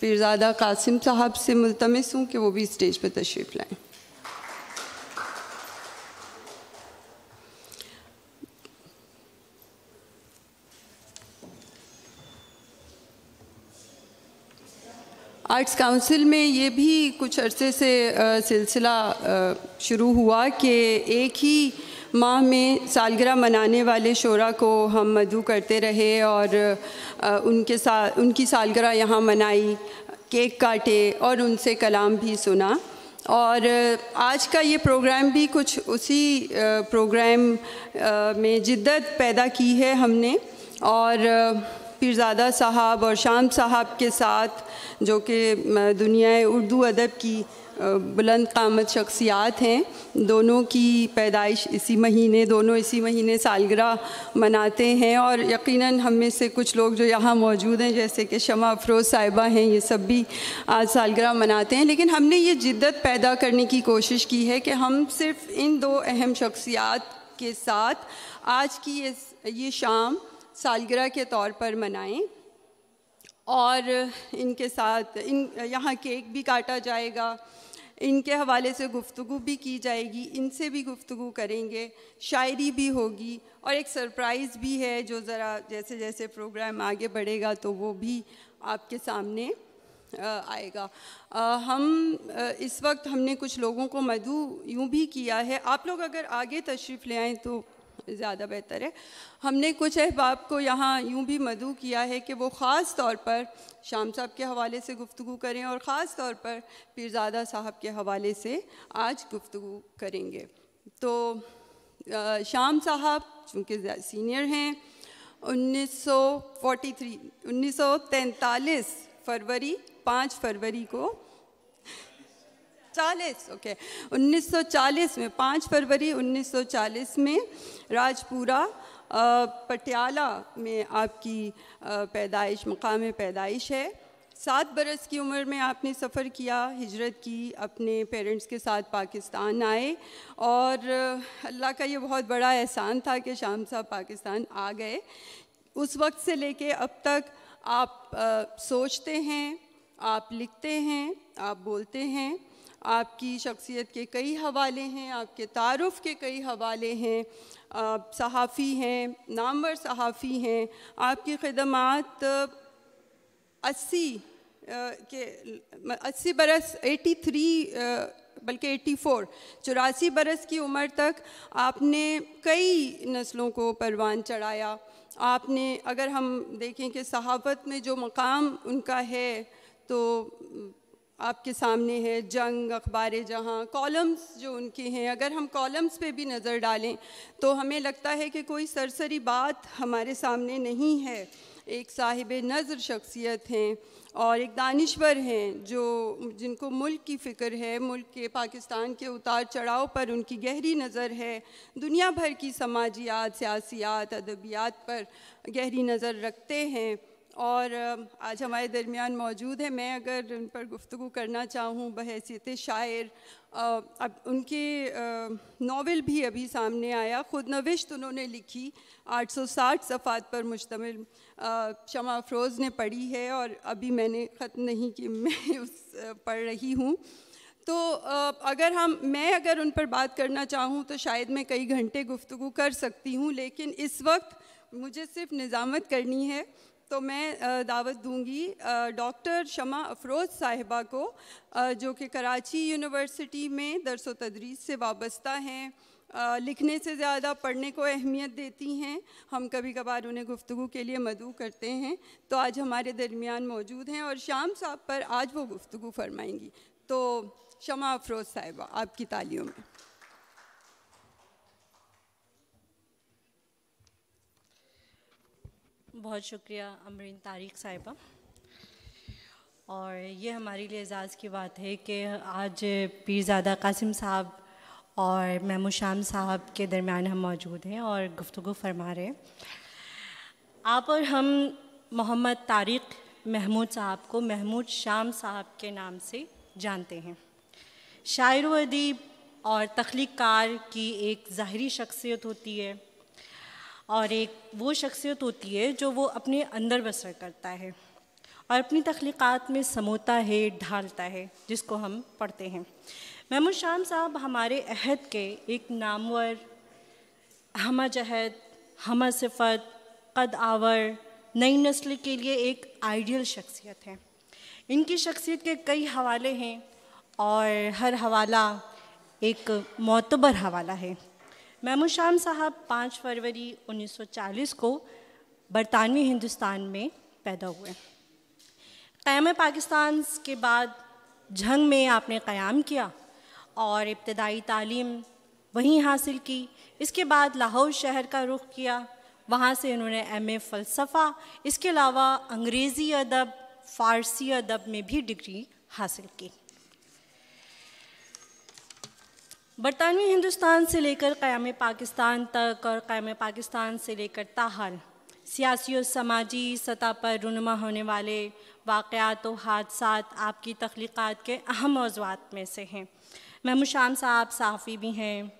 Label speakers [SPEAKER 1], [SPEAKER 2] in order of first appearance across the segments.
[SPEAKER 1] पीरजादा कासिम साहब से मुलतमस हूँ कि वो भी स्टेज पर तशरीफ़ लाएँ। आर्ट्स काउंसिल में ये भी कुछ अरसे से सिलसिला शुरू हुआ कि एक ही माह में सालगिरह मनाने वाले शोरा को हम मधु करते रहे और उनके साथ उनकी सालगिरह यहाँ मनाई, केक काटे और उनसे कलाम भी सुना। और आज का ये प्रोग्राम भी कुछ उसी प्रोग्राम में जिद्दत पैदा की है हमने। और पीरजादा साहब और शाम साहब के साथ, जो कि दुनिया उर्दू अदब की बुलंद कामत शख्सियात हैं। दोनों की पैदाइश इसी महीने, दोनों इसी महीने सालगिरह मनाते हैं और यकीनन हम में से कुछ लोग जो यहाँ मौजूद हैं, जैसे कि शमा अफरोज़ साहिबा हैं, ये सब भी आज सालगिरह मनाते हैं। लेकिन हमने ये जिद्दत पैदा करने की कोशिश की है कि हम सिर्फ़ इन दो अहम शख्सियात के साथ आज की ये ये शाम सालगिरह के तौर पर मनाएँ और इनके साथ, इन, यहाँ केक भी काटा जाएगा। इनके हवाले से गुफ्तु भी की जाएगी इनसे भी गुफ्तु करेंगे शायरी भी होगी और एक सरप्राइज़ भी है जो ज़रा जैसे जैसे प्रोग्राम आगे बढ़ेगा तो वो भी आपके सामने आएगा। आ, हम इस वक्त हमने कुछ लोगों को मधु यूँ भी किया है। आप लोग अगर आगे तशरीफ़ ले आएँ तो ज़्यादा बेहतर है। हमने कुछ अहबाब को यहाँ यूँ भी मदू किया है कि वो ख़ास तौर पर शाम साहब के हवाले से गुफ्तु करें और ख़ास तौर पर पीरजादा साहब के हवाले से आज गुफ्तु करेंगे। तो शाम साहब चूँकि सीनियर हैं 1943 1943 फरवरी 5 फरवरी को चालीस ओके 1940 में 5 फरवरी 1940 में राजपुरा पटियाला में आपकी पैदाइश मकाम पैदाइश है। सात बरस की उम्र में आपने सफ़र किया हिजरत की अपने पेरेंट्स के साथ पाकिस्तान आए और अल्लाह का ये बहुत बड़ा एहसान था कि शाम साहब पाकिस्तान आ गए। उस वक्त से लेके अब तक आप आ, सोचते हैं आप लिखते हैं आप बोलते हैं आपकी शख्सियत के कई हवाले हैं, आपके तारफ़ के कई हवाले हैं, आप सहाफ़ी हैं, नामवर सहाफ़ी हैं, आपकी खदमात अस्सी के अस्सी बरस, एटी थ्री बल्कि 84 चौरासी बरस की उम्र तक आपने कई नस्लों को परवान चढ़ाया। आपने, अगर हम देखें कि सहाफ़त में जो मकाम उनका है तो आपके सामने है, जंग, अखबार जहाँ कॉलम्स जो उनके हैं। अगर हम कॉलम्स पे भी नज़र डालें तो हमें लगता है कि कोई सरसरी बात हमारे सामने नहीं है। एक साहिब नज़र शख्सियत हैं और एक दानश्वर हैं जो जिनको मुल्क की फ़िक्र है, मुल्क के पाकिस्तान के उतार चढ़ाव पर उनकी गहरी नज़र है। दुनिया भर की समाजियात, सियासियात, अदबियात पर गहरी नज़र रखते हैं। और आज हमारे दरमियान मौजूद है। मैं अगर उन पर गुफ्तु करना चाहूँ बहसीत शायर अब उनके नावल भी अभी सामने आया। ख़ुद नविश्त उन्होंने लिखी 860 सफ़ात पर मुश्तमिल शमा अफरोज़ ने पढ़ी है और अभी मैंने ख़त्म नहीं की, मैं उस पढ़ रही हूँ। तो अगर हम, मैं अगर उन पर बात करना चाहूँ तो शायद मैं कई घंटे गुफ्तु कर सकती हूँ, लेकिन इस वक्त मुझे सिर्फ़ निज़ामत करनी है तो मैं दावत दूँगी डॉक्टर शमा अफरोज़ साहिबा को जो कि कराची यूनिवर्सिटी में दरस व तदरीस से वाबस्ता हैं। लिखने से ज़्यादा, पढ़ने को अहमियत देती हैं। हम कभी कभार उन्हें गुफ्तु के लिए मदू करते हैं। तो आज हमारे दरमियान मौजूद हैं और शाम साहब पर आज वो गुफ्तु फरमाएँगी। तो शमा अफरोज़ साहिबा, आपकी तालियों में।
[SPEAKER 2] बहुत शुक्रिया अमरीन तारिक साहिबा। और ये हमारे लिए एजाज़ की बात है कि आज पीरज़ादा कासिम साहब और महमूद शाम साहब के दरमियान हम मौजूद हैं और गुफ्तु फरमा रहे हैं। आप और हम मोहम्मद तारिक महमूद साहब को महमूद शाम साहब के नाम से जानते हैं। शायर अदीब और तख्लीक कार की एक ज़ाहरी शख्सियत होती है। और एक वो शख्सियत होती है जो वो अपने अंदर बसर करता है और अपनी तख्लीक़ात में समोता है, ढालता है, जिसको हम पढ़ते हैं। महमूद शाम साहब हमारे अहद के एक नामवर, हम जहद, हम सिफत, कद आवर, नई नस्ल के लिए एक आइडियल शख्सियत है। इनकी शख्सियत के कई हवाले हैं और हर हवाला एक मोतबर हवाला है। महमूद शाम साहब पाँच फरवरी 1940 को बरतानवी हिंदुस्तान में पैदा हुए। क़्याम पाकिस्तान के बाद जंग में आपने क़याम किया और इब्तदाई तालीम वहीं हासिल की। इसके बाद लाहौर शहर का रुख किया। वहाँ से उन्होंने एम ए फ़लसफ़ा, इसके अलावा अंग्रेज़ी अदब, फ़ारसी अदब में भी डिग्री हासिल की। बरतानवी हिंदुस्तान से लेकर क़याम पाकिस्तान तक और क़याम पाकिस्तान से लेकर ताहाल सियासी और समाजी सतह पर रुनमा होने वाले वाक़ात व हादसा आपकी तख्लीक़ात के अहम मौजूद में से हैं। महमूद शाम साहब सहाफ़ी भी हैं,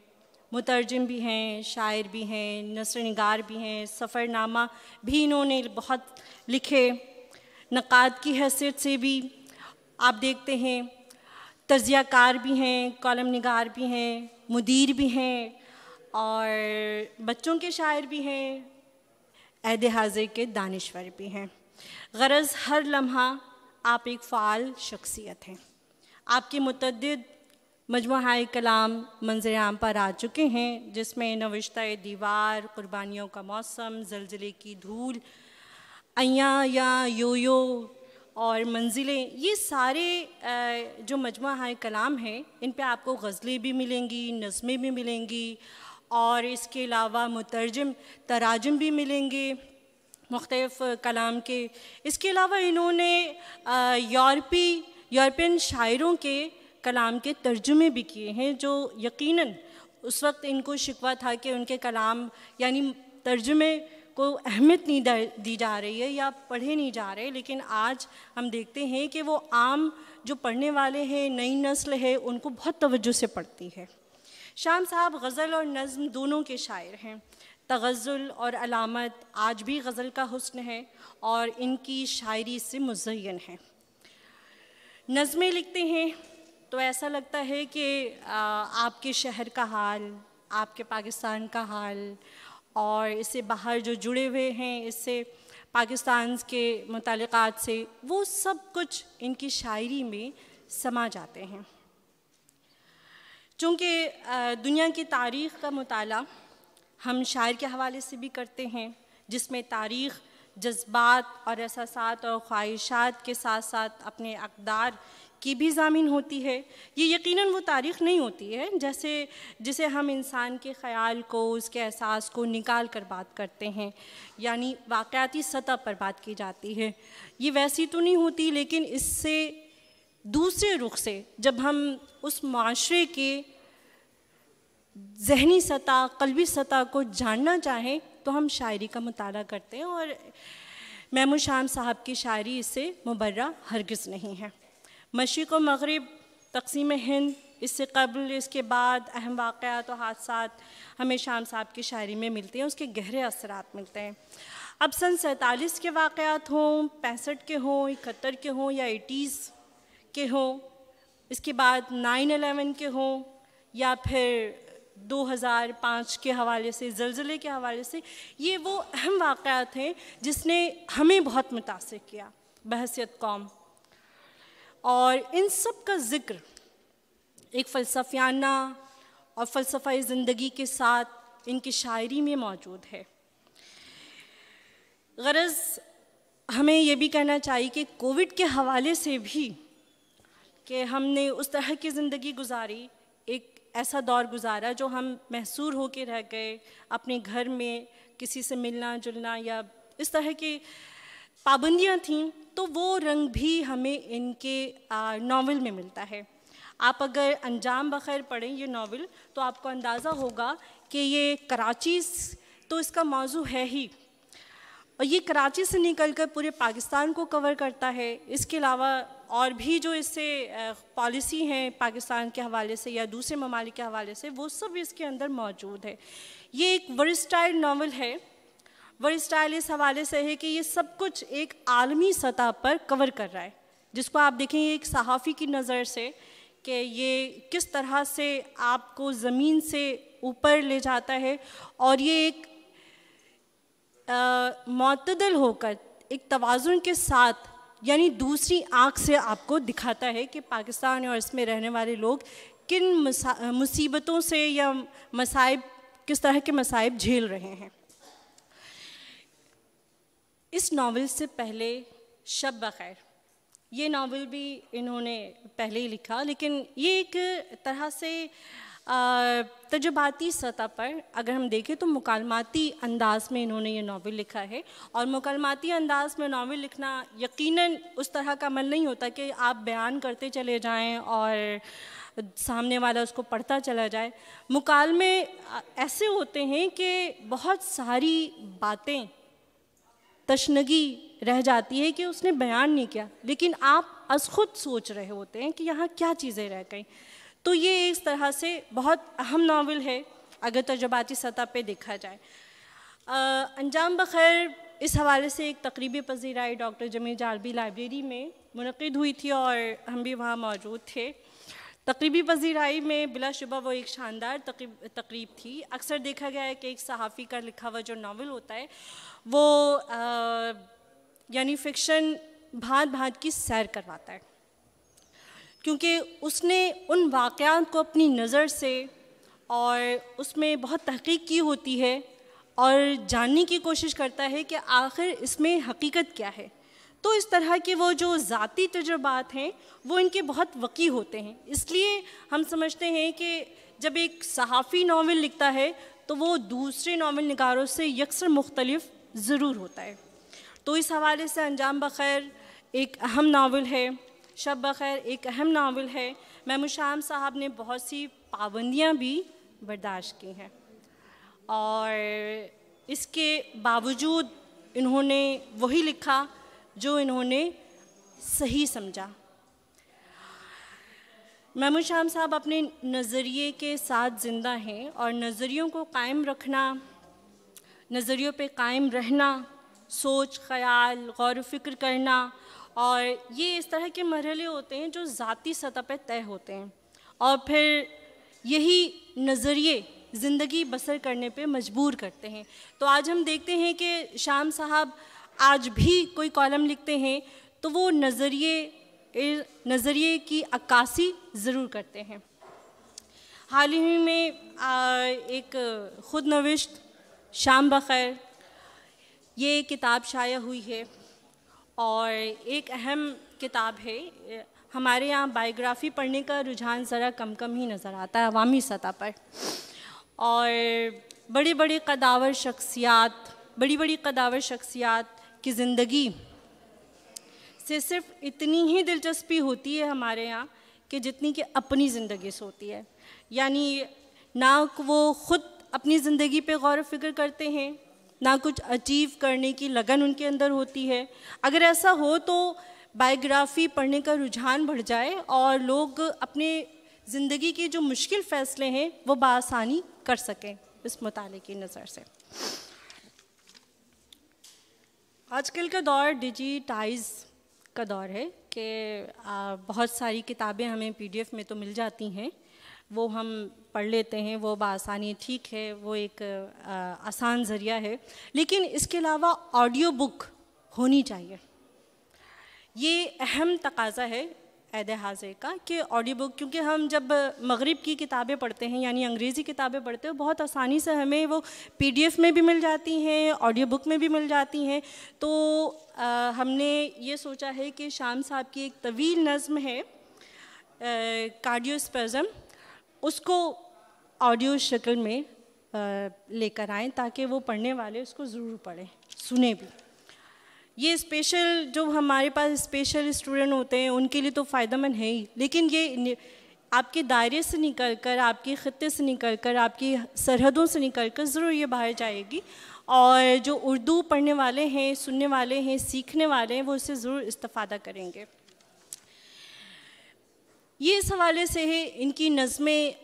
[SPEAKER 2] मुतरजम भी हैं, शायर भी हैं नसर नगार भी हैं, सफ़रनामा भी इन्होंने बहुत लिखे, नक़ाद की हैसियत से भी आप देखते हैं। तजियाकार भी हैं कॉलम निगार भी हैं, मुदीर भी हैं और बच्चों के शायर भी हैं अहद हाजिर के दानश्वर भी हैं। गरज़ हर लम्हा आप एक फ़ाल शख्सियत हैं। आपके मतद मजमू कलाम मंजर आम पर आ चुके हैं, जिसमें नविश्ता दीवार, क़ुरबानियों का मौसम, जलजिले की धूल अया या यो यो और मंजिलें, ये सारे जो मजमू कलाम हैं, इन पे आपको गज़लें भी मिलेंगी, नज़में भी मिलेंगी और इसके अलावा मुतरजम, तराजम भी मिलेंगे मुख्तफ कलाम के। इसके अलावा इन्होंने यूरोपी, यूरोपियन शायरों के कलाम के तर्जुमे भी किए हैं, जो यकीनन उस वक्त इनको शिकवा था कि उनके कलाम, यानी तर्जुमे को अहमियत नहीं दी जा रही है या पढ़े नहीं जा रहे, लेकिन आज हम देखते हैं कि वो आम जो पढ़ने वाले हैं, नई नस्ल है, उनको बहुत तवज्जो से पढ़ती है। शाम साहब गज़ल और नज़म दोनों के शायर हैं। तगज़ुल और अलामत आज भी गज़ल का हुस्न है और इनकी शायरी से मुजयन है। नज़में लिखते हैं तो ऐसा लगता है कि आपके शहर का हाल, आपके पाकिस्तान का हाल और इससे बाहर जो जुड़े हुए हैं, इससे पाकिस्तान के मुतलक़ात से, वो सब कुछ इनकी शायरी में समा जाते हैं। चूँकि दुनिया की तारीख़ का मताल हम शायर के हवाले से भी करते हैं, जिसमें तारीख़, जज्बात और एहसास और ख्वाहिशात के साथ साथ अपने अकदार की भी ज़ामीन होती है। ये यकीनन वो तारीख़ नहीं होती है, जैसे, जिसे हम इंसान के ख़्याल को, उसके एहसास को निकाल कर बात करते हैं। यानी वाक़ाती सतह पर बात की जाती है। ये वैसी तो नहीं होती, लेकिन इससे, दूसरे रुख से, जब हम उस माशरे के जहनी सतह, कलबी सतह को जानना चाहें तो हम शायरी का मताल करते हैं और महमूद शाम साहब की शायरी इससे मुबर्रा हरगिज़ नहीं है। मशरक़ मगरब, तकसीम हिंद, इससे कबल, इसके बाद अहम वाक़ात और हादसा हमें शाम साहब की शायरी में मिलते हैं, उसके गहरे असरात मिलते हैं। अब सन सैंतालीस के वाक़ात हों, पैंसठ के हों, इकहत्तर के हों या एटीज़ के हों, इसके बाद नाइन अलेवन के हों या फिर 2005 के हवाले से, जलजिले के हवाले से, ये वो अहम वाक़ात हैं जिसने हमें बहुत मुतासर किया, बहसीत कौम। और इन सब का ज़िक्र एक फ़लसफ़ियाना और फ़लसफ़ा ज़िंदगी के साथ इनकी शायरी में मौजूद है। गरज़, हमें यह भी कहना चाहिए कि कोविड के हवाले से भी कि हमने उस तरह की ज़िंदगी गुजारी, एक ऐसा दौर गुजारा जो हम महसूर हो के रह गए अपने घर में किसी से मिलना जुलना या इस तरह की पाबंदियाँ थीं तो वो रंग भी हमें इनके नावल में मिलता है। आप अगर अंजाम बखैर पढ़ें ये नावल तो आपको अंदाज़ा होगा कि ये कराची तो इसका मौजू है ही। और ये कराची से निकल कर पूरे पाकिस्तान को कवर करता है। इसके अलावा और भी जो इससे पॉलिसी हैं पाकिस्तान के हवाले से या दूसरे ममालिक के हवाले से, वो सब इसके अंदर मौजूद है। ये एक वर्स्टाइल नावल है। वर्ड स्टाइल इस हवाले से है कि ये सब कुछ एक आलमी सतह पर कवर कर रहा है। जिसको आप देखेंगे एक सहाफ़ी की नज़र से कि ये किस तरह से आपको ज़मीन से ऊपर ले जाता है और ये एक मतदल होकर एक तोज़ुन के साथ, यानी दूसरी आँख से आपको दिखाता है कि पाकिस्तान और इसमें रहने वाले लोग किन मुसीबतों से या मसाइब, किस तरह के मसाइब झेल रहे हैं। इस नावल से पहले शब बखैर। ये नावल भी इन्होंने पहले ही लिखा, लेकिन ये एक तरह से तजुबाती सतह पर अगर हम देखें तो मुकालमाती अंदाज में इन्होंने ये नावल लिखा है। और मुकालमाती अंदाज में नावल लिखना यकीनन उस तरह का अमल नहीं होता कि आप बयान करते चले जाएँ और सामने वाला उसको पढ़ता चला जाए। मुकालमे ऐसे होते हैं कि बहुत सारी बातें तशनगी रह जाती है कि उसने बयान नहीं किया। लेकिन आप अज खुद सोच रहे होते हैं कि यहाँ क्या चीज़ें रह गई। तो ये इस तरह से बहुत अहम नावल है, अगर तजबाती सतह पे देखा जाए। अंजाम बखैर इस हवाले से एक तकरीबी पजीराई डॉक्टर जमीर जालबी लाइब्रेरी में मनद हुई थी और हम भी वहाँ मौजूद थे। तकरीबी पजीराई में बिलाशुबा वो एक शानदार तकरीब थी। अक्सर देखा गया है कि एक सहाफ़ी का लिखा हुआ जो नावल होता है, वो यानी फ़िक्शन भांत भांत की सैर करवाता है। क्योंकि उसने उन वाक़ात को अपनी नज़र से और उसमें बहुत तहकीक की होती है और जानने की कोशिश करता है कि आखिर इसमें हकीकत क्या है। तो इस तरह के वो जो ज़ाती तजुर्बात हैं, वो इनके बहुत वकी होते हैं। इसलिए हम समझते हैं कि जब एक सहाफ़ी नावल लिखता है तो वो दूसरे नावल नगारों से यकसर मुख्तलिफ़ ज़रूर होता है। तो इस हवाले से अंजाम बखैर एक अहम नावल है, शब बखैर एक अहम नावल है। महमूद शाम साहब ने बहुत सी पाबंदियाँ भी बर्दाश्त की हैं। और इसके बावजूद इन्होंने वही लिखा जो इन्होंने सही समझा। महमूद शाम साहब, अपने नज़रिए के साथ ज़िंदा हैं और नज़रियों को कायम रखना, नज़रियों पे कायम रहना, सोच, ख्याल, गौर, फ़िक्र करना और ये इस तरह के मरहले होते हैं जो ज़ाती सतह पर तय होते हैं और फिर यही नज़रिए ज़िंदगी बसर करने पे मजबूर करते हैं। तो आज हम देखते हैं कि शाम साहब आज भी कोई कॉलम लिखते हैं तो वो नज़रिए नज़रिए की अक्कासी ज़रूर करते हैं। हाल ही में आ, एक ख़ुद नविश्त शाम बखैर ये किताब शाया हुई है और एक अहम किताब है हमारे यहाँ बायोग्राफ़ी पढ़ने का रुझान ज़रा कम कम ही नज़र आता है अवामी सतह पर। और बड़े बड़े कदावर शख्सियात बड़ी बड़ी कदावर शख्सियात की ज़िंदगी से सिर्फ़ इतनी ही दिलचस्पी होती है हमारे यहाँ कि जितनी कि अपनी ज़िंदगी से होती है। यानी ना वो ख़ुद अपनी ज़िंदगी पे गौर फ़िक्र करते हैं, ना कुछ अचीव करने की लगन उनके अंदर होती है। अगर ऐसा हो तो बायोग्राफ़ी पढ़ने का रुझान बढ़ जाए और लोग अपने ज़िंदगी के जो मुश्किल फ़ैसले हैं वो बसानी कर सकें इस मुताले की नज़र से। आजकल का दौर डिजिटाइज का दौर है कि बहुत सारी किताबें हमें पीडीएफ में तो मिल जाती हैं। वो हम पढ़ लेते हैं, वो बसानी ठीक है, वो एक आसान ज़रिया है। लेकिन इसके अलावा ऑडियो बुक होनी चाहिए। ये अहम तकाजा है ऐद हाजिर का कि ऑडियो बुक क्योंकि हम जब मगरिब की किताबें पढ़ते हैं यानी अंग्रेज़ी किताबें पढ़ते हैं बहुत आसानी से हमें वो पीडीएफ में भी मिल जाती हैं ऑडियो बुक में भी मिल जाती हैं। तो आ, हमने ये सोचा है कि शाम साहब की एक तवील नज़म है कार्डियोस्पेज़म उसको ऑडियो शक्ल में लेकर आएँ ताकि वो पढ़ने वाले उसको ज़रूर पढ़ें सुने भी। ये स्पेशल जो हमारे पास स्पेशल स्टूडेंट होते हैं, उनके लिए तो फ़ायदेमंद है ही। लेकिन ये आपके दायरे से निकल कर, आपके ख़त्े से निकल कर, आपकी सरहदों से निकल कर ज़रूर ये बाहर जाएगी। और जो उर्दू पढ़ने वाले हैं, सुनने वाले हैं, सीखने वाले हैं, वो इससे ज़रूर इस्ता करेंगे। ये इस हवाले से है, इनकी नज़में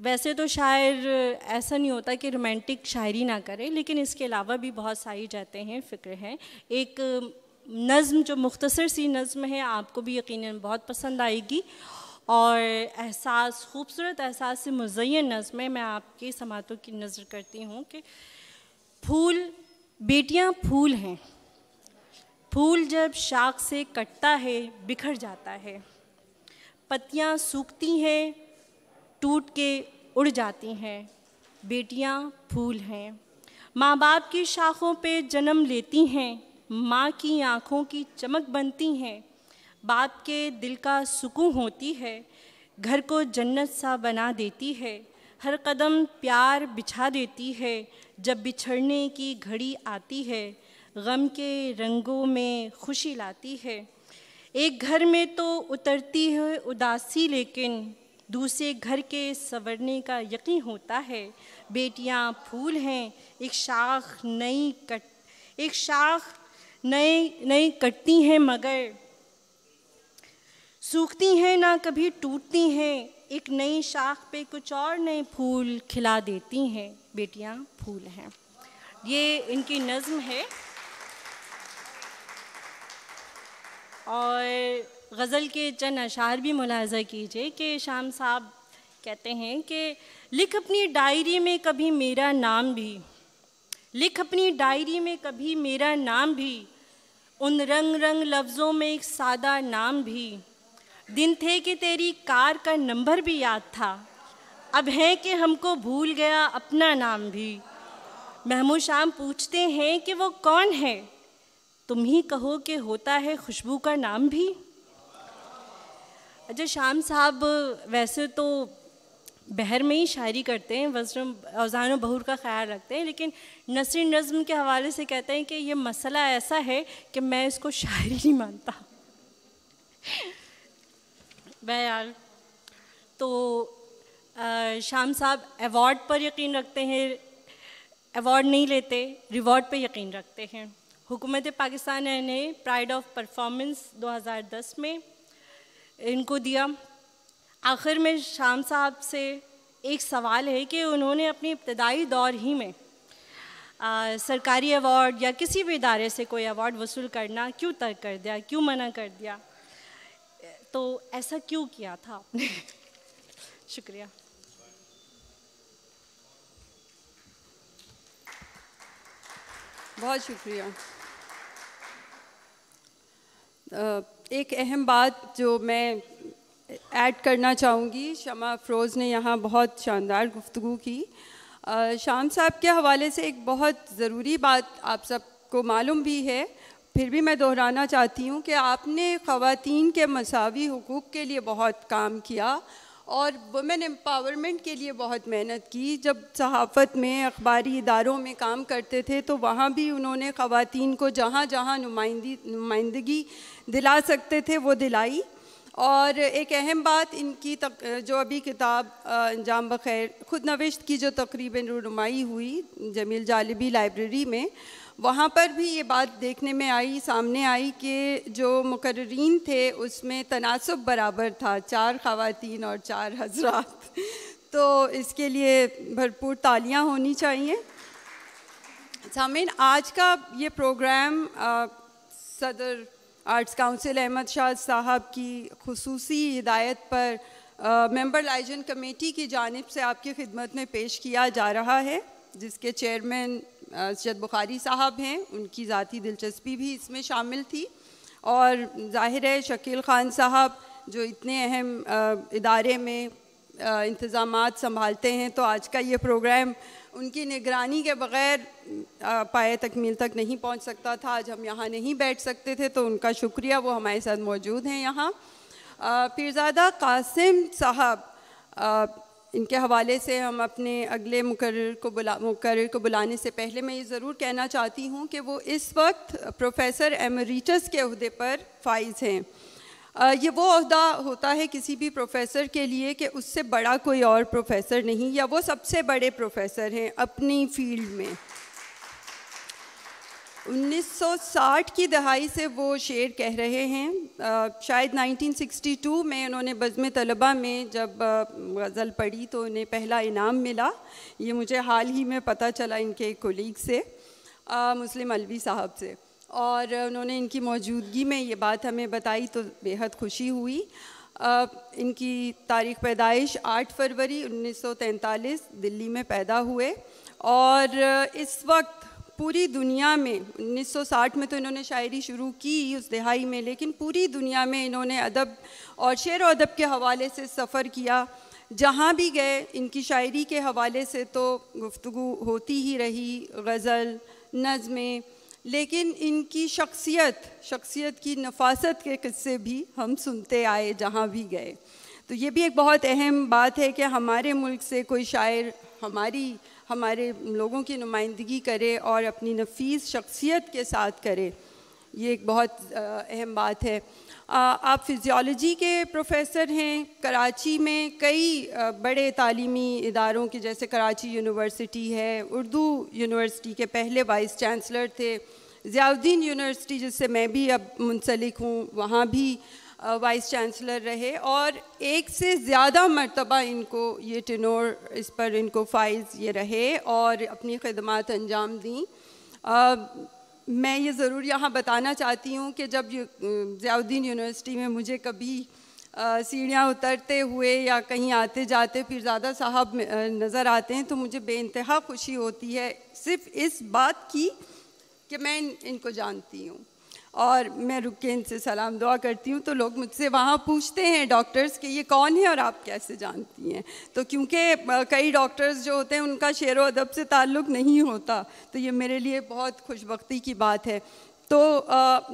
[SPEAKER 2] वैसे तो शायर, ऐसा नहीं होता कि रोमांटिक शायरी ना करें, लेकिन इसके अलावा भी बहुत सारी जाते हैं, फ़िक्र हैं। एक, नज़म, जो मुख्तसर सी नज़म है, आपको भी यकीनन बहुत पसंद आएगी। और एहसास, खूबसूरत एहसास से मुजैन नज़म है। मैं आपकी समातों की नज़र करती हूँ कि फूल, बेटियाँ फूल हैं। फूल जब शाख से कटता है, बिखर जाता है। पत्तियाँ सूखती हैं टूट के उड़ जाती हैं। बेटियाँ फूल हैं। माँ बाप की शाखों पे जन्म लेती हैं। माँ की आँखों की चमक बनती हैं। बाप के दिल का सुकून होती है। घर को जन्नत सा बना देती है। हर कदम प्यार बिछा देती है। जब बिछड़ने की घड़ी आती है, गम के रंगों में खुशी लाती है। एक घर में तो उतरती है उदासी लेकिन दूसरे घर के संवरने का यकीन होता है। बेटियाँ फूल हैं, एक शाख नई कट, एक शाख नए, नई कटती हैं मगर सूखती हैं ना कभी टूटती हैं। एक नई शाख पे कुछ और नए फूल खिला देती हैं। बेटियाँ फूल हैं। ये इनकी नज़म है। और गज़ल के चंद अशार भी मुलाजा कीजिए कि शाम साहब कहते हैं कि, लिख अपनी डायरी में कभी मेरा नाम भी, लिख अपनी डायरी में कभी मेरा नाम भी, उन रंग रंग लफ्ज़ों में एक सादा नाम भी। दिन थे कि तेरी कार का नंबर भी याद था, अब है कि हमको भूल गया अपना नाम भी। महमूद शाम पूछते हैं कि वो कौन है? तुम ही कहो कि होता है खुशबू का नाम भी। अच्छा शाम साहब वैसे तो बहर में ही शायरी करते हैं वज्रम अजान बहूर का ख्याल रखते हैं लेकिन नसर नज़म के हवाले से कहते हैं कि ये मसला ऐसा है कि मैं इसको शायरी नहीं मानता। बहरहाल तो आ, शाम साहब अवार्ड पर यकीन रखते हैं अवार्ड नहीं लेते रिवॉर्ड पे यकीन रखते हैं। हुकूमत पाकिस्तान ने प्राइड ऑफ़ परफॉर्मेंस 2010 में इनको दिया। आखिर में शाम साहब से एक सवाल है कि उन्होंने अपने इब्तदाई दौर ही में आ, सरकारी अवार्ड या किसी भी इदारे से कोई अवार्ड वसूल करना क्यों तर्क कर दिया क्यों मना कर दिया? तो ऐसा क्यों किया था आपने? शुक्रिया।
[SPEAKER 1] बहुत शुक्रिया। एक अहम बात जो मैं ऐड करना चाहूँगी, शमा अफरोज़ ने यहाँ बहुत शानदार गुफ्तु की। शाम साहब के हवाले से एक बहुत ज़रूरी बात आप सबको मालूम भी है, फिर भी मैं दोहराना चाहती हूँ कि आपने ख़वातीन के मसावी हकूक़ के लिए बहुत काम किया और वुमेन एम्पावरमेंट के लिए बहुत मेहनत की। जब सहाफ़त में अखबारी इदारों में काम करते थे तो वहाँ भी उन्होंने ख़वातीन को जहाँ जहाँ नुमाइंदी नुमाइंदगी दिला सकते थे वो दिलाई। और एक अहम बात इनकी तक, जो अभी किताब अंजाम बखैर खुद नविश्त की जो तकरीबन रूनुमाई हुई जमील जालिबी लाइब्रेरी में वहाँ पर भी ये बात देखने में आई सामने आई कि जो मुकर्रीन थे उसमें तनासब बराबर था चार ख़वातीन और चार हजरात। तो इसके लिए भरपूर तालियाँ होनी चाहिए। सामिन आज का ये प्रोग्राम आ, सदर आर्ट्स काउंसिल अहमद शाह साहब की खसूसी हिदायत पर मेंबर लाइजन कमेटी की जानब से आपकी खिदमत में पेश किया जा रहा है जिसके चेयरमैन अरशद बुखारी साहब हैं, उनकी ज़ाती दिलचस्पी भी इसमें शामिल थी। और ज़ाहिर है शकील ख़ान साहब जो इतने अहम इदारे में इंतज़ाम संभालते हैं तो आज का ये प्रोग्राम उनकी निगरानी के बग़ैर पाए तकमील तक नहीं पहुँच सकता था। आज हम यहाँ नहीं बैठ सकते थे तो उनका शुक्रिया, वो हमारे साथ मौजूद हैं यहाँ। पीरज़ादा कासिम साहब इनके हवाले से हम अपने अगले मुकर को बुला मुकर को बुलाने से पहले मैं ये ज़रूर कहना चाहती हूँ कि वो इस वक्त प्रोफेसर एमरीटस के अहदे पर फाइज हैं। ये वो अहदा होता है किसी भी प्रोफेसर के लिए कि उससे बड़ा कोई और प्रोफेसर नहीं या वो सबसे बड़े प्रोफेसर हैं अपनी फ़ील्ड में। 1960 की दहाई से वो शेर कह रहे हैं। आ, शायद 1962 में उन्होंने बज़म तलबा में जब गज़ल पढ़ी तो उन्हें पहला इनाम मिला। ये मुझे हाल ही में पता चला इनके कोलीग से आ, मुस्लिम अलवी साहब से। और उन्होंने इनकी मौजूदगी में ये बात हमें बताई तो बेहद खुशी हुई। आ, इनकी तारीख़ पैदाइश 8 फरवरी 1943 दिल्ली में पैदा हुए। और इस वक्त पूरी दुनिया में 1960 में तो इन्होंने शायरी शुरू की उस दिहाई में, लेकिन पूरी दुनिया में इन्होंने अदब और शेर व अदब के हवाले से सफ़र किया। जहाँ भी गए, इनकी शायरी के हवाले से तो गुफ्तु होती ही रही, गज़ल, नज़में, लेकिन इनकी शख्सियत शख्सियत की नफासत के किस्से भी हम सुनते आए जहाँ भी गए। तो ये भी एक बहुत अहम बात है कि हमारे मुल्क से कोई शायर हमारी हमारे लोगों की नुमाइंदगी करे और अपनी नफीस, शख्सियत के साथ करे। ये एक बहुत अहम बात है। आप फिज़ियोलॉजी के प्रोफेसर हैं। कराची में कई बड़े तालीमी इदारों के, जैसे कराची यूनिवर्सिटी है, उर्दू यूनिवर्सिटी के पहले वाइस चांसलर थे। ज़ियाउद्दीन यूनिवर्सिटी, जिससे मैं भी अब मुंसलिक हूँ, वहाँ भी वाइस चांसलर रहे और एक से ज़्यादा मरतबा इनको ये टिनोर इस पर इनको फ़ाइज़ ये रहे और अपनी खदमात अंजाम दी। आ, मैं ये ज़रूर यहाँ बताना चाहती हूँ कि जब ज़ियाउद्दीन यूनिवर्सिटी में मुझे कभी सीढ़ियाँ उतरते हुए या कहीं आते जाते फिर ज़्यादा साहब नज़र आते हैं तो मुझे बेानतहा खुशी होती है सिर्फ़ इस बात की कि मैं इन, इनको जानती हूँ। और मैं रुक के इनसे सलाम दुआ करती हूँ तो लोग मुझसे वहाँ पूछते हैं डॉक्टर्स कि ये कौन है और आप कैसे जानती हैं? तो क्योंकि कई डॉक्टर्स जो होते हैं, उनका शेर व अदब से ताल्लुक़ नहीं होता तो ये मेरे लिए बहुत खुशबी की बात है। तो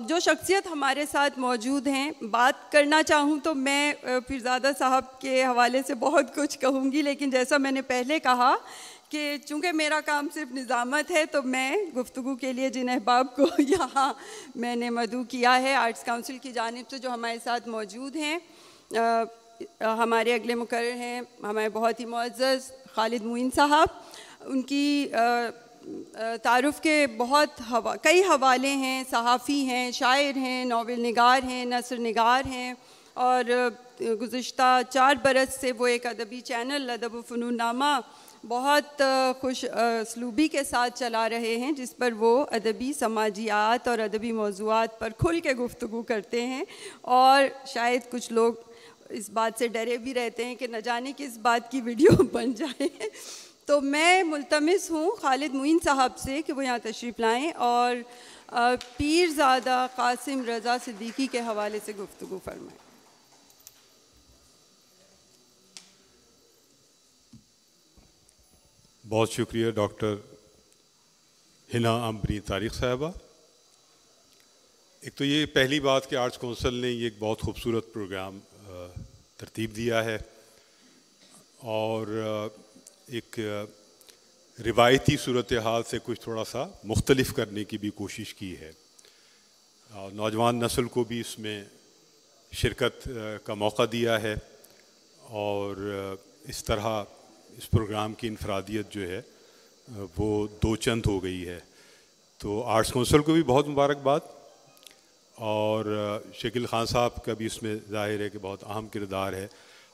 [SPEAKER 1] जो शख्सियत हमारे साथ मौजूद हैं, बात करना चाहूँ तो मैं फिरज़ादा साहब के हवाले से बहुत कुछ कहूँगी, लेकिन जैसा मैंने पहले कहा कि चूँकि मेरा काम सिर्फ़ निज़ामत है तो मैं गुफ्तु के लिए जिन अहबाब को यहाँ मैंने मदू किया है आर्ट्स काउंसिल की जानब से, जो हमारे साथ मौजूद हैं। हमारे अगले मुकर हैं, हमारे बहुत ही मुआज़ खालिद मुइन साहब। उनकी तारफ़ के बहुत हवा, कई हवाले हैं, सहाफ़ी हैं, शायर हैं, नावल नगार हैं, नसर नगार हैं। और गुज्त चार बरस से वो एक अदबी चैनल अदब फ़नून नामा बहुत खुश सलूबी के साथ चला रहे हैं, जिस पर वो अदबी समाजियात और अदबी मौजूद पर खुल के गुफ्तु करते हैं। और शायद कुछ लोग इस बात से डरे भी रहते हैं कि न जाने किस बात की वीडियो बन जाए। तो मैं मुलतमस हूँ, खालिद मुइन साहब से, कि वो यहाँ तशरीफ़ लाएँ और पीरज़ादा कासिम रज़ा सिद्दीकी के हवाले से गुफ्तु फरमाएँ।
[SPEAKER 3] बहुत शुक्रिया, डॉक्टर हिना अम्बरी तारिक साहबा। एक तो ये पहली बात कि आर्ट्स काउंसिल ने ये एक बहुत खूबसूरत प्रोग्राम तरतीब दिया है और एक रिवायती सूरत हाल से कुछ थोड़ा सा मुख्तलिफ़ करने की भी कोशिश की है। नौजवान नस्ल को भी इसमें शिरकत का मौका दिया है और इस तरह इस प्रोग्राम की इनफरादियत जो है, वो दो चंद हो गई है। तो आर्ट्स काउंसिल को भी बहुत मुबारकबाद। और, शकील ख़ान साहब का भी इसमें ज़ाहिर है कि बहुत अहम किरदार है।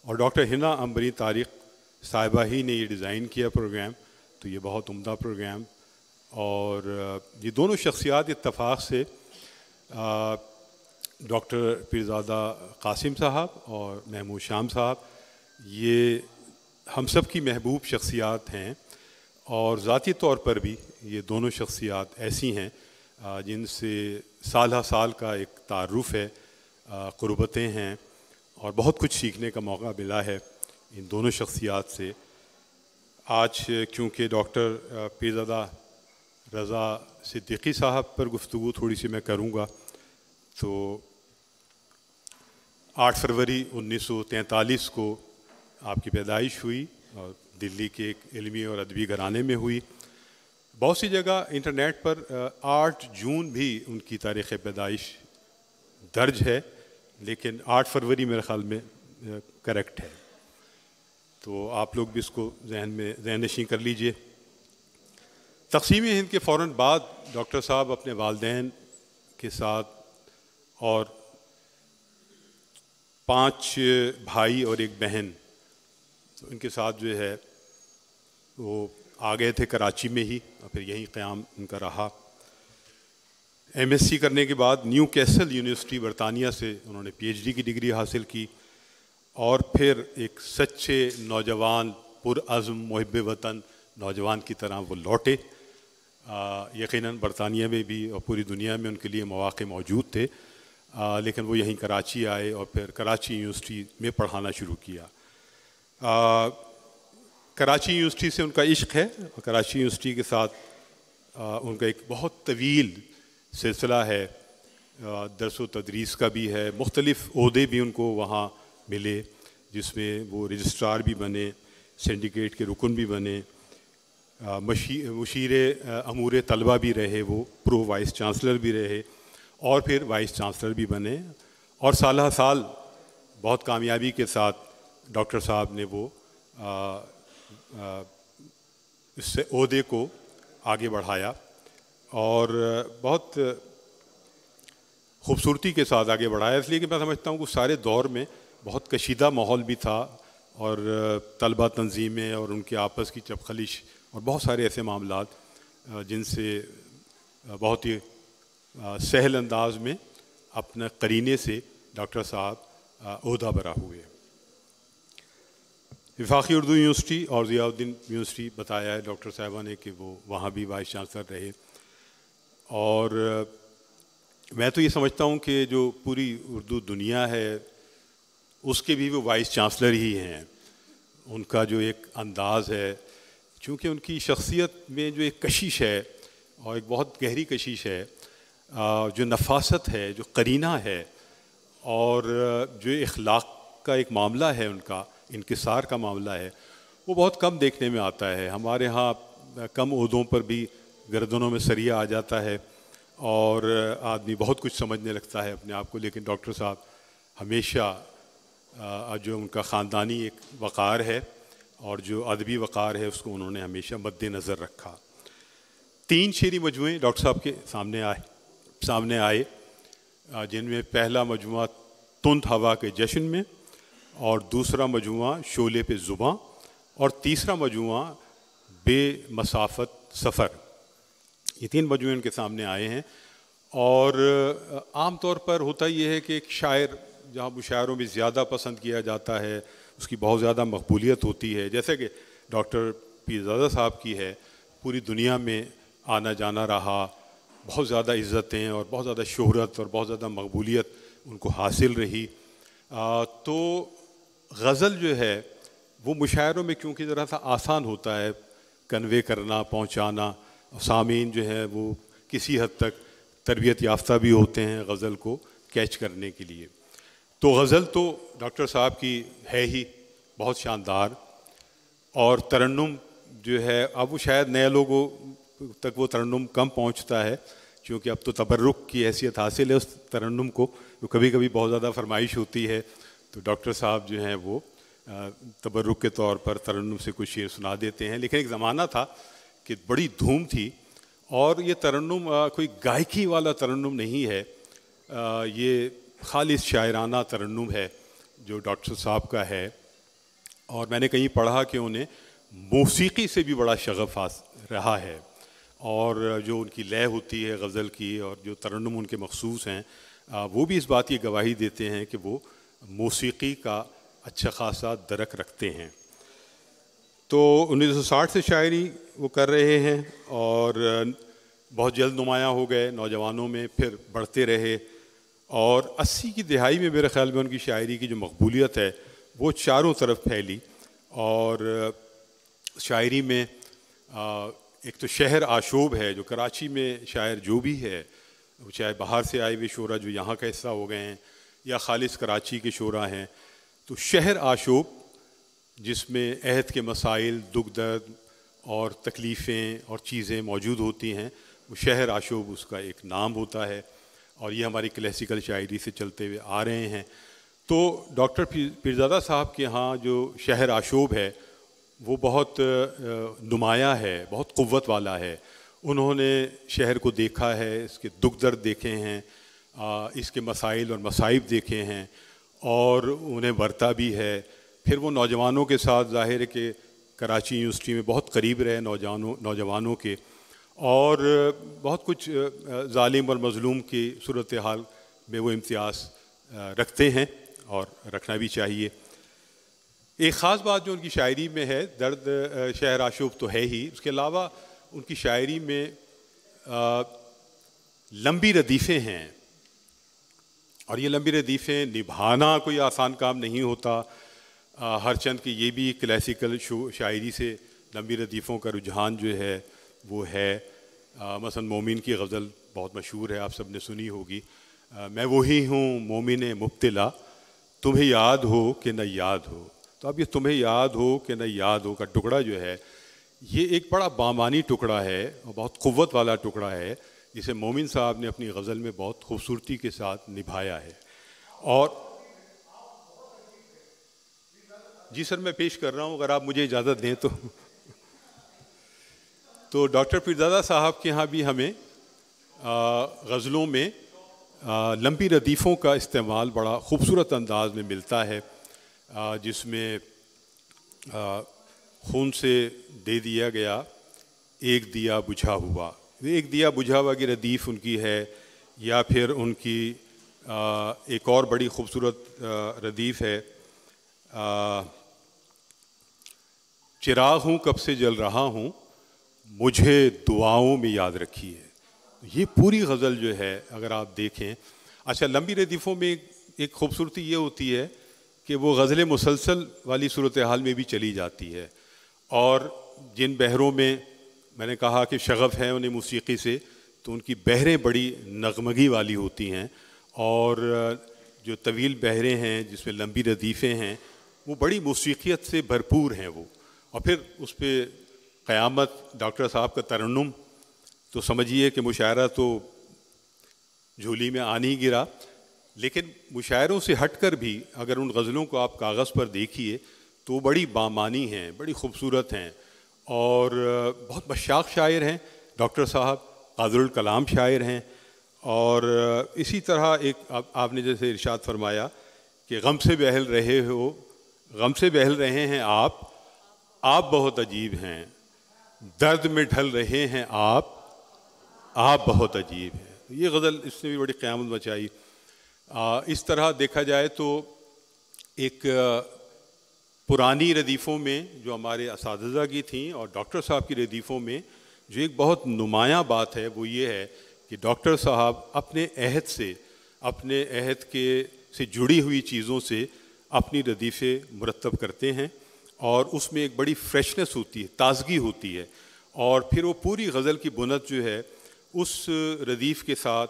[SPEAKER 3] और डॉक्टर हिना अम्बरी तारिक साहिबा ही ने ये डिज़ाइन किया प्रोग्राम तो ये बहुत उम्दा प्रोग्राम। और, ये दोनों शख्सियात इतफ़ाक़ से डॉक्टर पीरज़ादा कासिम साहब और महमूद शाम साहब, ये हम सब की महबूब शख्सियात हैं और ज़ाती तौर पर भी ये दोनों शख्सियात ऐसी हैं जिनसे साल साल का एक तारुफ़ है क़ुरबतें हैं और बहुत कुछ सीखने का मौका मिला है इन दोनों शख्सियात से। आज क्योंकि डॉक्टर पीरज़दा रज़ा सिद्दीकी साहब पर गुफ्तु थोड़ी सी मैं करूँगा तो 8 फरवरी 1943 को आपकी पैदाइश हुई और दिल्ली के एक इलमी और अदबी घराने में हुई। बहुत सी जगह इंटरनेट पर आठ जून भी उनकी तारीख़ पैदाइश दर्ज है, लेकिन आठ फरवरी मेरे ख्याल में करेक्ट है। तो आप लोग भी इसको जहन में जहन नशी कर लीजिए। तकसीम हिंद के फ़ौर बाद डॉक्टर साहब अपने वालदेन के साथ और पाँच भाई और एक बहन तो इनके साथ जो है वो आ गए थे कराची में ही और फिर यहीं क़्याम उनका रहा। एमएससी करने के बाद न्यू कैसल यूनिवर्सिटी बरतानिया से उन्होंने पीएचडी की डिग्री हासिल की और फिर एक सच्चे नौजवान पुरज़म मुहब वतन नौजवान की तरह वो लौटे। यकीनन बरतानिया में भी और पूरी दुनिया में उनके लिए मौाक़े मौजूद थे। आ, लेकिन वो यहीं कराची आए और फिर कराची यूनिवर्सिटी में पढ़ाना शुरू किया। कराची यूनिवर्सिटी से उनका इश्क है और कराची यूनिवर्सिटी के साथ आ, उनका एक बहुत तवील सिलसिला है। दरस व तदरीस का भी है मुख्तलिफ़ अहदे भी उनको वहाँ मिले जिसमें वो रजिस्ट्रार भी बने सिंडिकेट के रुकन भी बने मशीर अमूर तलबा भी रहे वो प्रो वाइस चांसलर भी रहे और फिर वाइस चांसलर भी बने और साल साल बहुत कामयाबी के साथ डॉक्टर साहब ने वो इससे अहदे को आगे बढ़ाया और बहुत खूबसूरती के साथ आगे बढ़ाया। इसलिए कि मैं समझता हूँ कि सारे दौर में बहुत कशीदा माहौल भी था और तलबा तंजीमें और उनके आपस की चपखलिश और बहुत सारे ऐसे मामला जिनसे बहुत ही सहल अंदाज में अपने करीने से डॉक्टर साहब अहदा बरा हुए विफाकी उर्दू यूनिवर्सिटी और ज़ियाउद्दीन यूनिवर्सिटी बताया है डॉक्टर साहबा ने कि वो वहाँ भी वाइस चांसलर रहे। और मैं तो ये समझता हूँ कि जो पूरी उर्दू दुनिया है, उसके भी वो वाइस चांसलर ही हैं। उनका जो एक अंदाज़ है, चूँकि उनकी शख्सियत में जो एक कशिश है और एक बहुत गहरी कशिश है जो नफासत है, जो करीना है और जो इखलाक का एक मामला है उनका इनकसार का मामला है, वो बहुत कम देखने में आता है। हमारे यहाँ कम उहदों पर भी गर्दनों में सरिया आ जाता है और आदमी बहुत कुछ समझने लगता है अपने आप को। लेकिन डॉक्टर साहब, हमेशा जो उनका ख़ानदानी एक वक़ार है और जो अदबी वक़ार है, उसको उन्होंने हमेशा मद्दनज़र रखा। तीन शेरी मजमू डॉक्टर साहब के सामने आए सामने आए जिनमें पहला मजमू तुंद हवा के जश्न में और दूसरा मजमू शोले पे ज़ुबाँ और तीसरा मजमू बेमसाफ़त सफ़र। ये तीन मजमू इनके सामने आए हैं और आम तौर पर होता ये है कि एक शायर जहाँ मुशायरों में ज़्यादा पसंद किया जाता है उसकी बहुत ज़्यादा मकबूलियत होती है। जैसे कि डॉक्टर पीरजादा साहब की है पूरी दुनिया में आना जाना रहा बहुत ज़्यादा इज़्ज़तें और बहुत ज़्यादा शहरत और बहुत ज़्यादा मकबूलियत उनको हासिल रही। आ, तो गज़ल जो है, वो मुशायरों में क्योंकि ज़रा सा आसान होता है कन्वे करना, पहुँचाना। सामीन जो है, वो किसी हद तक तरबियत याफ्ता भी होते हैं गज़ल को कैच करने के लिए। तो गज़ल तो डॉक्टर साहब की है ही, बहुत शानदार। और तरन्नुम जो है, अब वो शायद नए लोगों तक वो तरन्नुम कम पहुँचता है, क्योंकि अब तो तबर्रुक की हैसियत हासिल है उस तरन्नुम को तो कभी कभी बहुत ज़्यादा फरमाइश होती है। तो डॉक्टर साहब जो हैं वो तबरुक के तौर पर तरन्नुम से कुछ शेर सुना देते हैं। लेकिन एक ज़माना था कि बड़ी धूम थी और ये तरन्नुम कोई गायकी वाला तरन्नुम नहीं है। ये खालिश शायराना तरन्नुम है जो डॉक्टर साहब का है। और मैंने कहीं पढ़ा कि उन्हें मौसीकी से भी बड़ा शगफ रहा है और जो उनकी लय होती है गज़ल की और जो तरन्नुम उनके मखसूस हैं वो भी इस बात की गवाही देते हैं कि वो मौसीकी का अच्छा खासा दरक रखते हैं। तो 1960 से शायरी वो कर रहे हैं और बहुत जल्द नुमाया हो गए नौजवानों में, फिर बढ़ते रहे। और 80 की दिहाई में मेरे ख्याल में उनकी शायरी की जो मकबूलियत है, वो चारों तरफ़ फैली। और शायरी में एक तो शहर आशोब है, जो कराची में शायर जो भी है चाहे बाहर से आए हुए शोरा जो यहाँ का हिस्सा हो गए हैं या खालिश कराची के शोरा हैं तो शहर आशोब जिसमें अहद के मसाइल दुख दर्द और तकलीफ़ें और चीज़ें मौजूद होती हैं, वो शहर आशोब उसका एक नाम होता है और ये हमारी क्लासिकल शायरी से चलते हुए आ रहे हैं। तो डॉक्टर पीरजादा साहब के यहाँ जो शहर आशोब है, वो बहुत नुमाया है, बहुत क़वत वाला है। उन्होंने शहर को देखा है, इसके दुख दर्द देखे हैं इसके मसाइल और मसाइब देखे हैं और उन्हें बरता भी है। फिर वो नौजवानों के साथ, ज़ाहिर के कराची यूनिवर्सिटी में बहुत करीब रहे नौजवानों नौजवानों के। और बहुत कुछ ालिम और मज़लूम की सूरत हाल में वो इम्तियाज़ रखते हैं और रखना भी चाहिए। एक ख़ास बात जो उनकी शायरी में है, दर्द शहर आशूब तो है ही। उसके अलावा उनकी शायरी में लंबी रदीफ़ें हैं। और ये लंबी रदीफ़ें निभाना कोई आसान काम नहीं होता। हर चंद की ये भी क्लासिकल शायरी से लंबी रदीफ़ों का रुझान जो है वो है। मसन मोमिन की गज़ल बहुत मशहूर है आप सबने सुनी होगी। आ, मैं वही हूँ मोमिन मुबतला। तुम्हें याद हो कि न याद हो? तो अब ये तुम्हें याद हो कि न याद हो का टुकड़ा जो है ये एक बड़ा बामानी टुकड़ा है और बहुत क़वत वाला टुकड़ा है। जिसे मोमिन साहब ने अपनी गज़ल में बहुत खूबसूरती के साथ निभाया है। और जी सर, मैं पेश कर रहा हूँ, अगर आप मुझे इजाज़त दें तो। तो डॉक्टर पीरदादा साहब के यहाँ भी हमें गज़लों में लंबी रदीफ़ों का इस्तेमाल बड़ा खूबसूरत अंदाज में मिलता है जिसमें खून से दे दिया गया, एक दिया बुझा हुआ। एक दिया बुझा हुआ की रदीफ़ उनकी है या फिर उनकी आ, एक और बड़ी खूबसूरत रदीफ़ है चिराग हूँ कब से जल रहा हूँ मुझे दुआओं में याद रखिए ये पूरी गज़ल जो है अगर आप देखें अच्छा लंबी रदीफ़ों में एक खूबसूरती ये होती है कि वो गज़लें मुसलसल वाली सूरत हाल में भी चली जाती है और जिन बहरों में मैंने कहा कि शगफ़ है उन्हें मौसीकी से तो उनकी बहरें बड़ी नगमगी वाली होती हैं और जो तवील बहरें हैं, जिसमें लंबी रदीफ़ें हैं, वो बड़ी मौसीकियत से भरपूर हैं वो। और फिर उस पर क़यामत, डॉक्टर साहब का तरन्नुम तो समझिए कि मुशायरा तो झोली में आने ही गिरा, लेकिन मुशायरों से हटकर भी अगर उन गज़लों को आप कागज़ पर देखिए तो बड़ी बामानी हैं, बड़ी खूबसूरत हैं। और बहुत बशाक शायर हैं डॉक्टर साहब कादरुल कलाम शायर हैं और इसी तरह एक आप, आपने जैसे इरशाद फरमाया कि गम से बहल रहे हो गम से बहल रहे हैं आप आप बहुत अजीब हैं दर्द में ढल रहे हैं आप आप बहुत अजीब हैं। ये गज़ल इसने भी बड़ी क़्यामत मचाई। इस तरह देखा जाए तो एक पुरानी रदीफ़ों में जो हमारे इस की थी और डॉक्टर साहब की रदीफ़ों में जो एक बहुत नुमाया बात है, वो ये है कि डॉक्टर साहब अपने अहद से, अपने अहद के, से जुड़ी हुई चीज़ों से अपनी रदीफ़ें मुरतब करते हैं और उसमें एक बड़ी फ्रेशनेस होती है, ताजगी होती है और फिर वो पूरी गज़ल की बुनत जो है, उस रदीफ़ के साथ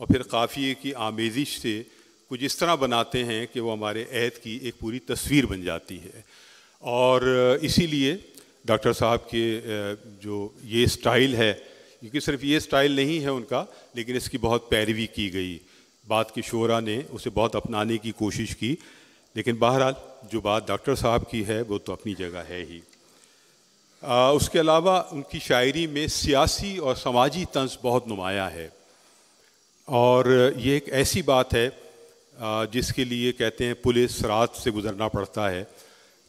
[SPEAKER 3] और फिर काफ़िए की आमेजिश से कुछ इस तरह बनाते हैं कि वो हमारे ऐद की एक पूरी तस्वीर बन जाती है। और इसीलिए डॉक्टर साहब के जो ये स्टाइल है क्योंकि सिर्फ़ ये स्टाइल नहीं है उनका लेकिन इसकी बहुत पैरवी की गई। बात की शोरा ने उसे बहुत अपनाने की कोशिश की लेकिन बहरहाल जो बात डॉक्टर साहब की है वो तो अपनी जगह है ही। आ, उसके अलावा उनकी शायरी में सियासी और समाजी तंज बहुत नुमाया है। और ये एक ऐसी बात है जिसके लिए कहते हैं पुलिस रात से गुज़रना पड़ता है।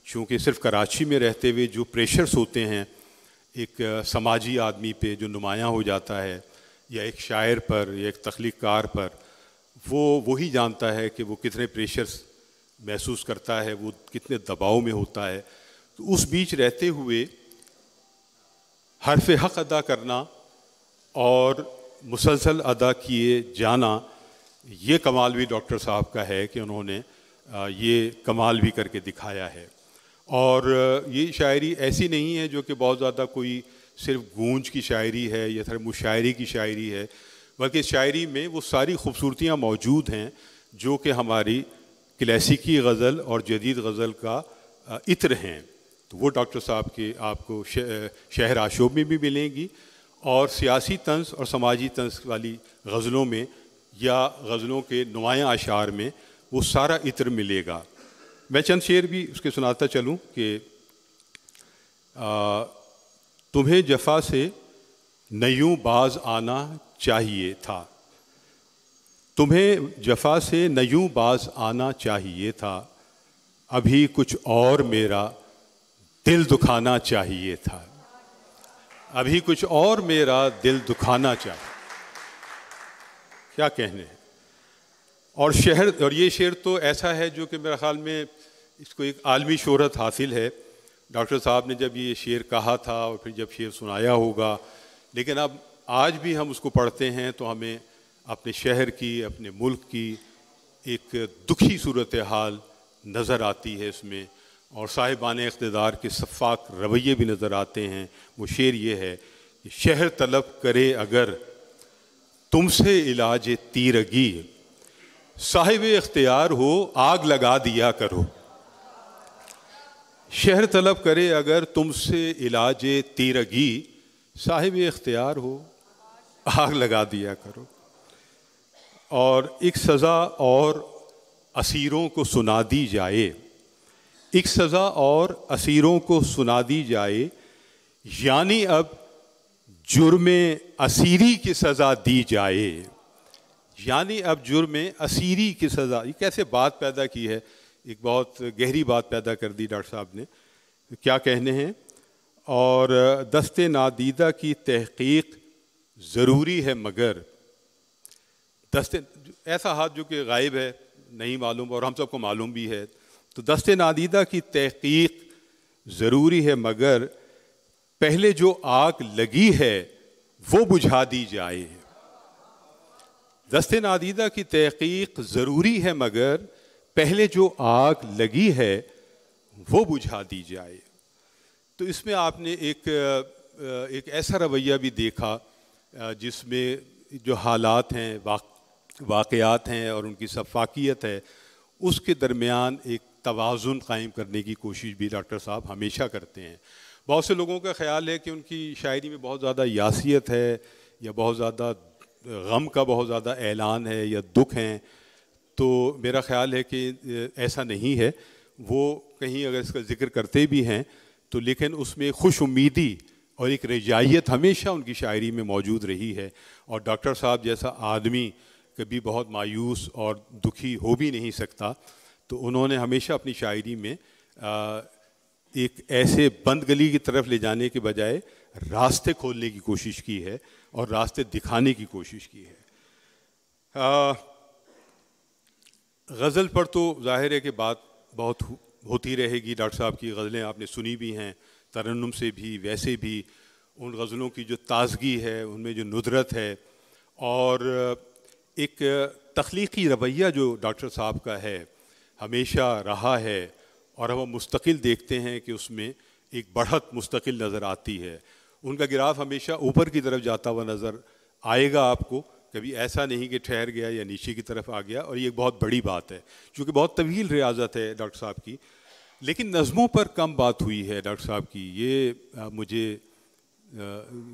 [SPEAKER 3] चूँकि सिर्फ़ कराची में रहते हुए जो प्रेशर्स होते हैं, एक समाजी आदमी पे जो नुमाया हो जाता है, या एक शायर पर, या एक तख्लीकार पर, वो वही जानता है कि वो कितने प्रेशर्स महसूस करता है, वो कितने दबाव में होता है। तो उस बीच रहते हुए हरफ हक अदा करना और मुसलसल अदा किए जाना ये कमाल भी डॉक्टर साहब का है कि उन्होंने ये कमाल भी करके दिखाया है। और ये शायरी ऐसी नहीं है जो कि बहुत ज़्यादा कोई सिर्फ़ गूंज की शायरी है या फिर मुशायरी की शायरी है, बल्कि शायरी में वो सारी खूबसूरतियाँ मौजूद हैं जो कि हमारी क्लासिकी गज़ल और जदीद गज़ल का इत्र हैं। तो वो डॉक्टर साहब के आपको शहर आशोब में भी मिलेंगी और सियासी तंज और समाजी तंज वाली गज़लों में या गज़लों के नुमाया अशार में वो सारा इत्र मिलेगा। मैं चंद शेर भी उसके सुनाता चलूँ कि तुम्हें जफ़ा से नयूं बाज आना चाहिए था। तुम्हें जफा से नयूं बाज आना चाहिए था। अभी कुछ और मेरा दिल दुखाना चाहिए था। अभी कुछ और मेरा दिल दुखाना चाहिए। क्या कहने हैं? और शहर, और ये शेर तो ऐसा है जो कि मेरे ख्याल में इसको एक आलमी शोहरत हासिल है। डॉक्टर साहब ने जब ये शेर कहा था और फिर जब शेर सुनाया होगा, लेकिन अब आज भी हम उसको पढ़ते हैं तो हमें अपने शहर की, अपने मुल्क की एक दुखी सूरत हाल नज़र आती है इसमें। और साहिबान इकतदार के शफाक रवैये भी नज़र आते हैं। वो शेर ये है कि शहर तलब करे अगर तुमसे इलाज तीरगी। साहिब इख्तियार हो, आग लगा दिया करो। शहर तलब करे अगर तुमसे इलाज तीरगी, साहिब इख्तियार हो, आग लगा दिया करो। और एक सज़ा और असीरों को सुना दी जाए। एक सज़ा और असीरों को सुना दी जाए, यानी अब जुर्म असीरी की सज़ा दी जाए। यानी अब जुर्म असीरी की सज़ा, ये कैसे बात पैदा की है? एक बहुत गहरी बात पैदा कर दी डॉक्टर साहब ने। क्या कहने हैं? और दस्ते नादीदा की तहकीक ज़रूरी है मगर। दस्ते, ऐसा हाथ जो कि गायब है, नहीं मालूम, और हम सबको मालूम भी है। तो दस्ते नादीदा की तहकीक ज़रूरी है मगर पहले जो आग लगी है, वो बुझा दी जाए। दस्ते नादीदा की तहकीक ज़रूरी है, मगर पहले जो आग लगी है, वो बुझा दी जाए। तो इसमें आपने एक एक ऐसा रवैया भी देखा, जिसमें जो हालात हैं वाक़यात हैं और उनकी सफाकियत है, उसके दरमियान एक तोज़ुन कायम करने की कोशिश भी डॉक्टर साहब हमेशा करते हैं। बहुत से लोगों का ख्याल है कि उनकी शायरी में बहुत ज़्यादा यासियत है, या बहुत ज़्यादा गम का बहुत ज़्यादा ऐलान है, या दुख हैं। तो मेरा ख्याल है कि ऐसा नहीं है। वो कहीं अगर इसका ज़िक्र करते भी हैं तो लेकिन उसमें खुश उम्मीदी और एक रजाइत हमेशा उनकी शायरी में मौजूद रही है। और डॉक्टर साहब जैसा आदमी कभी बहुत मायूस और दुखी हो भी नहीं सकता तो उन्होंने हमेशा अपनी शायरी में एक ऐसे बंद गली की तरफ़ ले जाने के बजाय रास्ते खोलने की कोशिश की है और रास्ते दिखाने की कोशिश की है। गज़ल पर तो ज़ाहिर है कि बात बहुत होती रहेगी। डॉक्टर साहब की गज़लें आपने सुनी भी हैं, तरन्नुम से भी, वैसे भी। उन गज़लों की जो ताजगी है, उनमें जो नुदरत है और एक तख्लीकी रवैया जो डॉक्टर साहब का है, हमेशा रहा है। और हम मुस्तकिल देखते हैं कि उसमें एक बढ़त मुस्तकिल नज़र आती है। उनका गिराफ हमेशा ऊपर की तरफ़ जाता हुआ नज़र आएगा आपको, कभी ऐसा नहीं कि ठहर गया या नीचे की तरफ़ आ गया, और ये एक बहुत बड़ी बात है, क्योंकि बहुत तवील रियाजत है डॉक्टर साहब की। लेकिन नज़मों पर कम बात हुई है डॉक्टर साहब की। ये मुझे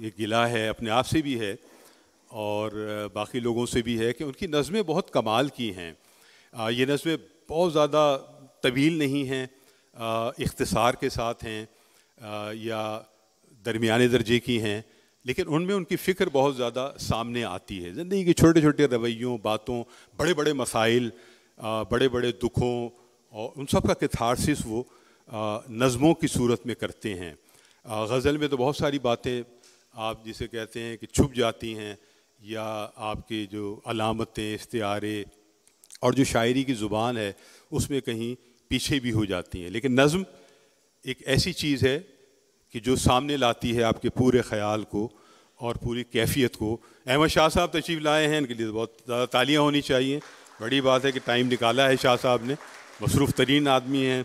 [SPEAKER 3] एक गिला है, अपने आप से भी है, और बाकी लोगों से भी है कि उनकी नज़में बहुत कमाल की हैं। ये नज़में बहुत ज़्यादा तवील नहीं हैं इख्तसार के साथ हैं या दरमियाने दर्जे की हैं, लेकिन उनमें उनकी फ़िक्र बहुत ज़्यादा सामने आती है। ज़िंदगी के छोटे छोटे रवैयों, बातों बड़े बड़े मसाइल बड़े बड़े दुखों, और उन सब का किथारसिस वो नज़मों की सूरत में करते हैं। गज़ल में तो बहुत सारी बातें आप जिसे कहते हैं कि छुप जाती हैं, या आपके जो अलामतें इस्तारे और जो शायरी की ज़ुबान है, उसमें कहीं पीछे भी हो जाती हैं। लेकिन नज़म एक ऐसी चीज़ है कि जो सामने लाती है आपके पूरे ख्याल को और पूरी कैफियत को। अहमद शाह साहब तशीफ लाए हैं, इनके लिए बहुत ज़्यादा तालियाँ होनी चाहिए। बड़ी बात है कि टाइम निकाला है शाह साहब ने। मसरूफ़ तरीन आदमी हैं।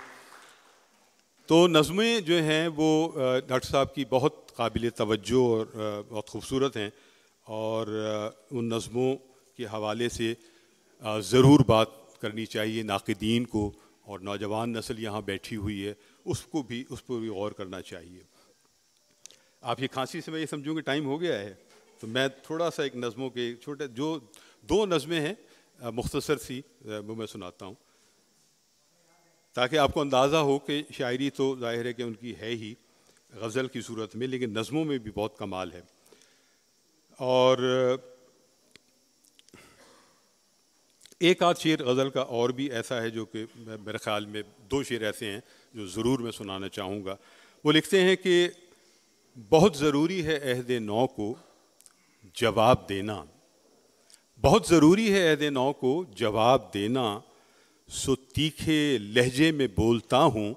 [SPEAKER 3] तो नज़में जो हैं वो डॉक्टर साहब की बहुत काबिल तवज्जो और बहुत खूबसूरत हैं। और उन नज़मों के हवाले से ज़रूर बात करनी चाहिए नाकदीन को। और नौजवान नस्ल यहाँ बैठी हुई है, उसको भी उस पर भी गौर करना चाहिए। आप ये खांसी से मैं ये समझूँ कि टाइम हो गया है तो मैं थोड़ा सा एक नज़मों के छोटे, जो दो नज़में हैं मुख्तसर सी वो मैं सुनाता हूँ। ताकि आपको अंदाज़ा हो कि शायरी तो ज़ाहिर है कि उनकी है ही, गज़ल की सूरत में, लेकिन नज़मों में भी बहुत कमाल है। और एक आध शेर गज़ल का और भी ऐसा है जो कि मेरे ख्याल में दो शेर ऐसे हैं जो ज़रूर मैं सुनाना चाहूँगा। वो लिखते हैं कि, बहुत ज़रूरी है अहद नौ को जवाब देना। बहुत ज़रूरी है अहद नौ को जवाब देना। सो तीखे लहजे में बोलता हूँ,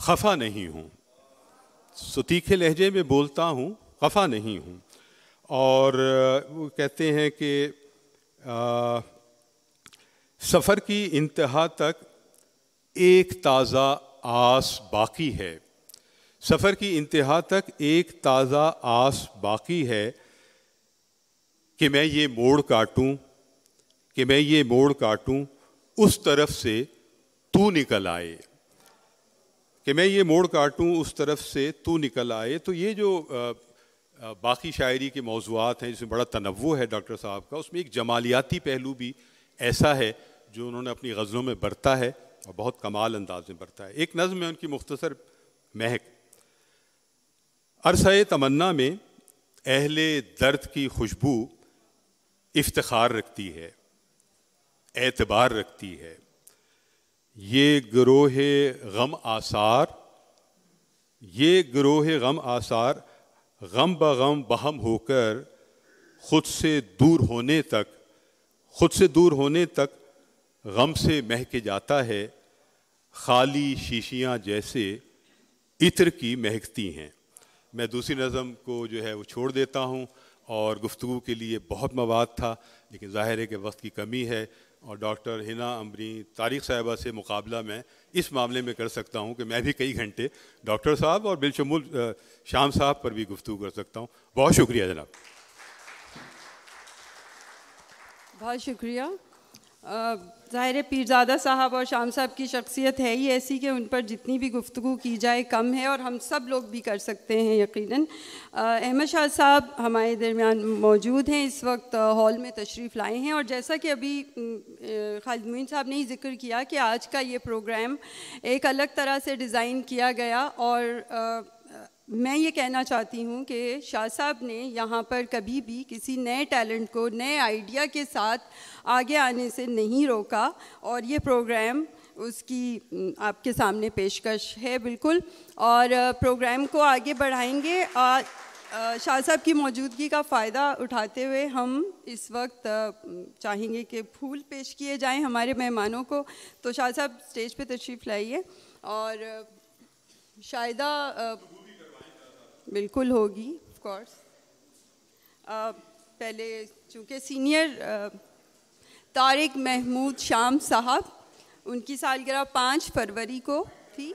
[SPEAKER 3] खफा नहीं हूँ। सो तीखे लहजे में बोलता हूँ, खफा नहीं हूँ। और वो कहते हैं कि सफ़र की इंतहा तक एक ताज़ा आस बाकी है। सफ़र की इंतहा तक एक ताज़ा आस बाकी है कि मैं ये मोड़ काटूं, कि मैं ये मोड़ काटूं, उस तरफ़ से तू निकल आए। कि मैं ये मोड़ काटूं, उस तरफ़ से तू निकल आए। तो ये जो बाकी शायरी के मौजूद हैं, जिसमें बड़ा तनवु है डॉक्टर साहब का, उसमें एक जमालियाती पहलू भी ऐसा है जो उन्होंने अपनी गज़लों में बरता है और बहुत कमाल अंदाज में बरता है। एक नज़म है उनकी मुख्तसर महक। अरसा तमन्ना में अहले दर्द की खुशबू इफ्तार रखती है, एतबार रखती है। ये ग्रोह गम आसार, ये ग्रोह गम आसार गम ब गम बहम होकर खुद से दूर होने तक, खुद से दूर होने तक गम से महके जाता है, खाली शीशियाँ जैसे इत्र की महकती हैं। मैं दूसरी नज़म को जो है वो छोड़ देता हूँ और गुफ्तु के लिए बहुत मवाद था, लेकिन ज़ाहिर है कि वक्त की कमी है और डॉक्टर हिना अमरी तारिक साहिबा से मुकाबला मैं इस मामले में कर सकता हूँ कि मैं भी कई घंटे डॉक्टर साहब और बिलशमुल शाम साहब पर भी गुफ्तु कर सकता हूँ। बहुत शुक्रिया जनाब।
[SPEAKER 1] बहुत शुक्रिया। ज़ाहिर पीरजादा साहब और शाम साहब की शख्सियत है ही ऐसी कि उन पर जितनी भी गुफ्तु की जाए, कम है और हम सब लोग भी कर सकते हैं यकीनन। अहमद शाह साहब हमारे दरमियान मौजूद हैं, इस वक्त हॉल में तशरीफ़ लाए हैं और जैसा कि अभी खालिद मुइन साहब ने ही ज़िक्र किया कि आज का ये प्रोग्राम एक अलग तरह से डिज़ाइन किया गया और मैं ये कहना चाहती हूँ कि शाह साहब ने यहाँ पर कभी भी किसी नए टैलेंट को, नए आइडिया के साथ आगे आने से नहीं रोका और ये प्रोग्राम उसकी आपके सामने पेशकश है बिल्कुल और प्रोग्राम को आगे बढ़ाएँगे। और शाह साहब की मौजूदगी का फ़ायदा उठाते हुए हम इस वक्त चाहेंगे कि फूल पेश किए जाएँ हमारे मेहमानों को। तो शाह साहब, स्टेज पे तशरीफ़ लाइए और शायदा बिल्कुल होगी ऑफ़ कोर्स पहले चूँकि सीनियर तारिक महमूद शाम साहब, उनकी सालगिरह पाँच फरवरी को थी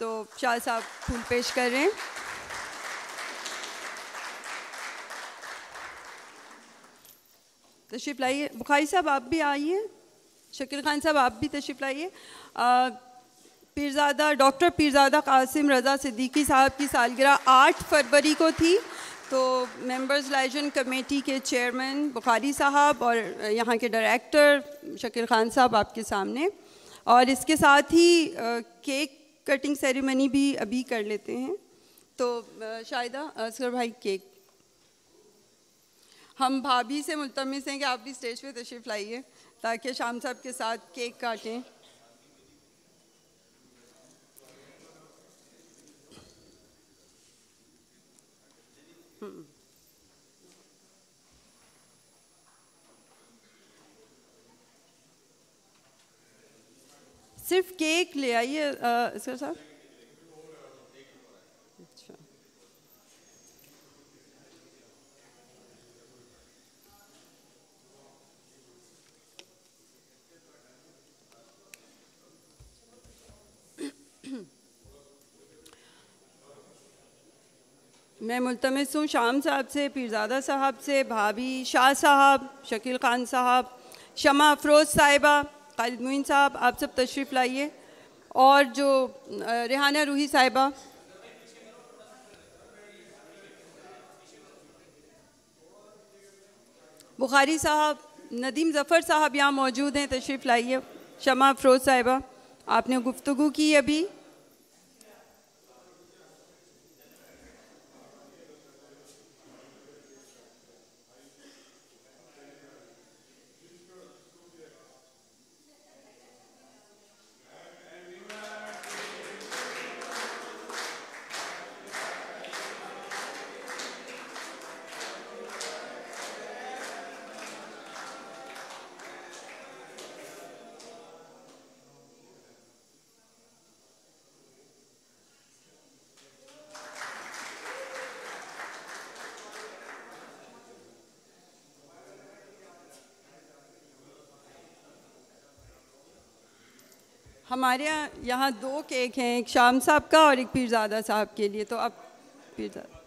[SPEAKER 1] तो शाह साहब फूल पेश कर रहे हैं। तशरीफ़ लाइए। बुखारी साहब, आप भी आइए। शकील खान साहब, आप भी तशरीफ़ लाइए। पीरजादा, डॉक्टर पीरजादा कासिम रज़ा सिद्दीकी साहब की सालगिरह आठ फरवरी को थी। तो मेंबर्स लाइजन कमेटी के चेयरमैन बुखारी साहब और यहाँ के डायरेक्टर शकील खान साहब आपके सामने। और इसके साथ ही केक कटिंग सेरेमनी भी अभी कर लेते हैं। तो शायदा असगर भाई, केक। हम भाभी से मुलतमस हैं कि आप भी स्टेज पे तशरीफ़ लाइए ताकि शाम साहब के साथ केक काटें। सिर्फ़ केक ले आइए सर साहब मैं मुलतमस हूँ, शाम साहब से, पीरजादा साहब से, भाभी शाह साहब, शकील खान साहब, शमा अफरोज़ साहिबा, खालिद मोइन साहब, आप सब तशरीफ़ लाइए। और जो रेहाना रूही साहिबा। बुखारी साहब, नदीम ज़फ़र साहब यहाँ मौजूद हैं, तशरीफ़ लाइए। शमा अफरोज़ साहिबा, आपने गुफ्तु की अभी। हमारे यहाँ यहाँ दो केक हैं, एक शाम साहब का और एक पीरजादा साहब के लिए तो अब पीरजादा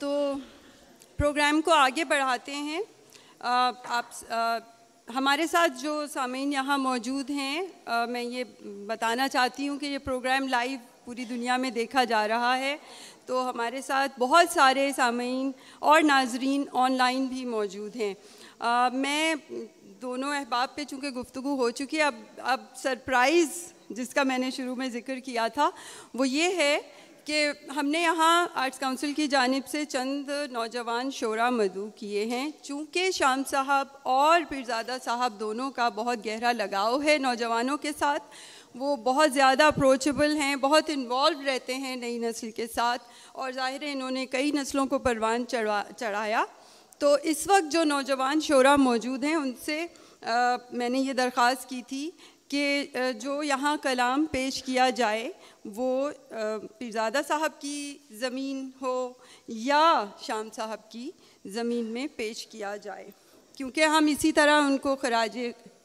[SPEAKER 1] तो प्रोग्राम को आगे बढ़ाते हैं। आप हमारे साथ जो सामीन यहाँ मौजूद हैं मैं ये बताना चाहती हूँ कि ये प्रोग्राम लाइव पूरी दुनिया में देखा जा रहा है। तो हमारे साथ बहुत सारे सामीन और नाजरीन ऑनलाइन भी मौजूद हैं। आ, मैं दोनों अहबाब पे चूँकि गुफ्तु हो चुकी है अब अब सरप्राइज़ जिसका मैंने शुरू में ज़िक्र किया था वो ये है कि हमने यहाँ आर्ट्स काउंसिल की जानब से चंद नौजवान शोरा मदू किए हैं। चूँकि शाम साहब और पीरजादा साहब दोनों का बहुत गहरा लगाव है नौजवानों के साथ वो बहुत ज़्यादा अप्रोचेबल हैं बहुत इन्वॉल्व रहते हैं नई नस्ल के साथ और ज़ाहिर है इन्होंने कई नस्लों को परवान चढ़ा चढ़ाया। तो इस वक्त जो नौजवान शोरा मौजूद हैं उनसे आ, मैंने ये दरख्वास्त की थी कि जो यहाँ कलाम पेश किया जाए वो पीरजादा साहब की ज़मीन हो या शाम साहब की ज़मीन में पेश किया जाए। क्योंकि हम इसी तरह उनको खराज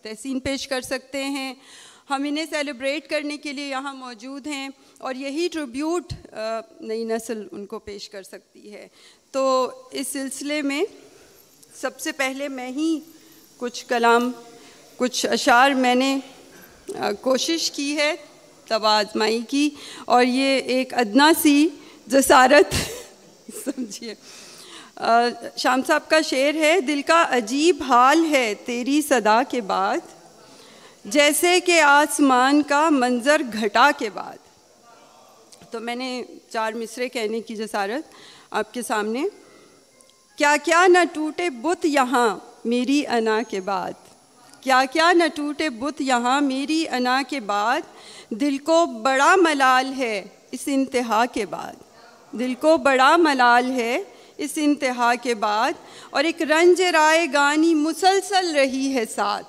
[SPEAKER 1] तहसीन पेश कर सकते हैं। हम इन्हें सेलिब्रेट करने के लिए यहाँ मौजूद हैं और यही ट्रिब्यूट नई नस्ल उनको पेश कर सकती है। तो इस सिलसिले में सबसे पहले मैं ही कुछ कलाम, कुछ अशार मैंने कोशिश की है। तब आजमाई की और ये एक अदना सी जसारत, समझिए। शाम साहब का शेर है, दिल का अजीब हाल है तेरी सदा के बाद, जैसे कि आसमान का मंज़र घटा के बाद। तो मैंने चार मिसरे कहने की जसारत आपके सामने। क्या क्या न टूटे बुत यहाँ मेरी अना के बाद क्या क्या न टूटे बुत यहाँ मेरी अना के बाद दिल को बड़ा मलाल है इस इंतहा के बाद। दिल को बड़ा मलाल है इस इंतहा के बाद। और एक रंज राय गानी मुसलसल रही है साथ।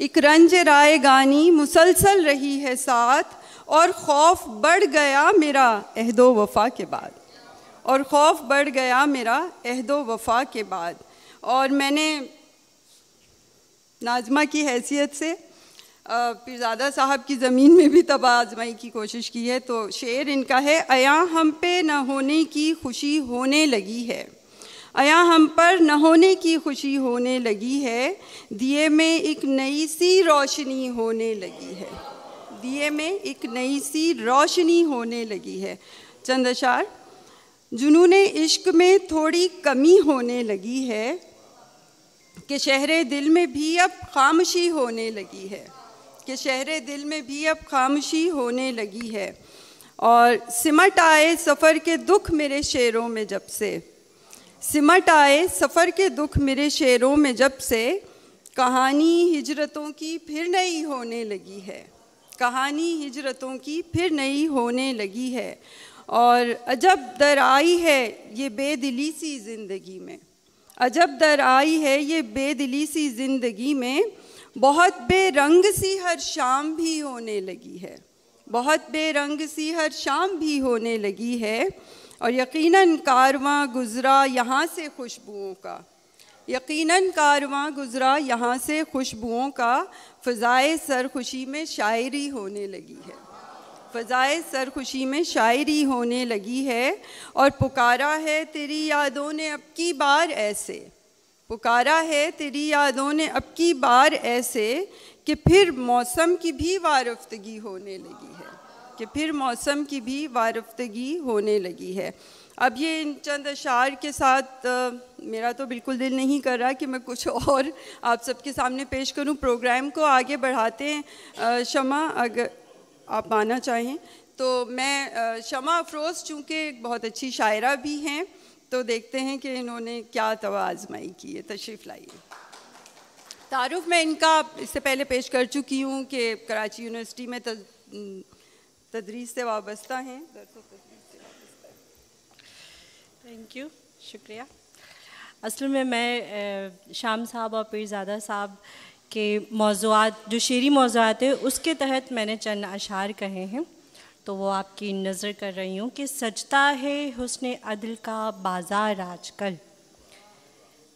[SPEAKER 1] एक रंज राय गानी मुसलसल रही है साथ। और खौफ बढ़ गया मेरा अहदो वफा के बाद। और खौफ बढ़ गया मेरा अहदो वफा के बाद। और मैंने नाजमा की हैसियत से पीरजादा साहब की ज़मीन में भी तबाह आजमाई की कोशिश की है तो शेर इनका है, अया हम पे न होने की खुशी होने लगी है। अया हम पर न होने की खुशी होने लगी है। दिए में एक नई सी रोशनी होने लगी है। दिए में एक नई सी रोशनी होने लगी है। चंद अशार जुनून इश्क में थोड़ी कमी होने लगी है कि शहर दिल में भी अब खामशी होने लगी है। कि शहर दिल में भी अब खामोशी होने लगी है और सिमट आए सफ़र के दुख मेरे शेरों में जब से। सिमट आए सफ़र के दुख मेरे शेरों में जब से, कहानी हिजरतों की फिर नई होने लगी है। कहानी हिजरतों की फिर नई होने लगी है और अजब दर आई है ये बेदिली सी ज़िंदगी में। अजब दर आई है ये बेदिली सी ज़िंदगी में बहुत बेरंग सी हर शाम भी होने लगी है। बहुत बेरंग सी हर शाम भी होने लगी है और यकीनन कारवां गुज़रा यहाँ से खुशबुओं का। यकीनन कारवां गुज़रा यहाँ से खुशबुओं का फ़ज़ाए सरखुशी में शायरी होने लगी है। फ़ज़ाए सरखुशी में शायरी होने लगी है और पुकारा है तेरी यादों ने अब की बार ऐसे। पुकारा है तेरी यादों ने अब की बार ऐसे कि फिर मौसम की भी वारफ्तगी होने लगी है कि फिर मौसम की भी वारफ्तगी होने लगी है। अब ये इन चंद अशार के साथ आ, मेरा तो बिल्कुल दिल नहीं कर रहा कि मैं कुछ और आप सबके सामने पेश करूँ। प्रोग्राम को आगे बढ़ाते हैं। शमा अगर आप आना चाहें। तो मैं शमा अफरोज़ चूँकि बहुत अच्छी शायरा भी हैं तो देखते हैं कि इन्होंने क्या तवा आजमाई की है, तशरीफ़ लाइए तारुफ मैं इनका इससे पहले पेश कर चुकी हूँ कि कराची यूनिवर्सिटी में तदरीस से वाबस्ता हैं।
[SPEAKER 2] थैंक यू शुक्रिया। असल में मैं शाम साहब और पीरजादा साहब के मौजूद जो शेरी मौजूद है, उसके तहत मैंने चंद अशार कहे हैं। तो वो आपकी नज़र कर रही हूँ कि सजता है हुस्न अदल का बाज़ार आजकल।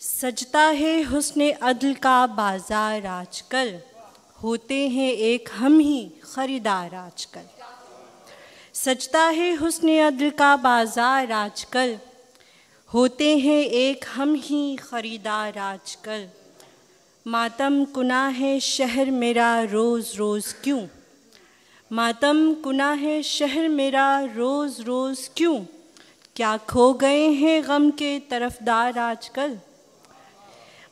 [SPEAKER 2] सजता है हुस्न अदल का बाज़ार आजकल। होते हैं एक हम ही ख़रीदार आजकल। सजता है हुस्न अदल का बाज़ार आजकल। होते हैं एक हम ही ख़रीदार आजकल। मातम कुना है शहर मेरा रोज़ रोज़ क्यों? मातम कुना है शहर मेरा रोज़ रोज़ क्यों? क्या खो गए हैं गम के तरफदार आजकल?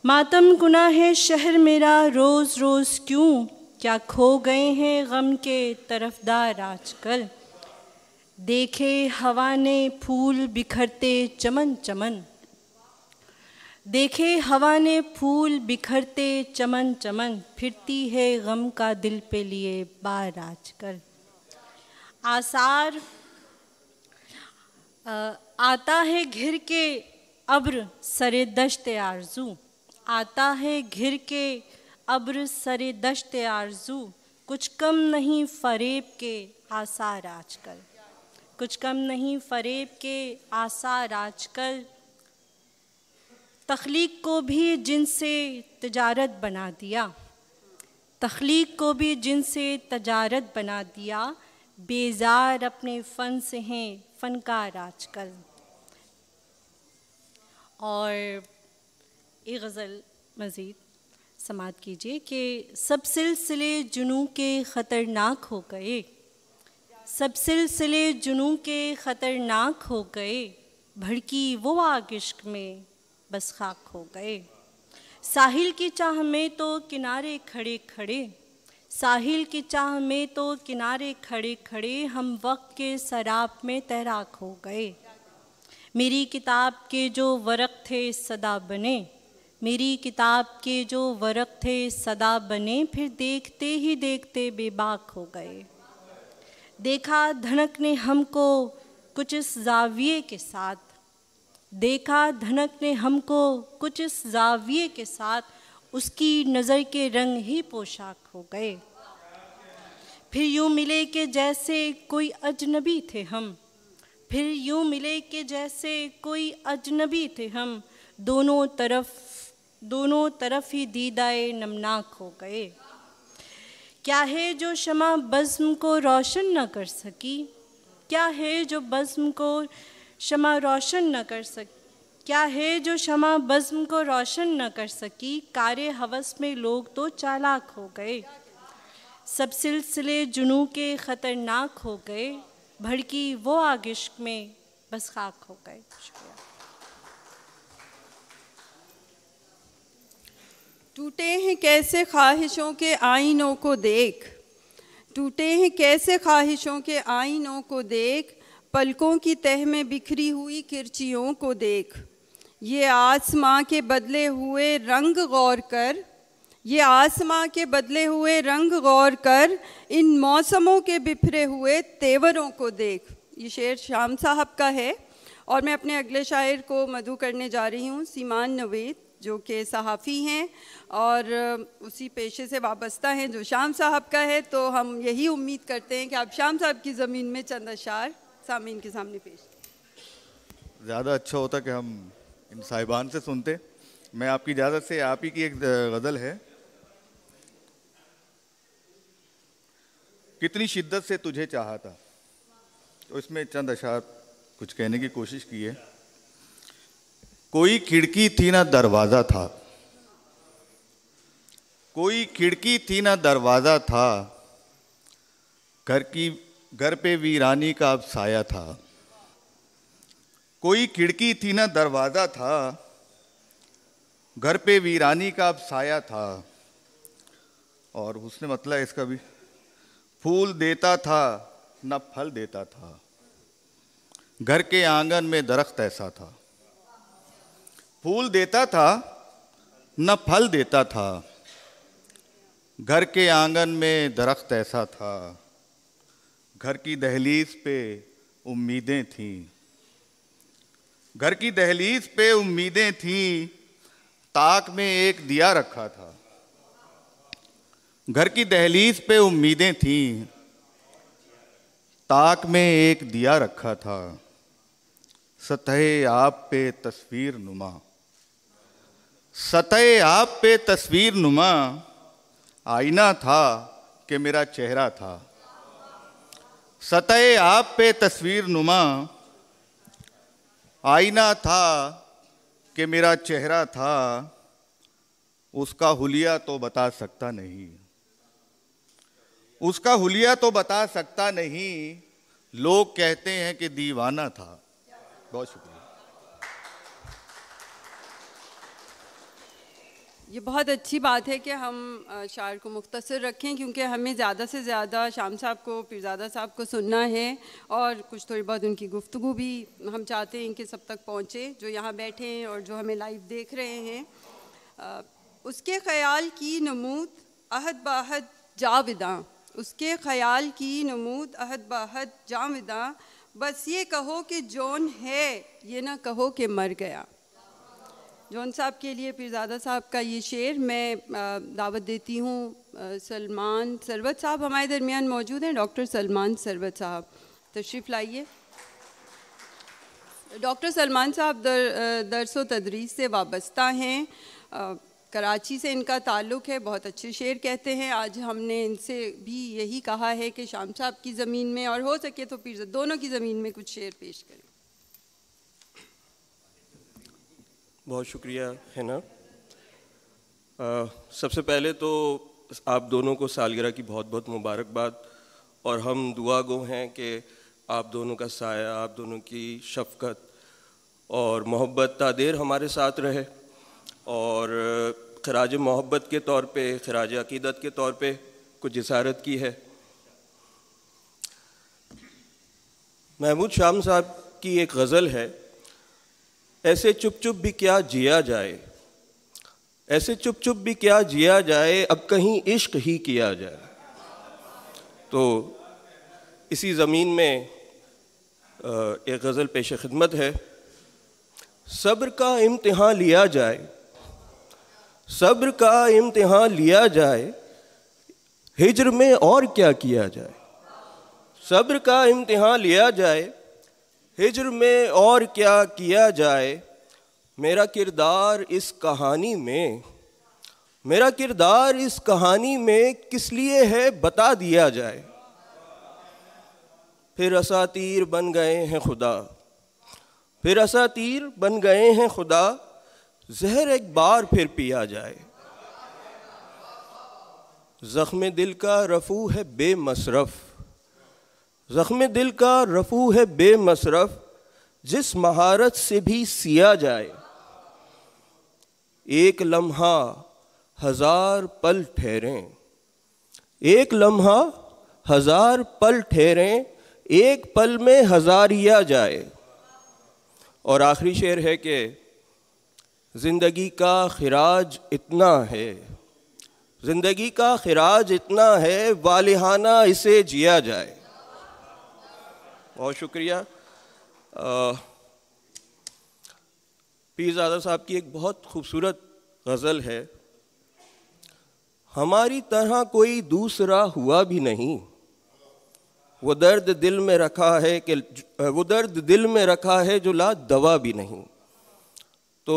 [SPEAKER 2] मातम कुना है शहर मेरा रोज़ रोज़ क्यों? क्या खो गए हैं गम के तरफदार आजकल? देखे हवा ने फूल बिखरते चमन चमन। देखे हवा ने फूल बिखरते चमन चमन, फिरती है गम का दिल पे लिए बार आजकल आसार आता है घिर के अब्र सरे दश्त आरज़ू। आता है घिर के अब्र सरे दश्त आरज़ू। कुछ कम नहीं फरेब के आसार आजकल कुछ कम नहीं फरेब के आसार आजकल तख्लीक को भी जिनसे तजारत बना दिया। तख्लीक को भी जिनसे तजारत बना दिया, बेजार अपने फ़न से हैं फ़नकार आजकल। और ये गज़ल मज़ीद समात कीजिए कि सब सिलसिले जुनू के ख़तरनाक हो गए। सब सिलसिले जुनू के ख़तरनाक हो गए। भड़की वो आग इश्क में बस खाक हो गए। साहिल की चाह में तो किनारे खड़े खड़े, साहिल की चाह में तो किनारे खड़े खड़े हम वक्त के शराब में तैराक हो गए। मेरी किताब के जो वरक थे सदा बने, मेरी किताब के जो वरक थे सदा बने, फिर देखते ही देखते बेबाक हो गए। देखा धनक ने हमको कुछ इस जाविये के साथ देखा धनक ने हमको कुछ इस जाविये के साथ उसकी नज़र के रंग ही पोशाक हो गए। फिर यूँ मिले कि जैसे कोई अजनबी थे हम, फिर यूँ मिले कि जैसे कोई अजनबी थे हम, दोनों तरफ़ दोनों तरफ़ ही दीदाए नमनाक हो गए। क्या है जो शमा बज़्म को रोशन न कर सकी? क्या है जो बज़्म को शमा रोशन न कर सक, क्या है जो शमा बज़्म को रोशन न कर सकी? कारे हवस में लोग तो चालाक हो गए। सब सिलसिले जुनू के ख़तरनाक हो गए। भड़की वो आगिश्क में बस खाक हो गए। शुक्रिया।
[SPEAKER 1] टूटे हैं कैसे ख्वाहिशों के आइनों को देख? टूटे हैं कैसे ख्वाहिशों के आइनों को देख? पलकों की तह में बिखरी हुई किरचियों को देख। ये आसमां के बदले हुए रंग गौर कर, ये आसमां के बदले हुए रंग गौर कर, इन मौसमों के बिखरे हुए तेवरों को देख। ये शेर शाम साहब का है और मैं अपने अगले शायर को मधु करने जा रही हूँ, सीमान नवेद, जो कि सहाफ़ी हैं और उसी पेशे से वाबस्ता हैं जो शाम साहब का है। तो हम यही उम्मीद करते हैं कि आप शाम साहब की ज़मीन में चंद अशार सामीन के सामने पेश।
[SPEAKER 4] ज़्यादा अच्छा होता कि हम इन साहिबान से सुनते। मैं आपकी इजाज़त से आप ही की एक गज़ल है। कितनी शिद्दत से तुझे चाहा था। तो इसमें चंद अशार कुछ कहने की कोशिश की है। कोई खिड़की थी ना दरवाज़ा था। कोई खिड़की थी ना दरवाज़ा था। घर की घर पे वीरानी का अब साया था। कोई खिड़की थी ना दरवाज़ा था। घर पे वीरानी का अब साया था। और उसने मतलब इसका भी फूल देता था, न फल देता था। घर के आँगन में दरख्त ऐसा था। फूल देता था, न फल देता था। घर के आँगन में दरख्त ऐसा था। घर की दहलीज पे उम्मीदें थीं। घर की दहलीज पे उम्मीदें थीं, ताक में एक दिया रखा था। घर की दहलीज पे उम्मीदें थीं, ताक में एक दिया रखा था। सतह आप पे तस्वीर नुमा। सतह आप पे तस्वीर नुमा, आईना था कि मेरा चेहरा था। सतह आप पे तस्वीर नुमा। आईना था कि मेरा चेहरा था, उसका हुलिया तो बता सकता नहीं। उसका हुलिया तो बता सकता नहीं, लोग कहते हैं कि दीवाना था। बहुत शुक्रिया।
[SPEAKER 1] ये बहुत अच्छी बात है कि हम शायर को मुख्तर रखें क्योंकि हमें ज़्यादा से ज़्यादा शाम साहब को पीरजादा साहब को सुनना है और कुछ थोड़ी बहुत उनकी गुफ्तु भी हम चाहते हैं कि सब तक पहुँचे जो यहाँ बैठे हैं और जो हमें लाइव देख रहे हैं। आ, उसके ख़याल की नमूद अहद बाहद जाविदा उसके ख्याल की नमूद अहद बाहद जाविदा बस ये कहो कि जौन है ये ना कहो कि मर गया। जौन साहब के लिए, पीरजादा साहब का ये शेर मैं दावत देती हूँ सलमान सरवत साहब हमारे दरमियान मौजूद हैं, डॉक्टर सलमान सरवत साहब। तशरीफ़ लाइए। डॉक्टर सलमान साहब दर दरस तदरीस से वाबस्ता हैं कराची से इनका ताल्लुक़ है, बहुत अच्छे शेर कहते हैं। आज हमने इनसे भी यही कहा है कि शाम साहब की ज़मीन में और हो सके तो पीर दोनों की ज़मीन में कुछ शेर पेश करें।
[SPEAKER 5] बहुत शुक्रिया है ना सबसे पहले तो आप दोनों को सालगिरह की बहुत बहुत मुबारकबाद और हम दुआ गो हैं कि आप दोनों का साया, आप दोनों की शफकत और मोहब्बत तादेर हमारे साथ रहे और खराज मोहब्बत के तौर पे खराज अकीदत के तौर पे कुछ इसारत की है। महमूद शाम साहब की एक गज़ल है ऐसे चुप चुप भी क्या जिया जाए? ऐसे चुप चुप भी क्या जिया जाए? अब कहीं इश्क ही किया जाए। तो इसी ज़मीन में एक गज़ल पेश खिदमत है। सब्र का इम्तिहान लिया जाए। सब्र का इम्तिहान लिया जाए। हिजर में और क्या किया जाए? सब्र का इम्तिहान लिया जाए। हिजर में और क्या किया जाए? मेरा किरदार इस कहानी में, मेरा किरदार इस कहानी में किस लिए है बता दिया जाए। फिर असातीर बन गए हैं खुदा। फिर असातीर बन गए हैं खुदा। जहर एक बार फिर पिया जाए। ज़ख्म दिल का रफू है बेमसरफ़। ज़ख्म दिल का रफू है बेमसरफ, जिस महारत से भी सिया जाए। एक लम्हा हज़ार पल ठहरें, एक लम्हा हज़ार पल ठहरें, एक पल में हजारिया जाए। और आखिरी शेर है कि ज़िंदगी का खराज इतना है, ज़िंदगी का खराज इतना है, वालिहाना इसे जिया जाए। बहुत शुक्रिया। पीरजादा साहब की एक बहुत खूबसूरत गज़ल है, हमारी तरह कोई दूसरा हुआ भी नहीं। वो दर्द दिल में रखा है कि, वो दर्द दिल में रखा है जो ला दवा भी नहीं। तो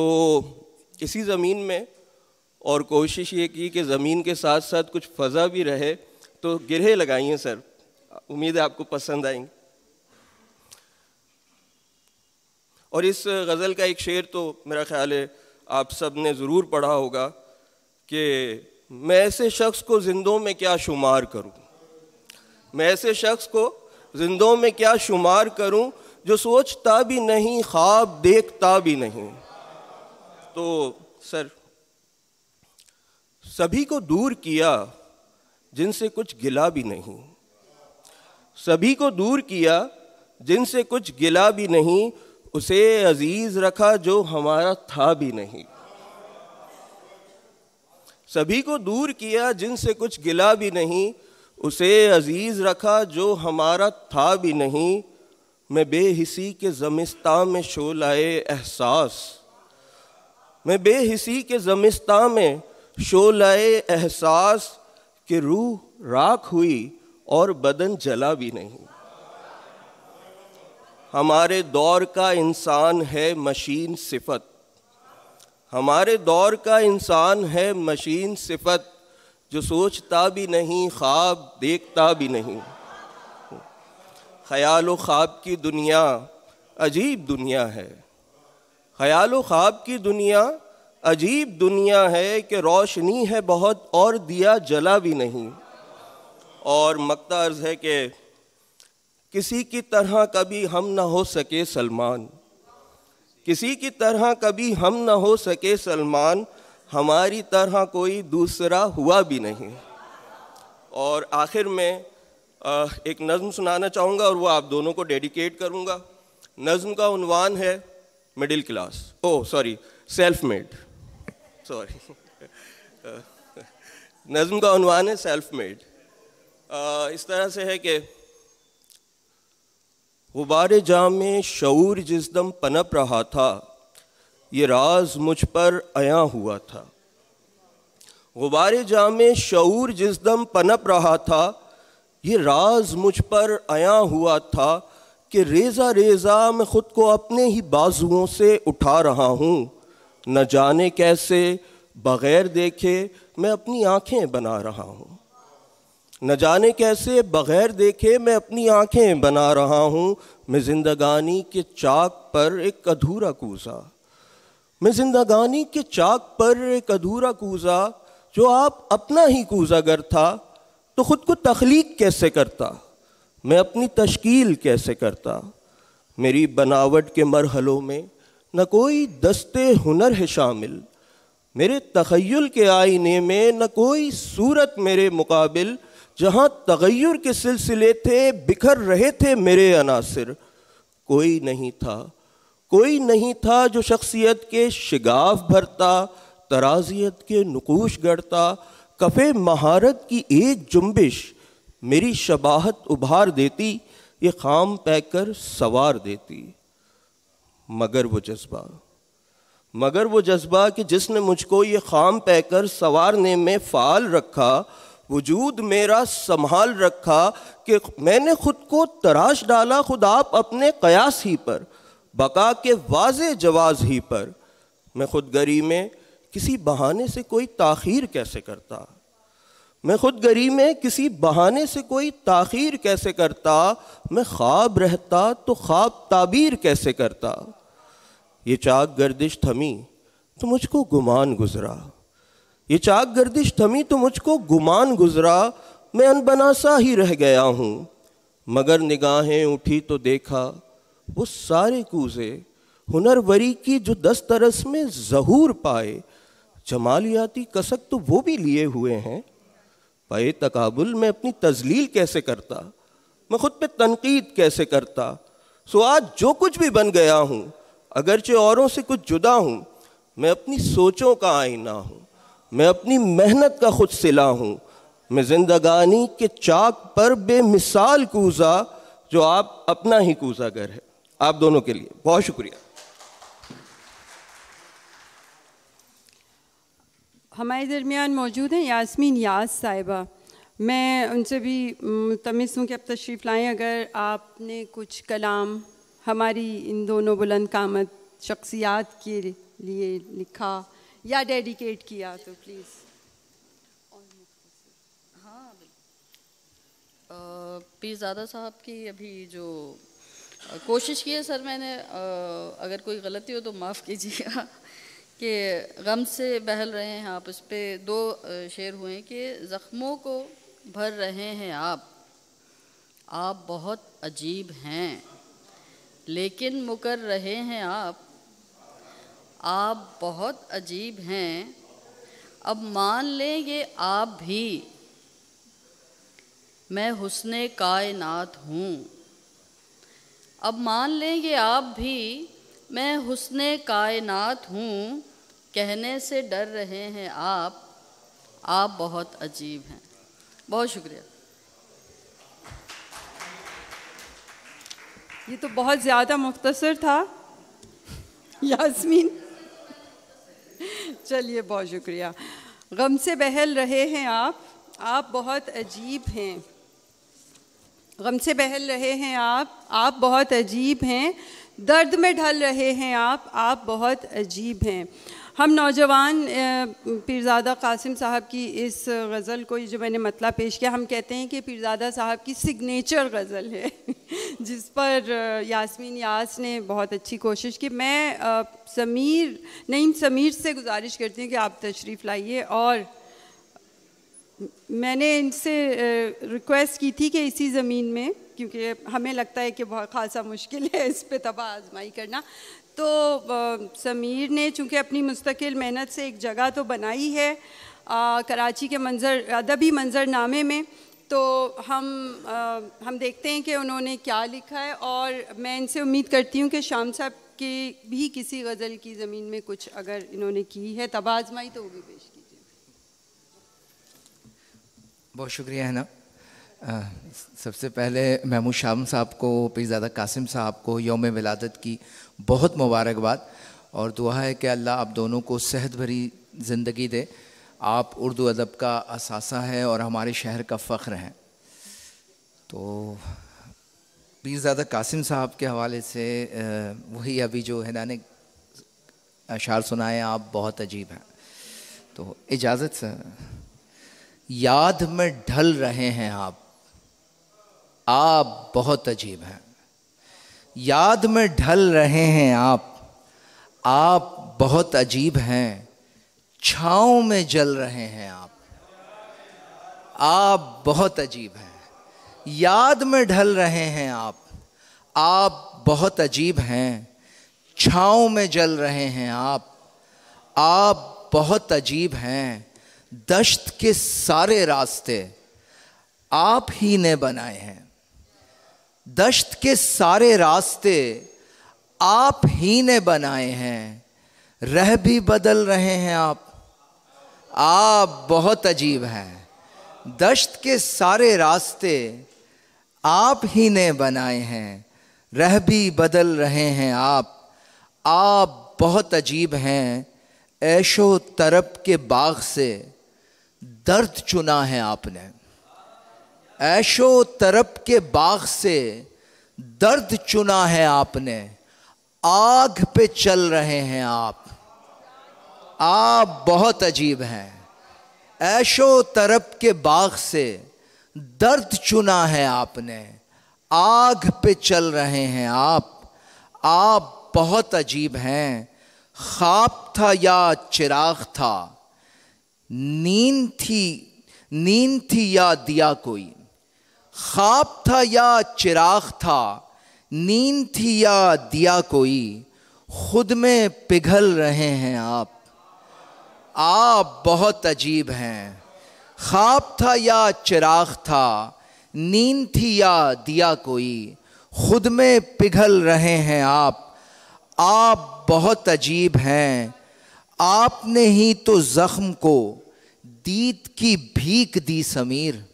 [SPEAKER 5] इसी ज़मीन में और कोशिश ये की कि ज़मीन के साथ साथ कुछ फ़ज़ा भी रहे तो गिरहे लगाइए सर। उम्मीद है आपको पसंद आएँगे। और इस गज़ल का एक शेर तो मेरा ख्याल है आप सबने ज़रूर पढ़ा होगा कि मैं ऐसे शख्स को जिंदों में क्या शुमार करूँ? मैं ऐसे शख्स को जिंदों में क्या शुमार करूँ जो सोचता भी नहीं, ख्वाब देखता भी नहीं? तो सर, सभी को दूर किया जिनसे कुछ गिला भी नहीं। सभी को दूर किया जिनसे कुछ गिला भी नहीं उसे अज़ीज़ रखा जो हमारा था भी नहीं। सभी को दूर किया, जिनसे कुछ गिला भी नहीं, उसे अज़ीज़ रखा जो हमारा था भी नहीं। मैं बेहिसी के जमिस्ता में शोलाए एहसास। मैं बेहिसी के जमिस्ता में शोलाए एहसास कि रूह राख हुई और बदन जला भी नहीं। हमारे दौर का इंसान है मशीन सिफत। हमारे दौर का इंसान है मशीन सिफत, जो सोचता भी नहीं, ख्वाब देखता भी नहीं। ख्याल ख्वाब की दुनिया अजीब दुनिया है। ख्याल ख्वाब की दुनिया अजीब दुनिया है कि रोशनी है बहुत और दिया जला भी नहीं। और मकता अर्ज़ है कि किसी की तरह कभी हम ना हो सके सलमान। किसी की तरह कभी हम ना हो सके सलमान, हमारी तरह कोई दूसरा हुआ भी नहीं। और आखिर में एक नज़म सुनाना चाहूँगा और वो आप दोनों को डेडिकेट करूँगा। नज़म का उनवान है middle class. Oh, sorry self made sorry नज़म का उनवान है सेल्फ मेड इस तरह से है कि गुबार जाम में शूर जिस दम पनप रहा था, ये राज मुझ पर आया हुआ था। गुबार जाम में शूर जिस दम पनप रहा था, ये राज मुझ पर आया हुआ था कि रेज़ा रेज़ा मैं ख़ुद को अपने ही बाजुओं से उठा रहा हूँ। न जाने कैसे, बग़ैर देखे मैं अपनी आँखें बना रहा हूँ। न जाने कैसे बग़ैर देखे मैं अपनी आँखें बना रहा हूँ। मैं जिंदगानी के चाक पर एक अधूरा कूजा मैं जिंदगानी के चाक पर एक अधूरा कूजा जो आप अपना ही कूजागर था तो ख़ुद को तख्लीक कैसे करता? मैं अपनी तश्कील कैसे करता? मेरी बनावट के मरहलों में न कोई दस्ते हुनर है शामिल। मेरे तखयल के आईने में न कोई सूरत मेरे मुकाबिल जहाँ तगैर के सिलसिले थे, बिखर रहे थे मेरे अनासर। कोई नहीं था, कोई नहीं था जो शख्सियत के शिगाफ भरता, तराजियत के नकूश गढ़ता, कफ़े महारत की एक जुम्बिश मेरी शबाहत उभार देती, ये खाम पैकर सवार देती। मगर वो जज्बा, मगर वो जज्बा कि जिसने मुझको ये खाम पैकर सवारने में फ़ाल रखा वजूद मेरा संभाल रखा कि मैंने खुद को तराश डाला खुद आप अपने कयास ही पर, बका के वाज जवाज ही पर। मैं खुद गरी में किसी बहाने से कोई ताखीर कैसे करता? मैं खुद गरी में किसी बहाने से कोई ताखीर कैसे करता? मैं ख्वाब रहता तो ख्वाब ताबीर कैसे करता? ये चाक गर्दिश थमी तो मुझको गुमान गुजरा। ये चाक गर्दिश थमी तो मुझको गुमान गुजरा, मैं अनबनासा ही रह गया हूँ। मगर निगाहें उठी तो देखा, वो सारे कूजे हुनरवरी की जो दस तरस में जहूर पाए, जमालियाती कसक तो वो भी लिए हुए हैं। पाए तकाबुल मैं अपनी तजलील कैसे करता, मैं खुद पे तनकीद कैसे करता, सो आज जो कुछ भी बन गया हूँ, अगरचे औरों से कुछ जुदा हूँ, मैं अपनी सोचों का आईना हूँ। मैं अपनी मेहनत का खुद सिला हूँ। मैं जिंदगानी के चाक पर बेमिसाल कूजा, जो आप अपना ही कूजा कर है। आप दोनों के लिए बहुत शुक्रिया।
[SPEAKER 1] हमारे दरमियान मौजूद हैं यास्मीन यास साहिबा। मैं उनसे भी तमिस हूँ कि अब तशरीफ़ लाएँ। अगर आपने कुछ कलाम हमारी इन दोनों बुलंद कामत शख्सियात के लिए लिखा या डेडिकेट किया तो प्लीज़
[SPEAKER 6] हाँ पीरजादा साहब की अभी जो कोशिश की है सर मैंने अगर कोई गलती हो तो माफ़ कीजिएगा, कि गम से बहल रहे हैं आप उस पर दो शेर हुए हैं कि ज़ख्मों को भर रहे हैं आप। आप बहुत अजीब हैं, लेकिन मुकर रहे हैं आप। आप बहुत अजीब हैं। अब मान लें ये आप भी। मैं हुस्न कायनात हूँ। अब मान लें ये आप भी, मैं हुस्न कायनात हूँ। कहने से डर रहे हैं आप। आप बहुत अजीब हैं। बहुत शुक्रिया।
[SPEAKER 1] ये तो बहुत ज़्यादा मुख्तसर था। यास्मीन। चलिए, बहुत शुक्रिया। गम से बहल रहे हैं आप। आप बहुत अजीब हैं। गम से बहल रहे हैं आप। आप बहुत अजीब हैं। दर्द में ढल रहे हैं आप। आप बहुत अजीब हैं। हम नौजवान पीरज़ादा कासिम साहब की इस गज़ल को जो मैंने मतला पेश किया, हम कहते हैं कि पीरज़ादा साहब की सिग्नेचर गज़ल है, जिस पर यास्मीन यास ने बहुत अच्छी कोशिश की। मैं समीर, नईम समीर से गुजारिश करती हूँ कि आप तशरीफ़ लाइए और मैंने इनसे रिक्वेस्ट की थी कि इसी ज़मीन में, क्योंकि हमें लगता है कि बहुत खासा मुश्किल है इस पर तबाह आजमाई करना। तो समीर ने चूँकि अपनी मुस्तकिल मेहनत से एक जगह तो बनाई है आ, कराची के मंज़र अदबी मंज़रनामे में तो हम आ, हम देखते हैं कि उन्होंने क्या लिखा है और मैं इनसे उम्मीद करती हूँ कि शाम साहब के भी किसी गज़ल की ज़मीन में कुछ अगर इन्होंने की है तब आजमाई तो वो भी पेश कीजिए।
[SPEAKER 7] बहुत शुक्रिया है ना? सबसे पहले महमूद शाम साहब को पीरजादा कासिम साहब को योम विलादत की बहुत मुबारकबाद। और दुआ है कि अल्लाह आप दोनों को सेहत भरी ज़िंदगी दे। आप उर्दू अदब का असासा है और हमारे शहर का फ़ख्र हैं। तो पीरजादा कासिम साहब के हवाले से वही अभी जो है ने अशार सुनाए, आप बहुत अजीब हैं। तो इजाज़त, सर। याद में ढल रहे हैं आप। आप बहुत अजीब हैं। याद में ढल रहे हैं आप। आप बहुत अजीब हैं। छाँव में जल रहे हैं आप। आप बहुत अजीब हैं। याद में ढल रहे हैं आप। आप बहुत अजीब हैं। छाँव में जल रहे हैं आप। आप बहुत अजीब हैं। दश्त के सारे रास्ते आप ही ने बनाए हैं। दश्त के सारे रास्ते आप ही ने बनाए हैं। रह भी बदल रहे हैं आप। आप बहुत अजीब हैं। दश्त के सारे रास्ते आप ही ने बनाए हैं। रह भी बदल रहे हैं आप। आप बहुत अजीब हैं। ऐशो तरब के बाग से दर्द चुना है आपने। ऐशो तरब के बाग से दर्द चुना है आपने, आग पे चल रहे हैं आप। आप बहुत अजीब हैं। ऐशो तरब के बाग से दर्द चुना है आपने, आग पे चल रहे हैं आप। आप बहुत अजीब हैं। ख्वाब था या चिराग था, नींद थी नींद थी या दिया कोई। ख्वाब था या चिराग था, नींद थी या दिया कोई, खुद में पिघल रहे हैं आप। आप बहुत अजीब हैं। ख्वाब था या चिराग था, नींद थी या दिया कोई, खुद में पिघल रहे हैं आप। आप बहुत अजीब हैं। आपने ही तो जख्म को, दीद की भीख दी समीर।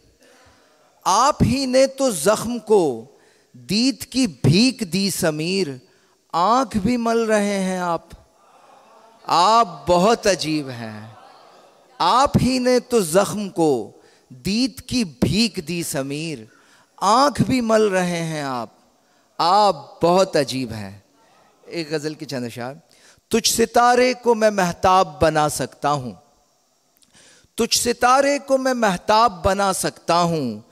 [SPEAKER 7] आप ही ने तो जख्म को दीद की भीख दी समीर, आँख भी मल रहे हैं आप। आप बहुत अजीब हैं। आप ही ने तो जख्म को दीद की भीख दी समीर, आँख भी मल रहे हैं आप। आप बहुत अजीब हैं। एक गज़ल की चंद तुझ सितारे को मैं महताब बना सकता हूँ। तुझ सितारे को मैं महताब बना सकता हूँ।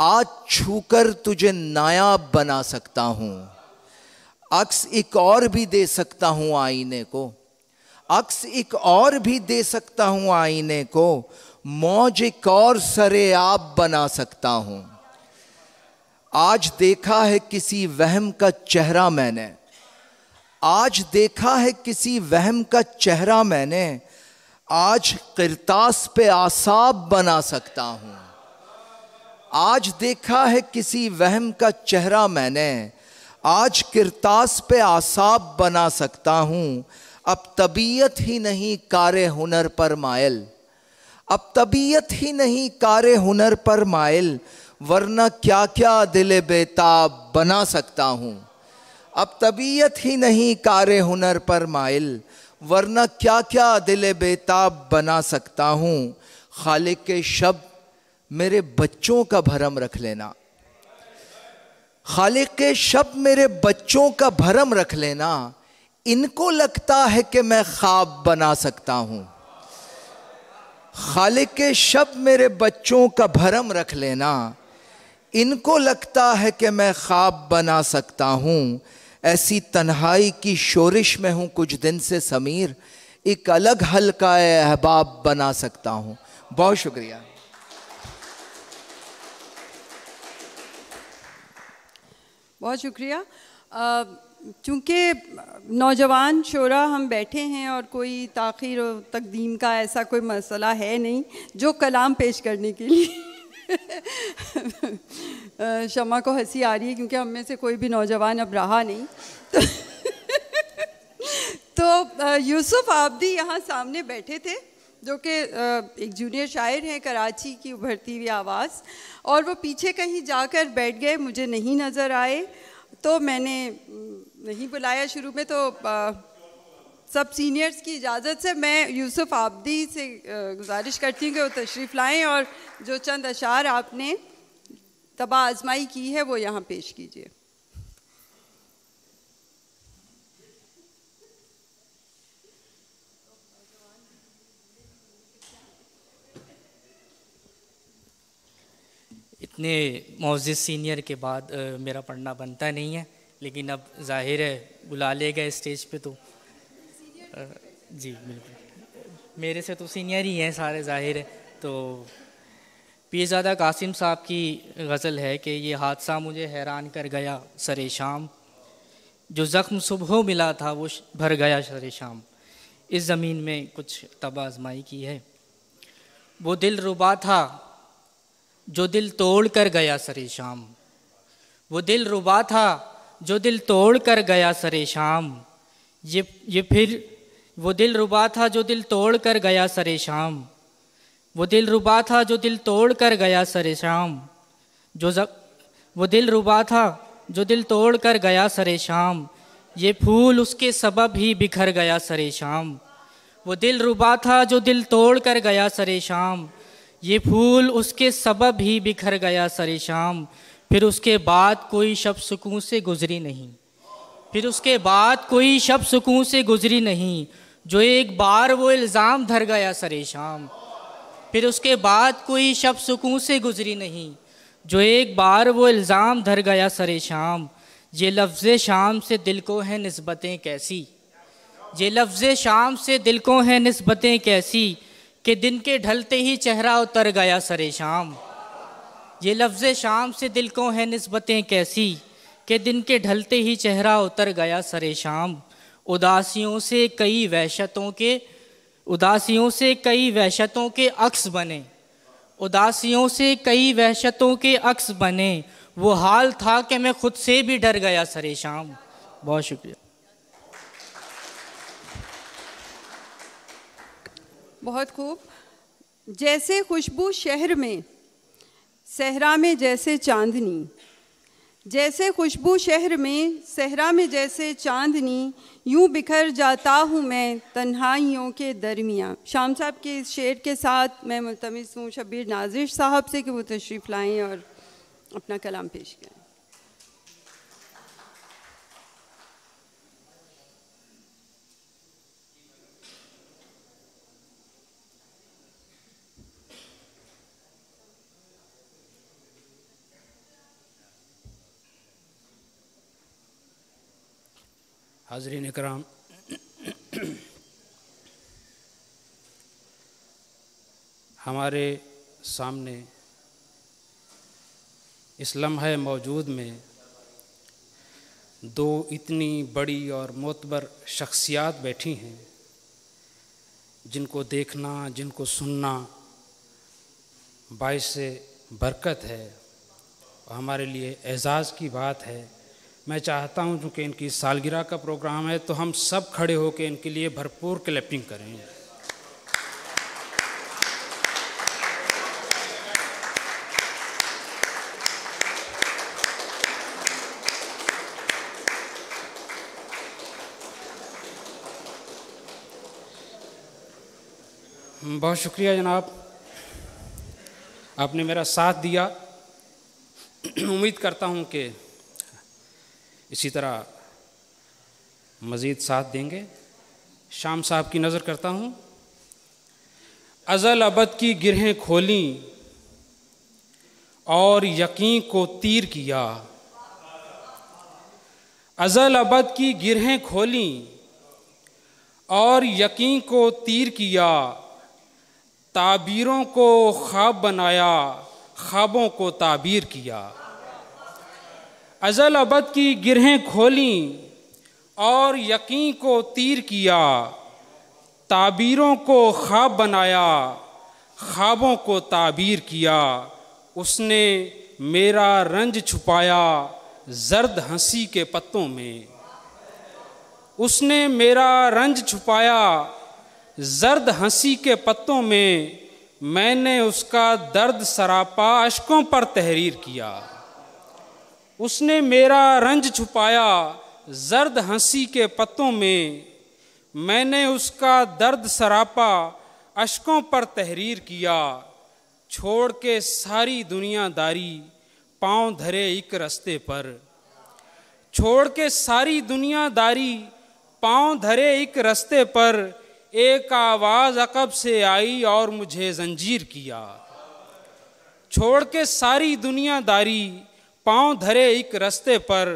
[SPEAKER 7] आज छूकर तुझे नायाब बना सकता हूँ। अक्स एक और भी दे सकता हूँ आईने को। अक्स एक और भी दे सकता हूँ आईने को। मौज एक और सरे आप बना सकता हूँ। आज देखा है किसी वहम का चेहरा मैंने। आज देखा है किसी वहम का चेहरा मैंने। आज किरतास पे आसाब बना सकता हूँ। आज देखा है किसी वहम का चेहरा मैंने। आज किरतास पे आसाब बना सकता हूँ। अब तबीयत ही नहीं कारे हुनर पर मायल। अब तबीयत ही नहीं कारे हुनर पर मायल, वरना क्या क्या दिल बेताब बना सकता हूँ। अब तबीयत ही नहीं कारे हुनर पर मायल, वरना क्या क्या दिल बेताब बना सकता हूँ। खालिक के शब्द मेरे बच्चों का भरम रख लेना। खालिक के शब्द मेरे बच्चों का भरम रख लेना। इनको लगता है कि मैं ख्वाब बना सकता हूँ। खालिक के शब्द मेरे बच्चों का भरम रख लेना। इनको लगता है कि मैं ख्वाब बना सकता हूँ। ऐसी तन्हाई की शोरिश में हूँ कुछ दिन से समीर। एक अलग हल्का अहबाब बना सकता हूँ। बहुत शुक्रिया।
[SPEAKER 1] बहुत शुक्रिया। चूँकि नौजवान शोरा हम बैठे हैं और कोई ताख़िर तकदीम का ऐसा कोई मसला है नहीं, जो कलाम पेश करने के लिए। शमा को हँसी आ रही है क्योंकि हम में से कोई भी नौजवान अब रहा नहीं। तो तो यूसुफ आबदी यहाँ सामने बैठे थे, जो कि एक जूनियर शायर हैं, कराची की उभरती हुई आवाज़। और वो पीछे कहीं जाकर बैठ गए मुझे नहीं नज़र आए। तो मैंने नहीं बुलाया शुरू में तो आ, सब सीनियर्स की इजाज़त से मैं यूसुफ आबदी से गुजारिश करती हूँ कि वो तशरीफ़ लाएँ और जो चंद अशार आपने तबाह आजमाई की है वो यहाँ पेश कीजिए।
[SPEAKER 8] इतने मोज़ सीनियर के बाद आ, मेरा पढ़ना बनता नहीं है लेकिन अब ज़ाहिर है बुला ले गए स्टेज पे तो आ, जी बिल्कुल। मेरे से तो सीनियर ही हैं सारे ज़ाहिर है। तो पीरजादा कासिम साहब की गज़ल है कि ये हादसा मुझे हैरान कर गया सरे शाम। जो ज़ख्म सुबह मिला था वो भर गया सरे शाम। इस ज़मीन में कुछ तब आजमाई की है। वो दिल रुबा था जो दिल तोड़ कर गया सरे शाम। वो दिल रुबा था, जो दिल तोड़ कर गया सरे शाम। ये ये फिर, वो दिल रुबा था, जो दिल तोड़ कर गया सरे शाम। वो दिल रुबा था, जो दिल तोड़ कर गया सरे शाम। जो जक वो दिल रुबा था, जो दिल तोड़ कर गया सरे शाम। ये फूल उसके सबब ही बिखर गया सरे शाम। वो दिल रुबा था, जो दिल तोड़ कर गया सरे शाम। ये फूल उसके सबब ही बिखर गया सरे शाम। फिर उसके बाद कोई शब सुकून से गुजरी नहीं। फिर उसके बाद कोई शब सुकून से गुजरी नहीं। जो एक बार वो इल्ज़ाम धर गया सरे शाम। फिर उसके बाद कोई शब सुकून से गुजरी नहीं। जो एक बार वो इल्ज़ाम धर गया सरे शाम। ये लफ्ज़ शाम से दिल को है नस्बतें कैसी? ये लफ्ज़ शाम से दिल को है नस्बतें कैसी? कि दिन के ढलते ही चेहरा उतर गया सरे शाम। ये लफ्ज़ शाम से दिल को है नस्बतें कैसी कि दिन के ढलते ही चेहरा उतर गया सरे शाम। उदासियों से कई वहशतों के, उदासियों से कई वहशतों के अक्स बने। उदासियों से कई वहशतों के अक्स बने। वो हाल था कि मैं खुद से भी डर गया सरे शाम। बहुत शुक्रिया।
[SPEAKER 1] बहुत खूब। जैसे खुशबू शहर में, सहरा में जैसे चांदनी। जैसे खुशबू शहर में, सहरा में जैसे चांदनी, यूँ बिखर जाता हूँ मैं तन्हाइयों के दरमिया। शाम साहब के इस शेर के साथ मैं मुलतमस हूँ शबीर नाजिर साहब से कि वो तशरीफ़ लाएँ और अपना कलाम पेश करें।
[SPEAKER 9] हाजरीन कराम हमारे सामने इस लम्हे मौजूद में दो इतनी बड़ी और मोतबर शख्सियात बैठी हैं, जिनको देखना, जिनको सुनना बाइस से बरकत है। हमारे लिए एजाज़ की बात है। मैं चाहता हूँ चूँकि इनकी सालगिरह का प्रोग्राम है तो हम सब खड़े होकर इनके लिए भरपूर क्लैपिंग करें। बहुत शुक्रिया जनाब। आपने मेरा साथ दिया। उम्मीद करता हूँ कि इसी तरह मज़ीद साथ देंगे। शाम साहब की नज़र करता हूँ। अज़ल अबद की गिरहें खोली और यकीन को तीर किया। अज़ल अबद की गिरहें खोली और यकीन को तीर किया। ताबीरों को ख्वाब बनाया, ख्वाबों को ताबीर किया। अजल अबद की गिरहें खोली और यकीन को तीर किया, ताबीरों को ख्वाब बनाया, ख्वाबों को ताबीर किया। उसने मेरा रंज छुपाया जर्द हँसी के पत्तों में। उसने मेरा रंज छुपाया जर्द हँसी के पत्तों में। मैंने उसका दर्द सरापा अशकों पर तहरीर किया। उसने मेरा रंज छुपाया जर्द हँसी के पत्तों में। मैंने उसका दर्द सरापा, अशकों पर तहरीर किया। छोड़ के सारी दुनियादारी पाँव धरे एक रस्ते पर। छोड़ के सारी दुनियादारी पाँव धरे एक रस्ते पर, एक आवाज़ अकब से आई और मुझे जंजीर किया। छोड़ के सारी दुनियादारी पाँव धरे एक रस्ते पर,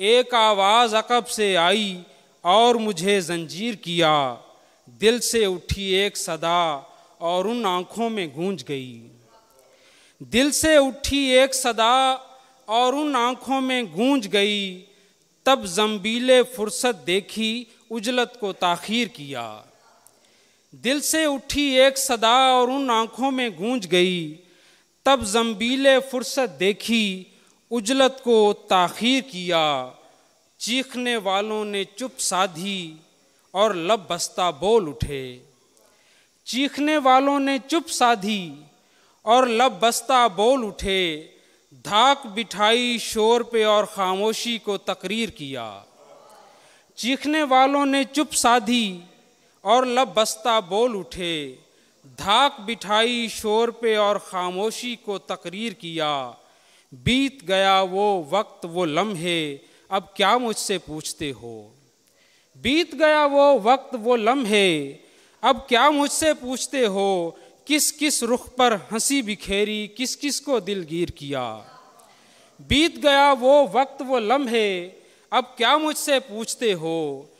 [SPEAKER 9] एक आवाज़ अकब से आई और मुझे जंजीर किया। दिल से उठी एक सदा और उन आँखों में गूंज गई। दिल से उठी एक सदा और उन आँखों में गूंज गई। तब जम्बीले फुर्सत देखी, उजलत को ताखीर किया। दिल से उठी एक सदा और उन आँखों में गूंज गई। तब जम्बीले फुर्सत देखी उजलत को ताखीर किया, चीखने वालों ने चुप साधी और लब बस्ता बोल उठे। चीखने वालों ने चुप साधी और लब बस्ता बोल उठे, धाक बिठाई शोर पे और खामोशी को तकरीर किया। चीखने वालों ने चुप साधी और लब बस्ता बोल उठे, धाक बिठाई शोर पे और खामोशी को तकरीर किया। बीत गया वो वक्त, वो लम्हे, अब क्या मुझसे पूछते हो? बीत गया वो वक्त, वो लम्हे, अब क्या मुझसे पूछते हो? किस किस रुख पर हँसी बिखेरी किस किस को दिलगीर किया? बीत गया वो वक्त, वो लम्हे, अब क्या मुझसे पूछते हो?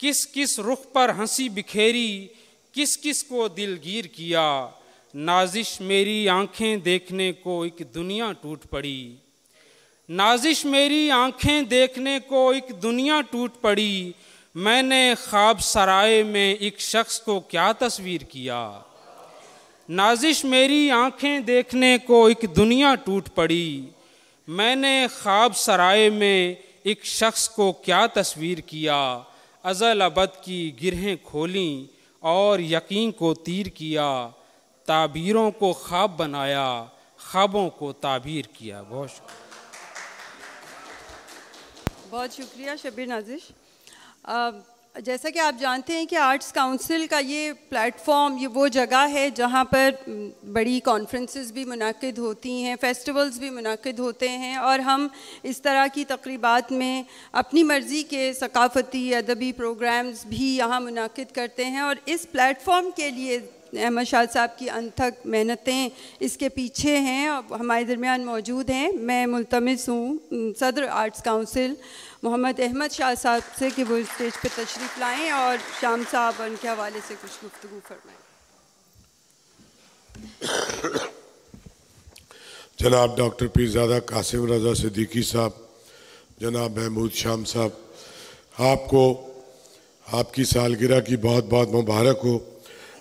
[SPEAKER 9] किस किस रुख पर हँसी बिखेरी किस किस को दिलगीर किया? नाजिश मेरी आँखें देखने को एक दुनिया टूट पड़ी। नाजिश मेरी आँखें देखने को एक दुनिया टूट पड़ी। मैंने ख्वाब सराय में एक शख्स को क्या तस्वीर किया? नाजिश मेरी आँखें देखने को एक दुनिया टूट पड़ी। मैंने ख्वाब सराय में एक शख्स को क्या तस्वीर किया? अज़ल अबद की गिरहें खोली और यकीन को तीर किया। ताबीरों को ख्वाब बनाया, ख्वाबों को ताबीर किया। बहुत शुक्रिया।
[SPEAKER 1] बहुत शुक्रिया शबीर नाजिश। जैसा कि आप जानते हैं कि आर्ट्स काउंसिल का ये प्लेटफॉर्म, ये वो जगह है जहाँ पर बड़ी कॉन्फ्रेंसेस भी मुनद होती हैं, फेस्टिवल्स भी मुनद होते हैं और हम इस तरह की तकरीबात में अपनी मर्ज़ी के सकाफ़ती, अदबी प्रोग्राम्स भी यहाँ मुनद करते हैं और इस प्लेटफॉर्म के लिए अहमद शाह साहब की अनथक मेहनतें इसके पीछे हैं और हमारे दरमियान मौजूद हैं। मैं मुलतमस हूँ सदर आर्ट्स काउंसिल। मोहम्मद अहमद शाह साहब से कि वो स्टेज पर तशरीफ़ लाएँ और शाम साहब उनके हवाले से कुछ गुफ्तु फरमाएँ।
[SPEAKER 10] जनाब डॉक्टर पीरजादा कासिम रज़ा सिद्दीकी साहब, जनाब महमूद शाम साहब, आपको, आपकी सालगिरह की बहुत बहुत मुबारक हो।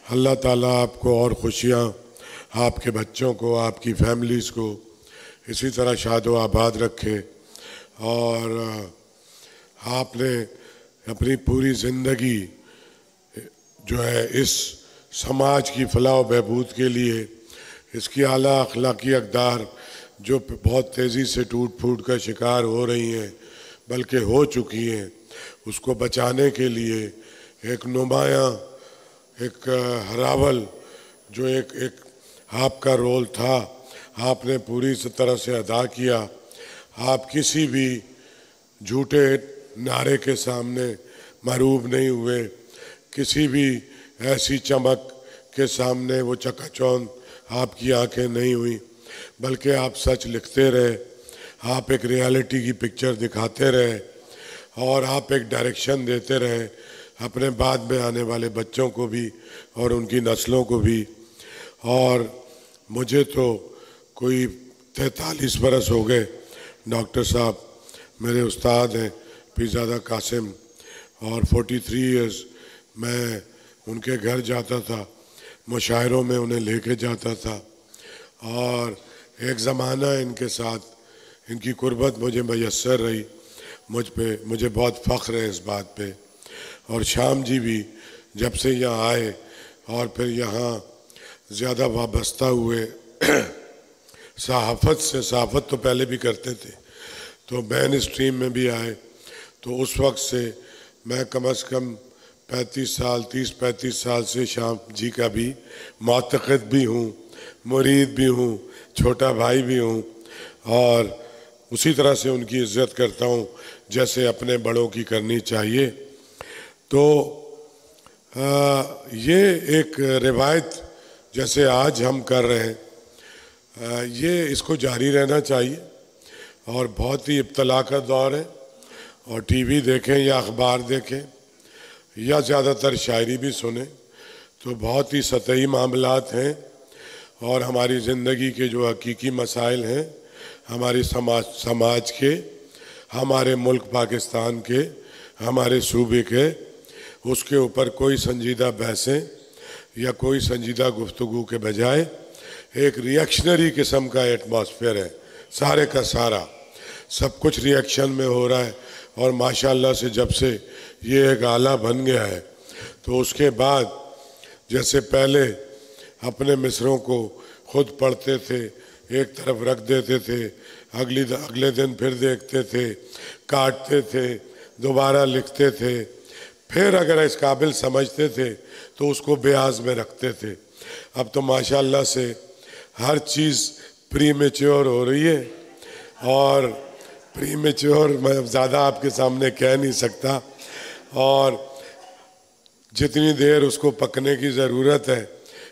[SPEAKER 10] अल्लाह ताला आपको और खुशियाँ, आपके बच्चों को, आपकी फैमिलीज़ को इसी तरह शाद व आबाद रखे। और आपने अपनी पूरी ज़िंदगी जो है इस समाज की फलाह बहबूद के लिए, इसकी आला अखलाकी अकदार जो बहुत तेज़ी से टूट फूट का शिकार हो रही हैं, बल्कि हो चुकी हैं, उसको बचाने के लिए एक नुमाया एक हरावल, जो एक एक आपका रोल था। आपने पूरी तरह से अदा किया। आप किसी भी झूठे नारे के सामने मरूब नहीं हुए। किसी भी ऐसी चमक के सामने वो चकाचौंध आपकी आँखें नहीं हुई, बल्कि आप सच लिखते रहे। आप एक रियलिटी की पिक्चर दिखाते रहे और आप एक डायरेक्शन देते रहे। अपने बाद में आने वाले बच्चों को भी और उनकी नस्लों को भी। और मुझे तो कोई तैतालीस बरस हो गए। डॉक्टर साहब, मेरे उस्ताद हैं पीरजादा कासिम, और 43 इयर्स मैं उनके घर जाता था, मुशायरों में उन्हें लेके जाता था। और एक ज़माना इनके साथ, इनकी कुर्बत मुझे मैसर रही, मुझ पे, मुझे बहुत फ़ख्र है इस बात पे। और शाम जी भी जब से यहाँ आए और फिर यहाँ ज़्यादा वाबस्ता हुए, सहाफ़त से, सहाफ़त तो पहले भी करते थे। तो बैन स्ट्रीम में भी आए तो उस वक्त से मैं कम अज़ कम पैंतीस साल, तीस, पैंतीस साल से शाम जी का भी मतक़द भी हूँ, मुरीद भी हूँ, छोटा भाई भी हूँ और उसी तरह से उनकी इज़्ज़त करता हूँ, जैसे अपने बड़ों की करनी चाहिए। तो आ, ये एक रिवायत जैसे आज हम कर रहे हैं। आ, ये इसको जारी रहना चाहिए और बहुत ही इब्तला का दौर है और टीवी देखें या अखबार देखें या ज़्यादातर शायरी भी सुने तो बहुत ही सतही मामलात हैं और हमारी ज़िंदगी के जो हकीकी मसाइल हैं हमारी समाज समाज के हमारे मुल्क पाकिस्तान के हमारे सूबे के उसके ऊपर कोई संजीदा बहसें या कोई संजीदा गुफ्तु के बजाय एक रिएक्शनरी किस्म का एटमॉस्फेयर है, सारे का सारा। सब कुछ रिएक्शन में हो रहा है और माशाल्लाह से जब से ये एक आला बन गया है तो उसके बाद जैसे पहले अपने मिसरों को खुद पढ़ते थे, एक तरफ़ रख देते थे, अगली अगले दिन फिर देखते थे, काटते थे, दोबारा लिखते थे फिर अगर इस काबिल समझते थे तो उसको ब्याज में रखते थे। अब तो माशाल्लाह से हर चीज़ प्री मेच्योर हो रही है और प्री मेच्योर मैं ज़्यादा आपके सामने कह नहीं सकता और जितनी देर उसको पकने की ज़रूरत है,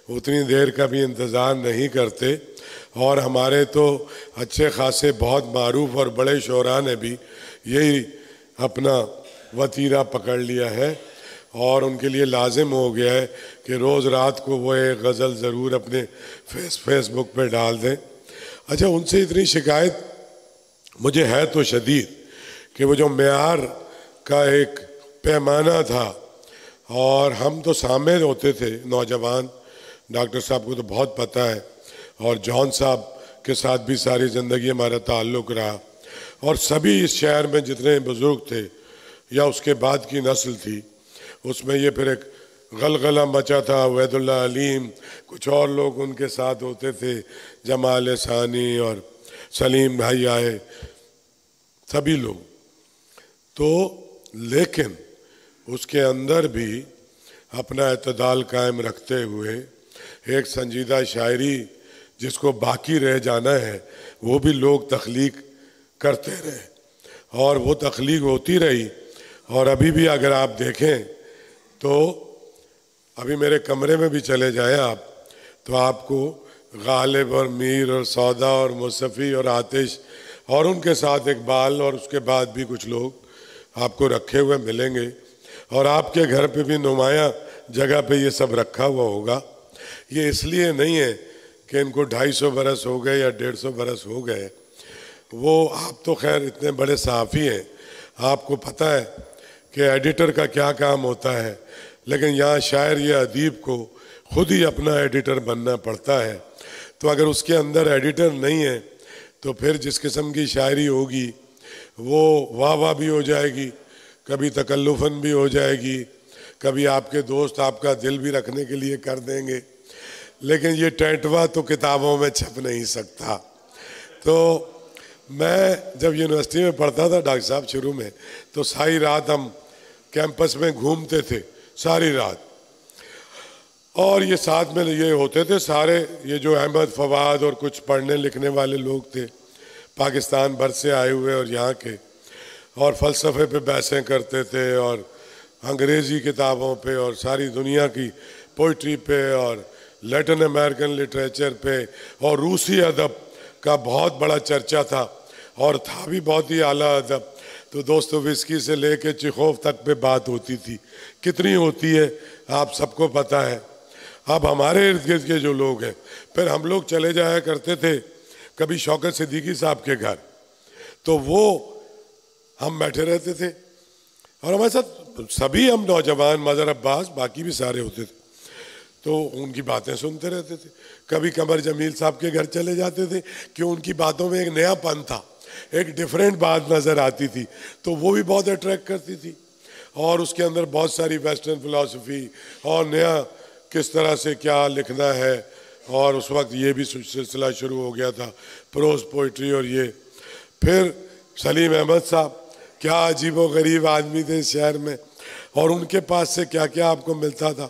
[SPEAKER 10] उतनी देर का भी इंतज़ार नहीं करते। और हमारे तो अच्छे खासे बहुत मरूफ और बड़े शोरा ने भी, यही अपना वतीरा पकड़ लिया है और उनके लिए लाजिम हो गया है कि रोज़ रात को वो एक गज़ल ज़रूर अपने फेस, फेसबुक पे डाल दें। अच्छा उनसे इतनी शिकायत मुझे है तो शदीद कि वो जो मैार का एक पैमाना था और हम तो सामने होते थे नौजवान। डॉक्टर साहब को तो बहुत पता है और जॉन साहब के साथ भी सारी ज़िंदगी हमारा ताल्लुक़ रहा। और सभी इस शहर में जितने बुज़ुर्ग थे या उसके बाद की नस्ल थी। उसमें ये फिर एक गलगला मचा था वैदुल्ला अलीम। कुछ और लोग उनके साथ होते थे, जमाल सानी और सलीम भाई आए, सभी लोग। तो लेकिन उसके अंदर भी अपना अतदाल कायम रखते हुए एक संजीदा शायरी जिसको बाकी रह जाना है, वो भी लोग तख्लीक करते रहे। और वो तख्लीक होती रही और अभी भी अगर आप देखें तो अभी मेरे कमरे में भी चले जाएँ आप तो आपको गालिब और मीर और सौदा और मुसफ़ी और आतिश और उनके साथ इकबाल और उसके बाद भी कुछ लोग आपको रखे हुए मिलेंगे। और आपके घर पे भी नुमाया जगह पे ये सब रखा हुआ होगा। ये इसलिए नहीं है कि इनको ढाई सौ बरस हो गए या डेढ़ सौ बरस हो गए। वो आप तो खैर इतने बड़े सहाफ़ी हैं। आपको पता है कि एडिटर का क्या काम होता है। लेकिन यहाँ शायर या अदीब को खुद ही अपना एडिटर बनना पड़ता है। तो अगर उसके अंदर एडिटर नहीं है तो फिर जिस किस्म की शायरी होगी, वो वाह वाह भी हो जाएगी, कभी तकल्लुफन भी हो जाएगी, कभी आपके दोस्त आपका दिल भी रखने के लिए कर देंगे। लेकिन ये टेंटवा तो किताबों में छप नहीं सकता। तो मैं जब यूनिवर्सिटी में पढ़ता था, डॉक्टर साहब शुरू में तो सारी रात हम कैंपस में घूमते थे सारी रात। और ये साथ में ये होते थे, सारे ये जो अहमद फवाद और कुछ पढ़ने लिखने वाले लोग थे, पाकिस्तान भर से आए हुए और यहाँ के, और फ़लसफ़े पे बहसें करते थे और अंग्रेज़ी किताबों पे और सारी दुनिया की पोइट्री पे और लैटिन अमेरिकन लिटरेचर पे और रूसी अदब का बहुत बड़ा चर्चा था और था भी बहुत ही आला अदब। तो दोस्तों विस्की से लेके चिखोफ तक पे बात होती थी। कितनी होती है, आप सबको पता है। अब हमारे इर्द गिर्द के जो लोग हैं, फिर हम लोग चले जाया करते थे कभी शौकत सिद्दीकी साहब के घर। तो वो हम बैठे रहते थे और हमारे साथ सभी हम नौजवान मज़र अब्बास, बाकी भी सारे होते थे। तो उनकी बातें सुनते रहते थे। कभी कमर जमील साहब के घर चले जाते थे कि उनकी बातों में एक नया पन था। एक डिफरेंट बात नज़र आती थी। तो वो भी बहुत अट्रैक्ट करती थी। और उसके अंदर बहुत सारी वेस्टर्न फिलासफी और नया किस तरह से क्या लिखना है। और उस वक्त ये भी सिलसिला शुरू हो गया था प्रोज पोइट्री और ये। फिर सलीम अहमद साहब, क्या अजीब गरीब आदमी थे शहर में। और उनके पास से क्या क्या आपको मिलता था।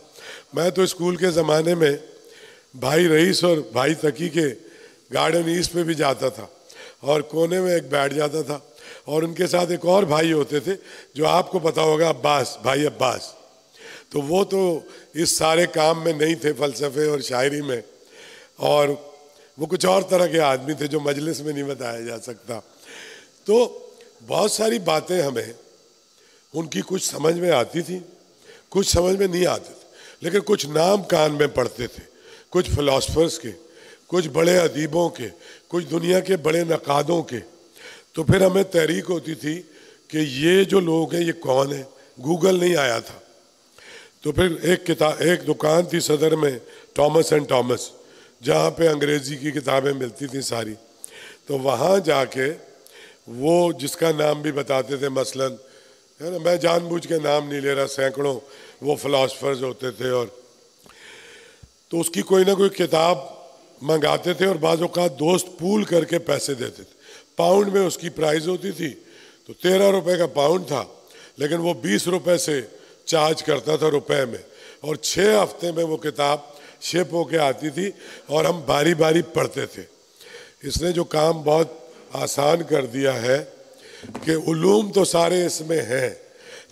[SPEAKER 10] मैं तो स्कूल के ज़माने में भाई रईस और भाई तकी के गार्डन ईस्ट पे भी जाता था। और कोने में एक बैठ जाता था। और उनके साथ एक और भाई होते थे, जो आपको पता होगा, अब्बास, भाई अब्बास। तो वो तो इस सारे काम में नहीं थे, फ़लसफ़े और शायरी में। और वो कुछ और तरह के आदमी थे, जो मजलिस में नहीं बताया जा सकता। तो बहुत सारी बातें हमें, उनकी कुछ समझ में आती थी, कुछ समझ में नहीं आते थे। लेकिन कुछ नाम कान में पढ़ते थे, कुछ फिलासफर्स के, कुछ बड़े अदीबों के कुछ दुनिया के बड़े नकादों के। तो फिर हमें तहरीक होती थी कि ये जो लोग हैं, ये कौन है? गूगल नहीं आया था। तो फिर एक किताब एक दुकान थी सदर में टॉमस एंड टॉमस जहाँ पे अंग्रेज़ी की किताबें मिलती थी सारी। तो वहाँ जाके वो, जिसका नाम भी बताते थे, मसलन, है ना, मैं जानबूझ के नाम नहीं ले रहा, सैकड़ों वो फिलासफर्स होते थे और तो उसकी कोई ना कोई किताब मंगाते थे और बाज़ दोस्त पूल करके पैसे देते थे। पाउंड में उसकी प्राइस होती थी तो तेरह रुपए का पाउंड था, लेकिन वो बीस रुपए से चार्ज करता था रुपए में। और छः हफ़्ते में वो किताब शेप होके आती थी और हम बारी बारी पढ़ते थे। इसने जो काम बहुत आसान कर दिया है कि उलूम तो सारे इसमें हैं,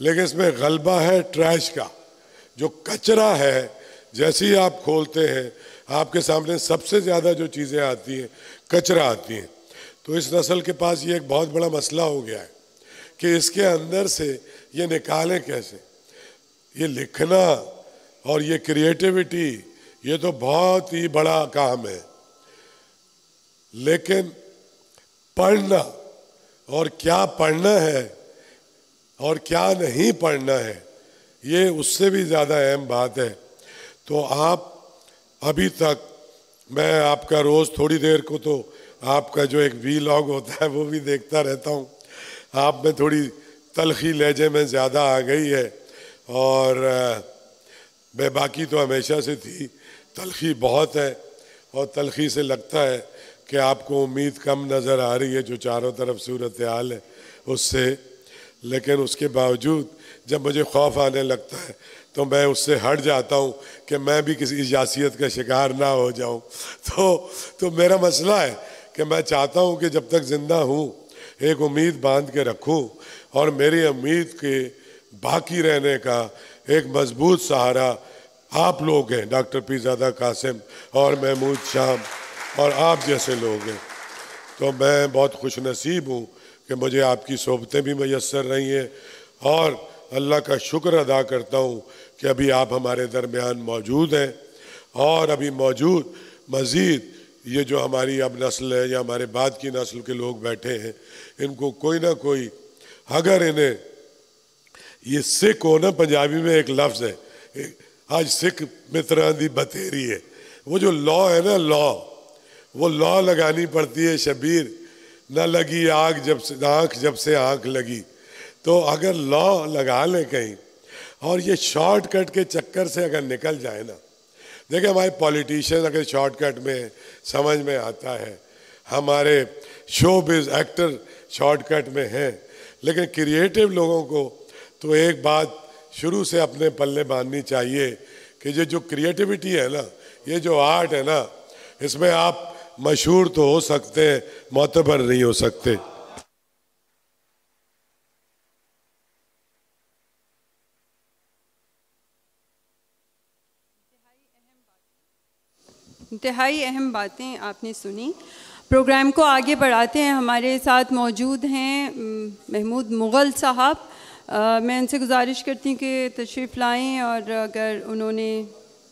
[SPEAKER 10] लेकिन इसमें गलबा है ट्रैश का, जो कचरा है, जैसे ही आप खोलते हैं आपके सामने सबसे ज़्यादा जो चीज़ें आती हैं, कचरा आती हैं। तो इस नस्ल के पास ये एक बहुत बड़ा मसला हो गया है कि इसके अंदर से ये निकालें कैसे? ये लिखना और ये क्रिएटिविटी ये तो बहुत ही बड़ा काम है। लेकिन पढ़ना और क्या पढ़ना है और क्या नहीं पढ़ना है, ये उससे भी ज़्यादा अहम बात है। तो आप अभी तक मैं आपका रोज़ थोड़ी देर को तो आपका जो एक वी लॉग होता है, वो भी देखता रहता हूँ। आप में थोड़ी तलखी लहजे में ज़्यादा आ गई है और मैं बाकी तो हमेशा से थी। तलखी बहुत है और तलखी से लगता है कि आपको उम्मीद कम नज़र आ रही है, जो चारों तरफ़ सूरत हाल है उससे। लेकिन उसके बावजूद जब मुझे खौफ आने लगता है तो मैं उससे हट जाता हूँ कि मैं भी किसी इजासियत का शिकार ना हो जाऊँ। तो तो मेरा मसला है कि मैं चाहता हूँ कि जब तक ज़िंदा हूँ, एक उम्मीद बाँध के रखूँ और मेरी उम्मीद के बाकी रहने का एक मज़बूत सहारा आप लोग हैं, डॉक्टर पीजादा कासिम और महमूद शाम और आप जैसे लोग हैं। तो मैं बहुत खुश नसीब हूँ कि मुझे आपकी सोबतें भी मैसर रही हैं और अल्लाह का शुक्र अदा करता हूँ कि अभी आप हमारे दरमियान मौजूद हैं और अभी मौजूद, मज़ीद ये जो हमारी अब नस्ल है या हमारे बाद की नस्ल के लोग बैठे हैं, इनको कोई ना कोई, अगर इन्हें, ये सिख हो ना, पंजाबी में एक लफ्ज़ है, आज सिख मित्रा दी बतेरी है, वो जो लॉ है ना, लॉ, वो लॉ लगानी पड़ती है शबीर न लगी आग जब से, आँख जब से आँख लगी तो अगर लॉ लगा लें कहीं और ये शॉर्टकट के चक्कर से अगर निकल जाए ना, देखिए हमारे पॉलिटिशियन अगर शॉर्टकट में, समझ में आता है, हमारे शो बिज एक्टर शॉर्टकट में हैं, लेकिन क्रिएटिव लोगों को तो एक बात शुरू से अपने पल्ले बांधनी चाहिए कि ये जो क्रिएटिविटी है ना, ये जो आर्ट है ना, इसमें आप मशहूर तो हो सकते हैं, मोतबर नहीं हो सकते।
[SPEAKER 1] इंतहाई अहम बातें आपने सुनी। प्रोग्राम को आगे बढ़ाते हैं, हमारे साथ मौजूद हैं महमूद मुग़ल साहब। मैं उनसे गुजारिश करती हूँ कि तशरीफ़ लाएँ और अगर उन्होंने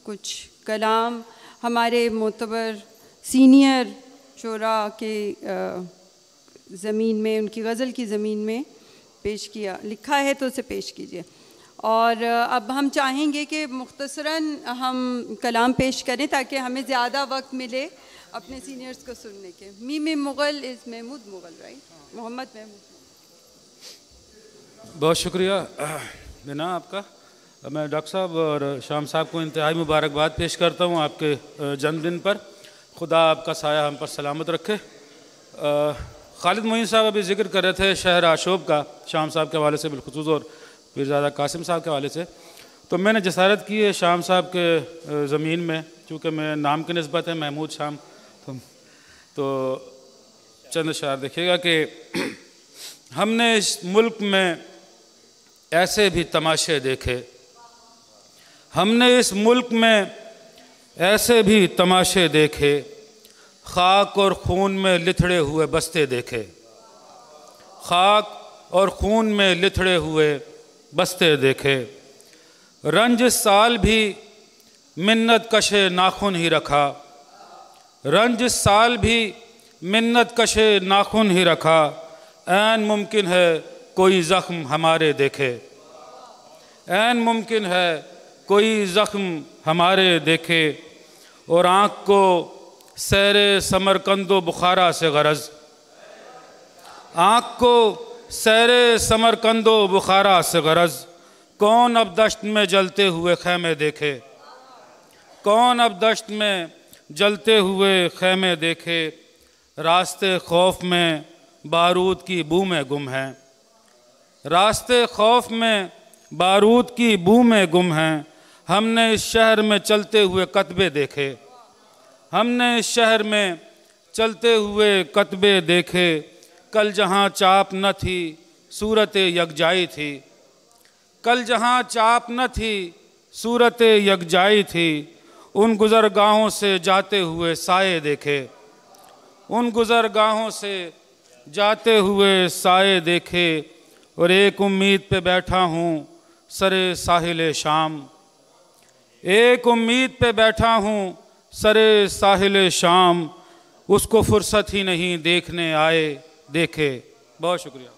[SPEAKER 1] कुछ कलाम हमारे मोतबर सीनियर शरा के ज़मीन में, उनकी गज़ल की ज़मीन में पेश किया, लिखा है तो उसे पेश कीजिए। और अब हम चाहेंगे कि मुख्तसरा हम कलाम पेश करें ताकि हमें ज़्यादा वक्त मिले अपने सीनियर्स को सुनने के। मीम मुग़ल इज़ महमूद मुग़ल राइट मोहम्मद महमूद
[SPEAKER 9] बहुत शुक्रिया बिना आपका। मैं डॉक्टर साहब और शाम साहब को इंतहाई मुबारकबाद पेश करता हूँ आपके जन्मदिन पर। खुदा आपका साया हम पर सलामत रखे। खालिद मोइन साहब अभी ज़िक्र कर रहे थे शहर आशोब का, शाम साहब के हवाले से बिलखसूस और पीरजादा कासिम साहब के हवाले से। तो मैंने जसारत की है शाम साहब के ज़मीन में चूँकि मैं नाम की नस्बत है महमूद शाम। तो, तो चंद शार देखिएगा कि हमने इस मुल्क में ऐसे भी तमाशे देखे। हमने इस मुल्क में ऐसे भी तमाशे देखे खाक और खून में लिथड़े हुए बस्ते देखे। खाक और खून में लिथड़े हुए बसते देखे। रंज साल भी मिन्नत कशे नाखून ही रखा। रंज साल भी मिन्नत कशे नाखून ही रखा। ऐन मुमकिन है कोई ज़ख्म हमारे देखे। ऐन मुमकिन है कोई ज़ख्म हमारे देखे। और आँख को सैर समरकंदो बुखारा से गरज। आँख को सैर समरकंदो बुखारा से गरज, कौन अब दश्त में जलते हुए खैमे देखे? कौन अब दश्त में जलते हुए खैमे देखे? रास्ते खौफ में बारूद की बू में गुम हैं। रास्ते खौफ में बारूद की बू में गुम हैं। हमने इस शहर में चलते हुए कतबे देखे। हमने इस शहर में चलते हुए कतबे देखे। कल जहाँ चाप न थी, सूरत यकजाई थी। कल जहाँ चाप न थी, सूरत यकजाई थी। उन गुज़रगाहों से जाते हुए साए देखे। उन गुज़रगाहों से जाते हुए साए देखे। और एक उम्मीद पे बैठा हूँ, सरे साहिल शाम। एक उम्मीद पे बैठा हूँ, सरे साहिल शाम। उसको फुर्सत ही नहीं देखने आए। देखे। बहुत शुक्रिया।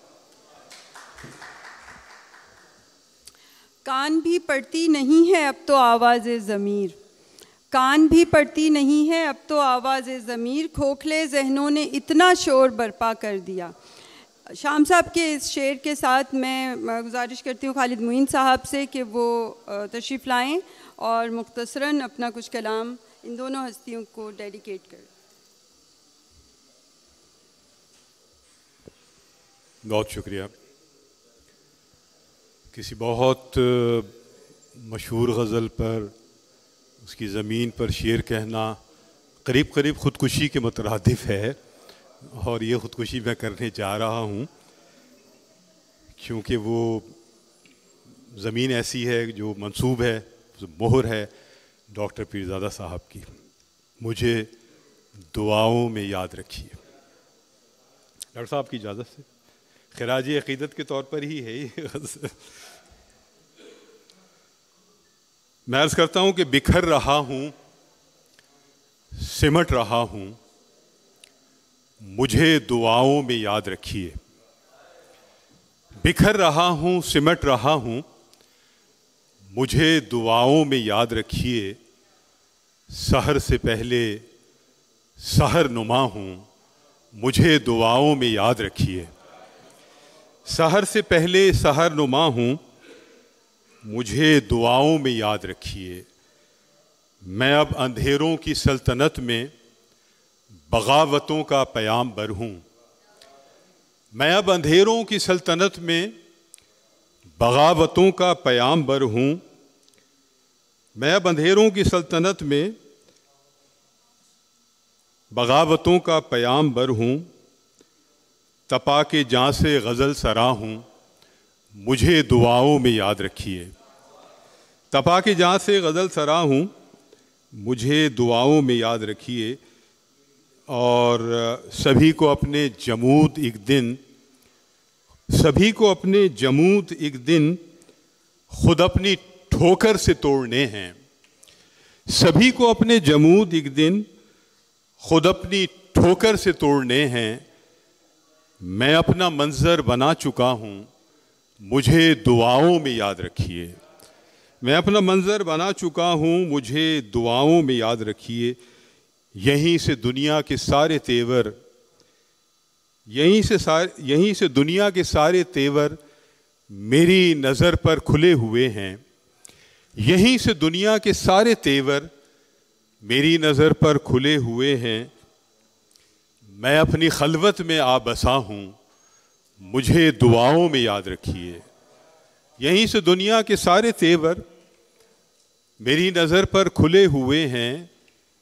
[SPEAKER 1] कान भी पड़ती नहीं है, अब तो आवाज़ ज़मीर। कान भी पड़ती नहीं है, अब तो आवाज़ ज़मीर। खोखले जहनों ने इतना शोर बर्पा कर दिया। शाम साहब के इस शेर के साथ मैं गुजारिश करती हूँ खालिद मुइन साहब से कि वो तशरीफ़ लाएँ और मुख्तसरा अपना कुछ कलाम इन दोनों हस्तियों को डेडिकेट करें।
[SPEAKER 3] बहुत शुक्रिया। किसी बहुत मशहूर गज़ल पर, उसकी ज़मीन पर शेर कहना करीब करीब ख़ुदकुशी के मुतरदफ़ है और ये ख़ुदकुशी मैं करने जा रहा हूँ क्योंकि वो ज़मीन ऐसी है जो मंसूब है मोहर है डॉक्टर पीरजादा साहब की। मुझे दुआओं में याद रखिए। डॉक्टर साहब की इजाज़त से। खराज अकीदत के तौर पर ही है मैं अर्ज़ करता हूँ कि बिखर रहा हूँ, सिमट रहा हूँ, मुझे दुआओं में याद रखिए। बिखर रहा हूँ, सिमट रहा हूँ, मुझे दुआओं में याद रखिए, सहर से पहले सहर नुमा हूँ, मुझे दुआओं में याद रखिए। सहर से पहले सहर नुमा हूँ। मुझे दुआओं में याद रखिए। मैं अब अंधेरों की सल्तनत में बगावतों का प्याम बर हूँ। मैं अब अंधेरों की सल्तनत में बगावतों का प्याम बर हूँ। मैं अब अंधेरों की सल्तनत में बगावतों का प्याम बर हूँ। तपा के जहाँ से गज़ल सरा हूँ, मुझे दुआओं में याद रखिए। तपा के जहाँ से गज़ल सरा हूँ, मुझे दुआओं में याद रखिए। और सभी को अपने जमूद एक दिन, सभी को अपने जमूद एक दिन खुद अपनी ठोकर से तोड़ने हैं। सभी को अपने जमूद एक दिन खुद अपनी ठोकर से तोड़ने हैं। मैं अपना मंजर बना चुका हूँ, मुझे दुआओं में याद रखिए। मैं अपना मंजर बना चुका हूँ, मुझे दुआओं में याद रखिए। यहीं से दुनिया के सारे तेवर, यहीं से सारे, यहीं से दुनिया के सारे तेवर मेरी नज़र पर खुले हुए हैं। यहीं से दुनिया के सारे तेवर मेरी नज़र पर खुले हुए हैं। मैं अपनी खलवत में आ बसा हूँ। मुझे दुआओं में याद रखिए। यहीं से दुनिया के सारे तेवर मेरी नज़र पर खुले हुए हैं।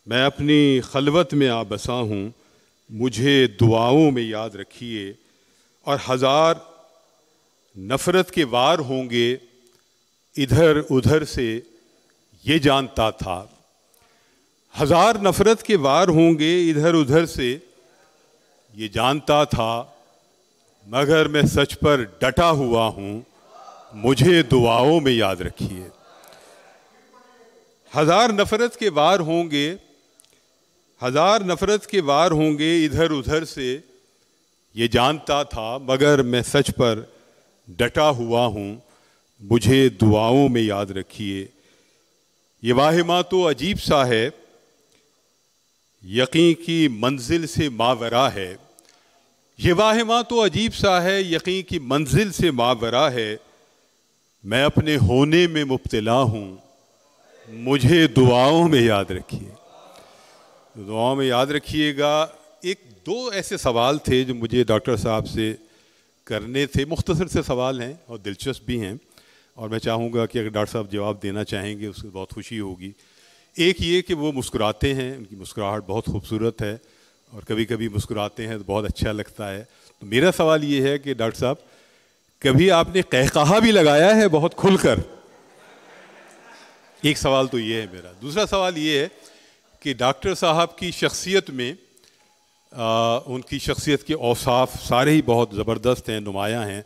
[SPEAKER 3] मैं अपनी खलवत में आ बसा हूँ। मुझे दुआओं में याद रखिए। और हज़ार नफ़रत के वार होंगे इधर उधर से, ये जानता था। हज़ार नफ़रत के वार होंगे इधर उधर से ये जानता था, मगर मैं सच पर डटा हुआ हूँ, मुझे दुआओं में याद रखिए। हज़ार नफ़रत के वार होंगे, हज़ार नफ़रत के वार होंगे इधर उधर से, ये जानता था, मगर मैं सच पर डटा हुआ हूँ, मुझे दुआओं में याद रखिए। ये वाहिमा तो अजीब सा है यकीन की मंजिल से मावरा है। ये वाहिमा तो अजीब सा है, यकीन की मंजिल से मावरा है। मैं अपने होने में मुब्तला हूँ। मुझे दुआओं में याद रखिए। दुआओं में याद रखिएगा। एक दो ऐसे सवाल थे जो मुझे डॉक्टर साहब से करने थे। मुख्तसर से सवाल हैं और दिलचस्प भी हैं। और मैं चाहूँगा कि अगर डॉक्टर साहब जवाब देना चाहेंगे, उससे बहुत खुशी होगी। एक ये कि वो मुस्कुराते हैं उनकी मुस्कुराहट बहुत खूबसूरत है और कभी कभी मुस्कुराते हैं तो बहुत अच्छा लगता है। तो मेरा सवाल ये है कि डॉक्टर साहब कभी आपने कहकहा भी लगाया है बहुत खुलकर? एक सवाल तो ये है मेरा। दूसरा सवाल ये है कि डॉक्टर साहब की शख्सियत में आ, उनकी शख्सियत के औसाफ सारे ही बहुत ज़बरदस्त हैं नुमायाँ हैं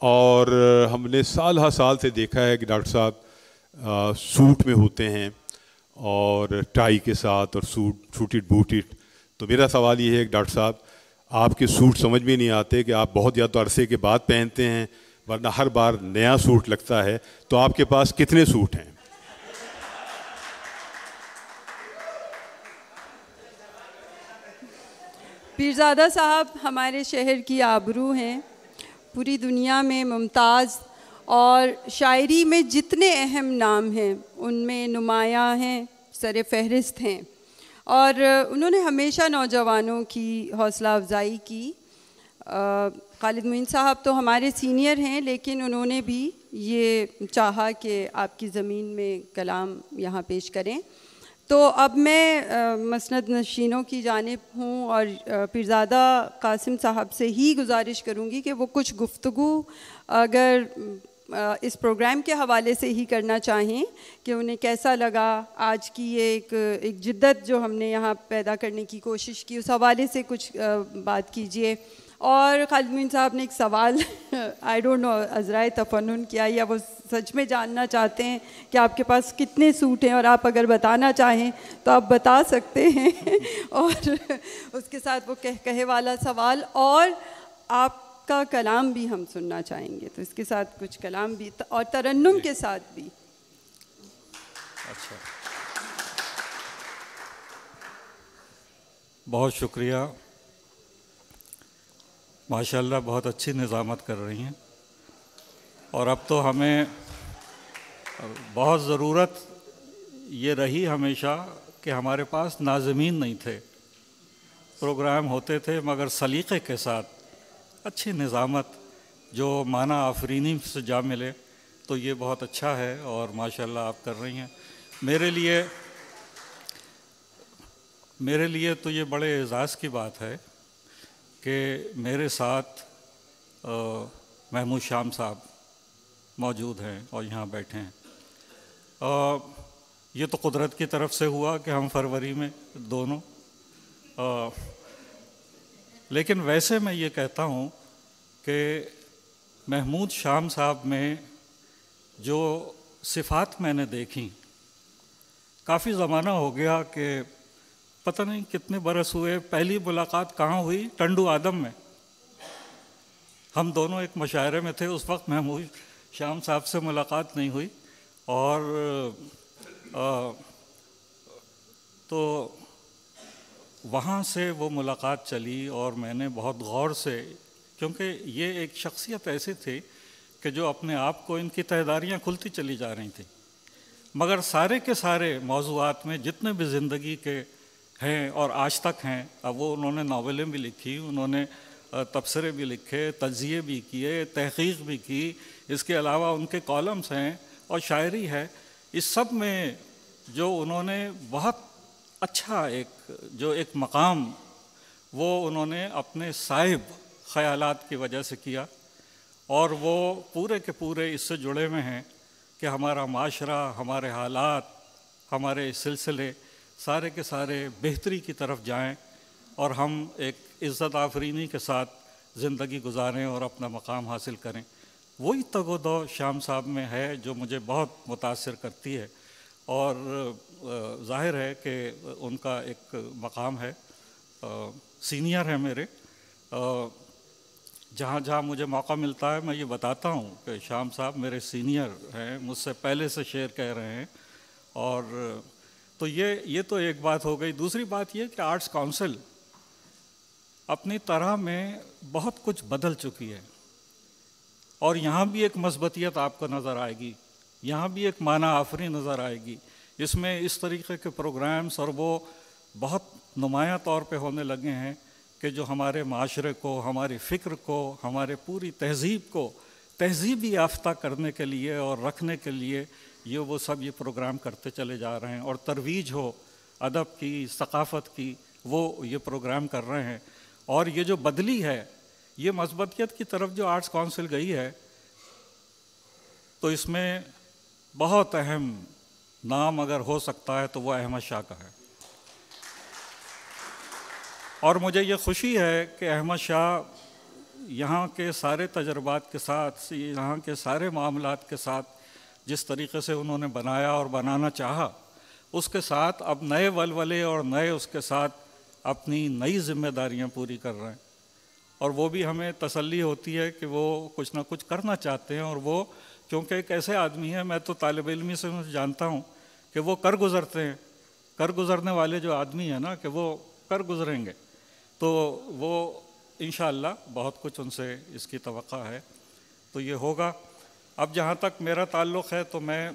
[SPEAKER 3] और हमने साल हा साल से देखा है कि डॉक्टर साहब सूट में होते हैं और टाई के साथ और सूट शूटिड बूटिड तो मेरा सवाल ये है कि डॉक्टर साहब, आपके सूट समझ में नहीं आते कि आप बहुत ज़्यादा अरसे के बाद पहनते हैं, वरना हर बार नया सूट लगता है तो आपके पास कितने सूट हैं?
[SPEAKER 1] पीरजादा साहब, हमारे शहर की आबरू हैं। पूरी दुनिया में मुमताज़ और शायरी में जितने अहम नाम हैं, उनमें नुमायाँ हैं सर फहरिस्त हैं। और उन्होंने हमेशा नौजवानों की हौसला अफजाई की। खालिद मुइन साहब तो हमारे सीनियर हैं, लेकिन उन्होंने भी ये चाहा कि आपकी ज़मीन में कलाम यहाँ पेश करें। तो अब मैं मसनद नशीनों की जानब हूँ और पीरजादा कासिम साहब से ही गुजारिश करूँगी कि वो कुछ गुफ्तु अगर इस प्रोग्राम के हवाले से ही करना चाहें कि उन्हें कैसा लगा आज की ये एक एक जिद्दत जो हमने यहाँ पैदा करने की कोशिश की। उस हवाले से कुछ बात कीजिए। और खालिद मोइन साहब ने एक सवाल आई डोंट नो अजराए तफनुन किया या वो सच में जानना चाहते हैं कि आपके पास कितने सूट हैं और आप अगर बताना चाहें तो आप बता सकते हैं। और उसके साथ वो कह, कहे वाला सवाल, और आपका कलाम भी हम सुनना चाहेंगे। तो इसके साथ कुछ कलाम भी और तरन्नुम के साथ भी।
[SPEAKER 11] अच्छा। बहुत शुक्रिया। माशाल्लाह बहुत अच्छी निज़ामत कर रही हैं। और अब तो हमें बहुत ज़रूरत ये रही हमेशा कि हमारे पास नाजमीन नहीं थे। प्रोग्राम होते थे, मगर सलीक़े के साथ अच्छी निज़ामत, जो माना आफरीनी से जा मिले तो ये बहुत अच्छा है और माशाल्लाह आप कर रही हैं। मेरे लिए मेरे लिए तो ये बड़े एज़ाज़ की बात है कि मेरे साथ महमूद शाम साहब मौजूद हैं और यहाँ बैठे हैं। आ, ये तो कुदरत की तरफ़ से हुआ कि हम फरवरी में दोनों आ, लेकिन वैसे मैं ये कहता हूँ कि महमूद शाम साहब में जो सिफात मैंने देखी काफ़ी ज़माना हो गया कि पता नहीं कितने बरस हुए पहली मुलाकात कहाँ हुई? टंडू आदम में। हम दोनों एक मशायरे में थे उस वक्त महमूद शाम साहब से मुलाकात नहीं हुई। और आ, तो वहाँ से वो मुलाकात चली और मैंने बहुत गौर से क्योंकि ये एक शख्सियत ऐसी थी कि जो अपने आप को इनकी तहदारियाँ खुलती चली जा रही थी। मगर सारे के सारे मौजूद में जितने भी ज़िंदगी के हैं और आज तक हैं। अब वो उन्होंने नावलें भी लिखी, उन्होंने तबसरे भी लिखे तजिए भी किए, तहकीक भी की। इसके अलावा उनके कॉलम्स हैं और शायरी है। इस सब में जो उन्होंने बहुत अच्छा एक, जो एक मकाम, वो उन्होंने अपने साहिब ख़यालात की वजह से किया और वो पूरे के पूरे इससे जुड़े हुए हैं कि हमारा माशरा, हमारे हालात, हमारे सिलसिले सारे के सारे बेहतरी की तरफ़ जाएँ और हम एक इज़्ज़त आफरीनी के साथ ज़िंदगी गुजारें और अपना मकाम हासिल करें। वही तगोदो शाम साहब में है जो मुझे बहुत मुतासर करती है और ज़ाहिर है कि उनका एक मकाम है सीनियर है मेरे। जहाँ जहाँ मुझे मौका मिलता है मैं ये बताता हूँ कि शाम साहब मेरे सीनियर हैं, मुझसे पहले से शेर कह रहे हैं और तो ये ये तो एक बात हो गई। दूसरी बात ये कि आर्ट्स काउंसिल अपनी तरह में बहुत कुछ बदल चुकी है। और यहाँ भी एक मस्बतियत आपको नज़र आएगी। यहाँ भी एक माना आफरी नज़र आएगी। इसमें इस तरीके के प्रोग्राम्स और वो बहुत नुमाया तौर पे होने लगे हैं कि जो हमारे माशरे को, हमारी फ़िक्र को, हमारे पूरी तहज़ीब को तहज़ीबी याफ्ता करने के लिए और रखने के लिए ये वो सब ये प्रोग्राम करते चले जा रहे हैं। और तरवीज हो, अदब की, सकाफ़त की, वो ये प्रोग्राम कर रहे हैं। और ये जो बदली है, ये मस्बतियत की तरफ़ जो आर्ट्स काउंसिल गई है तो इसमें बहुत अहम नाम अगर हो सकता है तो वो अहमद शाह का है। और मुझे ये खुशी है कि अहमद शाह यहाँ के सारे तजर्बात के साथ, यहाँ के सारे मामलात के साथ जिस तरीके से उन्होंने बनाया और बनाना चाहा, उसके साथ अब नए वलवले और नए उसके साथ अपनी नई जिम्मेदारियाँ पूरी कर रहे हैं। और वो भी हमें तसल्ली होती है कि वो कुछ ना कुछ करना चाहते हैं और वो, क्योंकि एक ऐसे आदमी है, मैं तो तालब इलमी से जानता हूँ कि वो कर गुज़रते हैं। कर गुज़रने वाले जो आदमी हैं ना, कि वो कर गुज़रेंगे। तो वो इन बहुत कुछ उनसे इसकी तो है। तो ये होगा। अब जहाँ तक मेरा ताल्लुक़ है तो मैं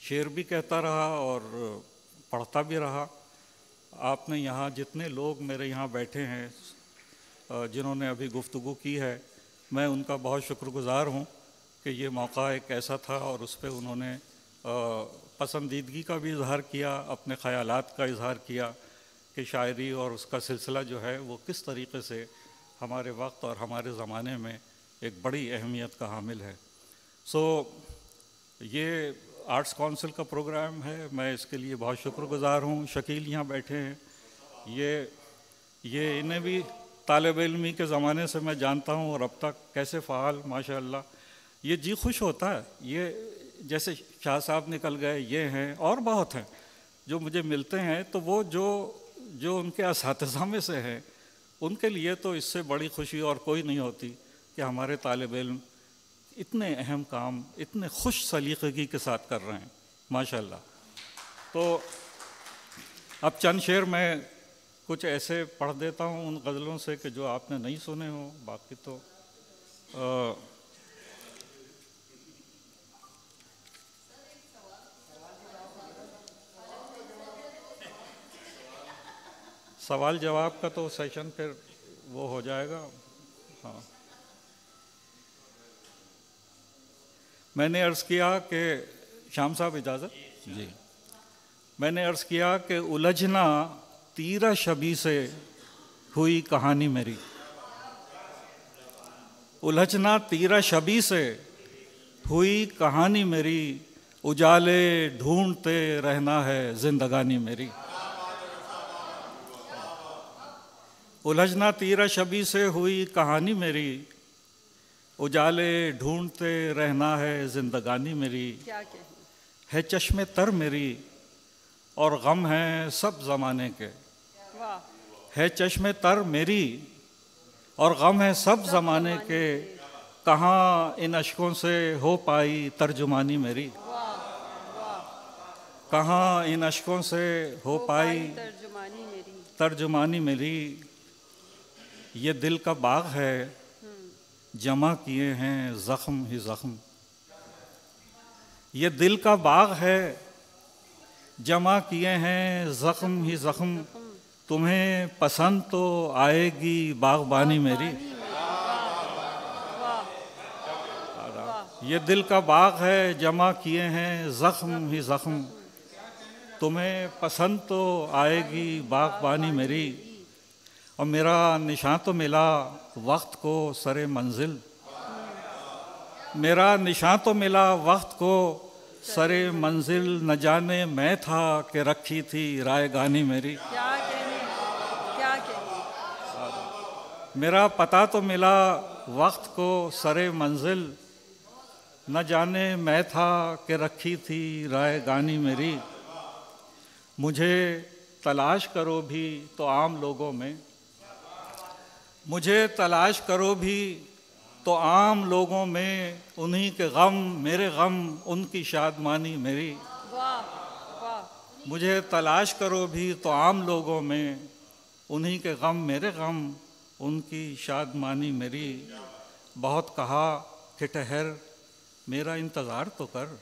[SPEAKER 11] शेर भी कहता रहा और पढ़ता भी रहा। आपने यहाँ जितने लोग मेरे यहाँ बैठे हैं, जिन्होंने अभी गुफ्तु की है, मैं उनका बहुत शुक्रगुज़ार हूँ कि ये मौका एक ऐसा था और उस पर उन्होंने पसंदीदगी का भी इजहार किया, अपने ख़यालात का इजहार किया कि शायरी और उसका सिलसिला जो है, वो किस तरीके से हमारे वक्त और हमारे ज़माने में एक बड़ी अहमियत का हामिल है। सो so, ये आर्ट्स काउंसिल का प्रोग्राम है मैं इसके लिए बहुत शुक्रगुजार हूँ। शकील यहाँ बैठे हैं। ये ये इन्हें भी तालब इलमी के ज़माने से मैं जानता हूँ और अब तक कैसे फ़ाल माशा ये जी खुश होता है। ये जैसे शाह साहब निकल गए ये हैं और बहुत हैं जो मुझे मिलते हैं। तो वो जो जो उनके इस में से हैं उनके लिए तो इससे बड़ी खुशी और कोई नहीं होती। कि हमारे तालब इल्म इतने अहम काम इतने खुश सलीक़गी के साथ कर रहे हैं माशाल्लाह। तो अब चंद शेर मैं कुछ ऐसे पढ़ देता हूँ उन गज़लों से कि जो आपने नहीं सुने हो बाकी तो आ, सवाल जवाब का तो सेशन फिर वो हो जाएगा। हाँ। मैंने अर्ज़ किया कि शाम साहब इजाज़त? जी। मैंने अर्ज़ किया कि उलझना तीरा शबी से हुई कहानी मेरी। उलझना तीरा शबी से हुई कहानी मेरी उजाले ढूंढते रहना है जिंदगानी मेरी। उलझना तीरा शबी से हुई कहानी मेरी उजाले ढूंढते रहना है जिंदगानी मेरी।
[SPEAKER 1] क्या
[SPEAKER 11] है चश्मे तर मेरी और गम है सब ज़माने के। है चश्मे तर मेरी और गम है सब ज़माने के। कहाँ इन अशकों से हो पाई तर्जुमानी मेरी। कहाँ इन अशकों से हो पाई
[SPEAKER 1] तर्जुमानी मेरी।
[SPEAKER 11] तर्जुमानी मेरी। ये दिल का बाग है जमा किए हैं, ज़ख्म ही ज़ख्म। ये दिल का बाग है, जमा किए हैं, ज़ख्म ही ज़ख्म। तुम्हें पसंद तो आएगी बागबानी मेरी। ये दिल का बाग है, जमा किए हैं, ज़ख्म ही ज़ख्म। तुम्हें पसंद तो आएगी बागबानी मेरी। और मेरा निशान तो मिला वक्त को सरे मंजिल। मेरा निशान तो मिला वक्त को सरे मंजिल। न जाने मैं था कि रखी थी राय गानी मेरी।
[SPEAKER 1] क्या
[SPEAKER 11] मेरा पता तो मिला वक्त को सरे मंजिल। न जाने मैं था कि रखी थी राय गानी मेरी। मुझे तलाश करो भी तो आम लोगों में। मुझे तलाश करो भी तो आम लोगों में उन्हीं के गम, मेरे गम, उनकी शादमानी मेरी। मुझे तलाश करो भी तो आम लोगों में उन्हीं के गम, मेरे गम, उनकी शादमानी मेरी। बहुत कहा, कि ठहर, मेरा इंतज़ार तो कर।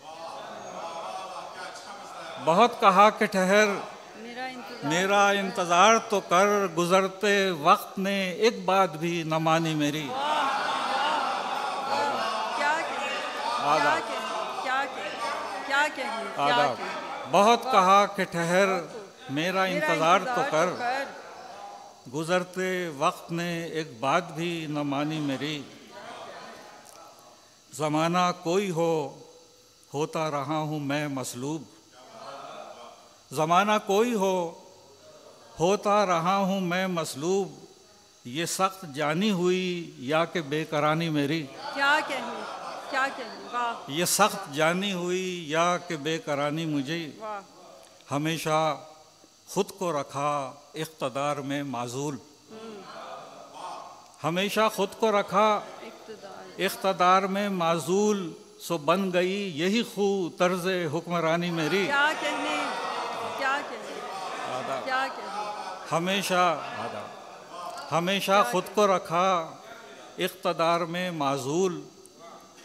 [SPEAKER 11] बहुत कहा, कि ठहर मेरा इंतज़ार तो कर गुज़रते वक्त ने एक बात भी न मानी मेरी। आदाब। बहुत कहा कि ठहर मेरा इंतज़ार तो कर। गुज़रते वक्त ने एक बात भी न मानी मेरी। ज़माना कोई हो होता रहा हूँ मैं मसलूब। ज़माना कोई हो होता रहा हूँ मैं मसलूब ये सख्त जानी हुई या कि बेकरानी मेरी?
[SPEAKER 1] क्या कहूँ क्या कहूँ? वाह।
[SPEAKER 11] ये सख्त जानी हुई या कि बेकरानी मुझे? हमेशा खुद को रखा इकतदार में माजूल। हमेशा खुद को रखा इकतदार। में माजूल सो बन गई यही खू तर्ज हुक्मरानी मेरी।
[SPEAKER 1] क्या कहने क्या कहने क्या कहने
[SPEAKER 11] हमेशा हमेशा खुद को रखा इकतदार में माजूल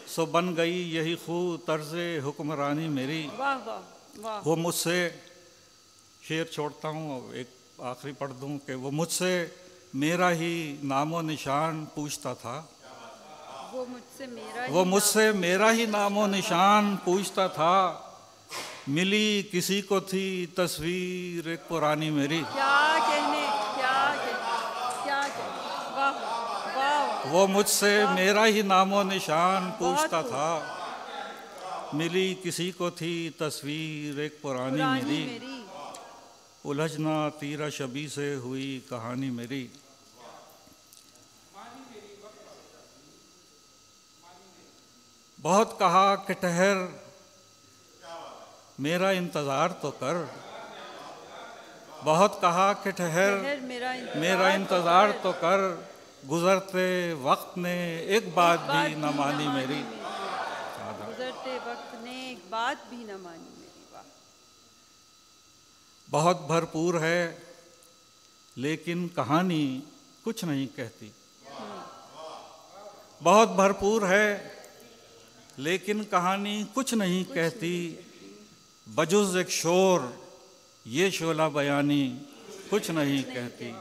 [SPEAKER 11] सो बन गई यही खू तर्ज हुक्मरानी मेरी। वो मुझसे शेर छोड़ता हूँ एक आखिरी पढ़ दूँ कि वो मुझसे मेरा ही नामो निशान पूछता था।
[SPEAKER 1] वो मुझसे मेरा
[SPEAKER 11] वो मुझसे मेरा ही नामो निशान पूछता था। मिली किसी को थी तस्वीर एक पुरानी मेरी।
[SPEAKER 1] क्या कहने क्या कहने क्या कहने। वाह वाह।
[SPEAKER 11] वो मुझसे मेरा ही नामो निशान पूछता था। मिली किसी को थी तस्वीर एक पुरानी,
[SPEAKER 1] पुरानी
[SPEAKER 11] मेरी,
[SPEAKER 1] मेरी।
[SPEAKER 11] उलझना तीरा शबी से हुई कहानी मेरी। बहुत कहा कि ठहर मेरा इंतज़ार तो कर। बहुत कहा कि ठहर।
[SPEAKER 1] मेरा इंतज़ार
[SPEAKER 11] तो कर। गुजरते वक्त ने एक बात भी न मानी मेरी।
[SPEAKER 1] गुजरते वक्त ने एक बात भी न मानी मेरी
[SPEAKER 11] बहुत भरपूर है लेकिन कहानी कुछ नहीं कहती। बहुत भरपूर है लेकिन कहानी कुछ नहीं कहती। बजुज एक शोर, ये शोला बयानी कुछ नहीं कहती।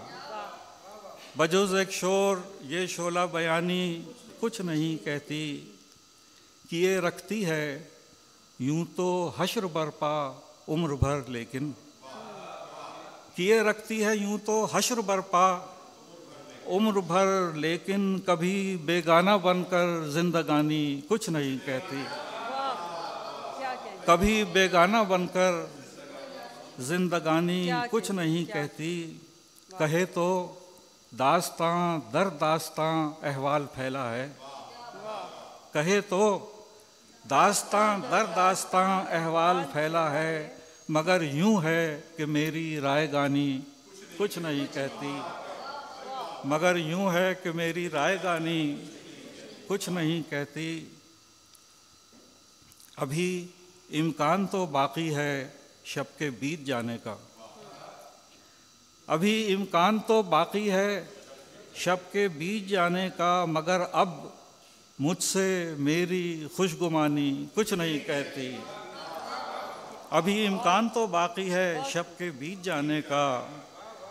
[SPEAKER 11] बजुज एक शोर, ये शोला बयानी कुछ नहीं कहती। किए रखती है, यूँ तो हश्र बरपा उम्र भर लेकिन। किए रखती है, यूँ तो हश्र बरपा उम्र भर लेकिन कभी बेगाना बनकर जिंदगानी कुछ नहीं कहती। कभी बेगाना बनकर जिंदगानी कुछ नहीं कहती। कहे तो दास्तां दर दास्तां अहवाल फैला है। कहे तो दास्तां दर दास्तां अहवाल फैला है मगर यूँ है कि मेरी राय गानी कुछ नहीं कहती। मगर यूँ है कि मेरी राय गानी कुछ नहीं कहती। अभी इम्कान तो बाकी है शब के बीत जाने का। अभी इम्कान तो बाकी है शब के बीत जाने का, मगर अब मुझसे मेरी खुशगुमानी कुछ नहीं कहती। अभी इम्कान तो बाकी है शब के बीत जाने का,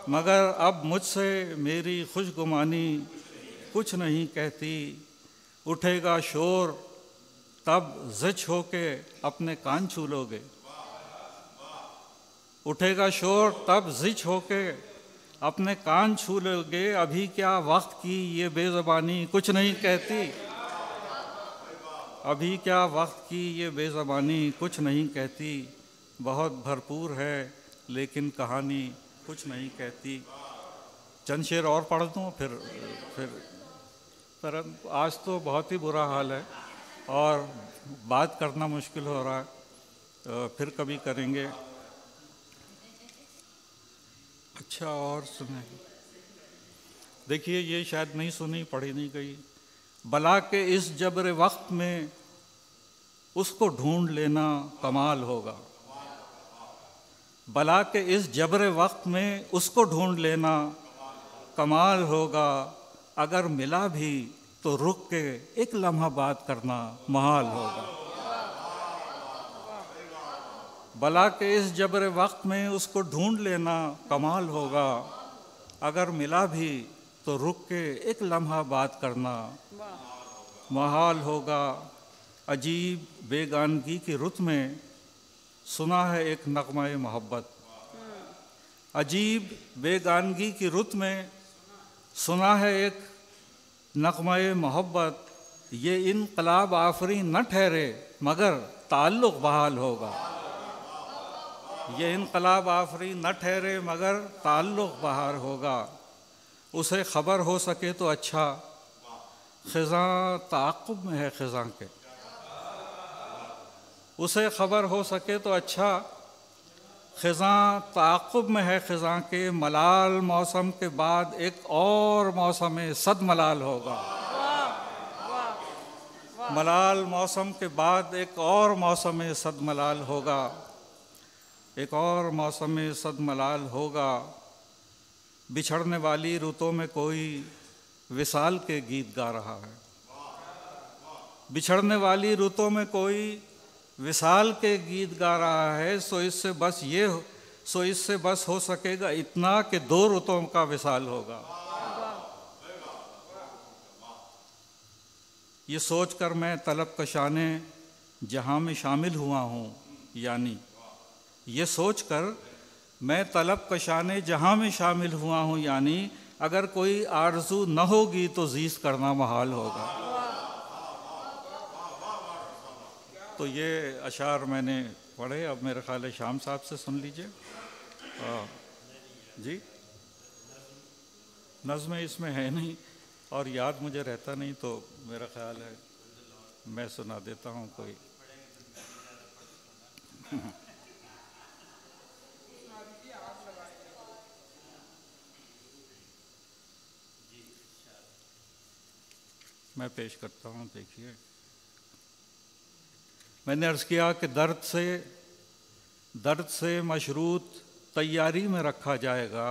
[SPEAKER 11] मगर अब मुझसे मेरी खुशगुमानी कुछ नहीं कहती। उठेगा शोर तब जिच होके अपने कान छू लोगे। उठेगा शोर, तब जिच होके अपने कान छू लोगे। अभी क्या वक्त की ये बेज़बानी? कुछ नहीं कहती। अभी क्या वक्त की ये बेज़बानी? कुछ नहीं कहती। बहुत भरपूर है, लेकिन कहानी कुछ नहीं कहती। चंद शेर और पढ़ दूँ? फिर फिर पर आज तो बहुत ही बुरा हाल है। और बात करना मुश्किल हो रहा तो फिर कभी करेंगे। अच्छा और सुने। देखिए, ये शायद नहीं सुनी, पढ़ी नहीं गई। बला के इस जबर वक्त में उसको ढूंढ लेना कमाल होगा। बला के इस जबर वक्त में उसको ढूंढ लेना कमाल होगा। अगर मिला भी तो रुक के एक लम्हा बात करना महाल होगा। बला के इस जबर वक्त में उसको ढूंढ लेना कमाल होगा। अगर मिला भी तो रुक के एक लम्हा बात करना महाल होगा। अजीब बेगानगी की रुत में सुना है एक नगमा मोहब्बत। अजीब बेगानगी की रुत में सुना है एक नगमा मोहब्बत, ये इनकलाब आफरी न ठहरे, मगर ताल्लुक़ बहाल होगा। ये इनकलाब आफरी न ठहरे, मगर ताल्लुक़ बहार होगा। उसे खबर हो सके तो अच्छा। ख़ज़ा ताक़ुब में है ख़ज़ा के। उसे खबर हो सके तो अच्छा। ख़ज़ा ताक़ुब में है ख़ज़ा के, मलाल मौसम के बाद एक और मौसम सद मलाल होगा। मलाल मौसम के बाद एक और मौसम सद मलाल होगा। एक और मौसम सद मलाल होगा। बिछड़ने वाली रुतों में कोई विसाल के गीत गा रहा है। बिछड़ने वाली रुतों में कोई विशाल के गीत गा रहा है, सो इससे बस ये सो इससे बस हो सकेगा इतना कि दो रुतों का विशाल होगा। ये सोचकर मैं तलब कशाने जहाँ में शामिल हुआ हूँ, यानी ये सोचकर मैं तलब कशाने जहाँ में शामिल हुआ हूँ, यानी अगर कोई आरज़ू न होगी तो जीस करना महाल होगा। तो ये अशार मैंने पढ़े, अब मेरा ख्याल है शाम साहब से सुन लीजिए। जी? नज़म इसमें है नहीं, और याद मुझे रहता नहीं तो मेरा ख्याल है मैं सुना देता हूँ कोई। मैं पेश करता हूँ, देखिए। मैंने अर्ज़ किया कि दर्द से दर्द से मशरूत तैयारी में रखा जाएगा।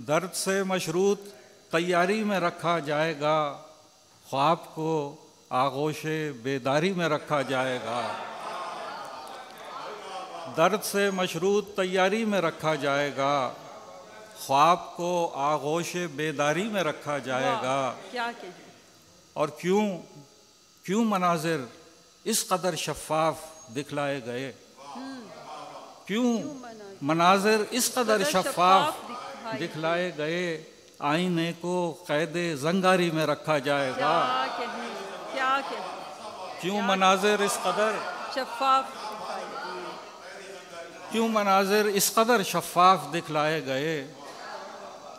[SPEAKER 11] दर्द से मशरूत तैयारी में रखा जाएगा। ख्वाब को आगोश बेदारी में रखा जाएगा। दर्द से मशरूत तैयारी में रखा जाएगा। ख्वाब को आगोश बेदारी में रखा जाएगा।
[SPEAKER 1] क्या
[SPEAKER 11] और क्यों क्यों मनाजिर इस कदर शफाफ दिखलाए गए। क्यों? मनाजिर? इस कदर शफाफ दिखलाए गए। आईने को कैद जंगारी में रखा जाएगा।
[SPEAKER 1] क्या
[SPEAKER 11] मनाजिर इस कदर?
[SPEAKER 1] शफाफ
[SPEAKER 11] क्यों मनाजिर इस कदर शफाफ दिखलाए गए?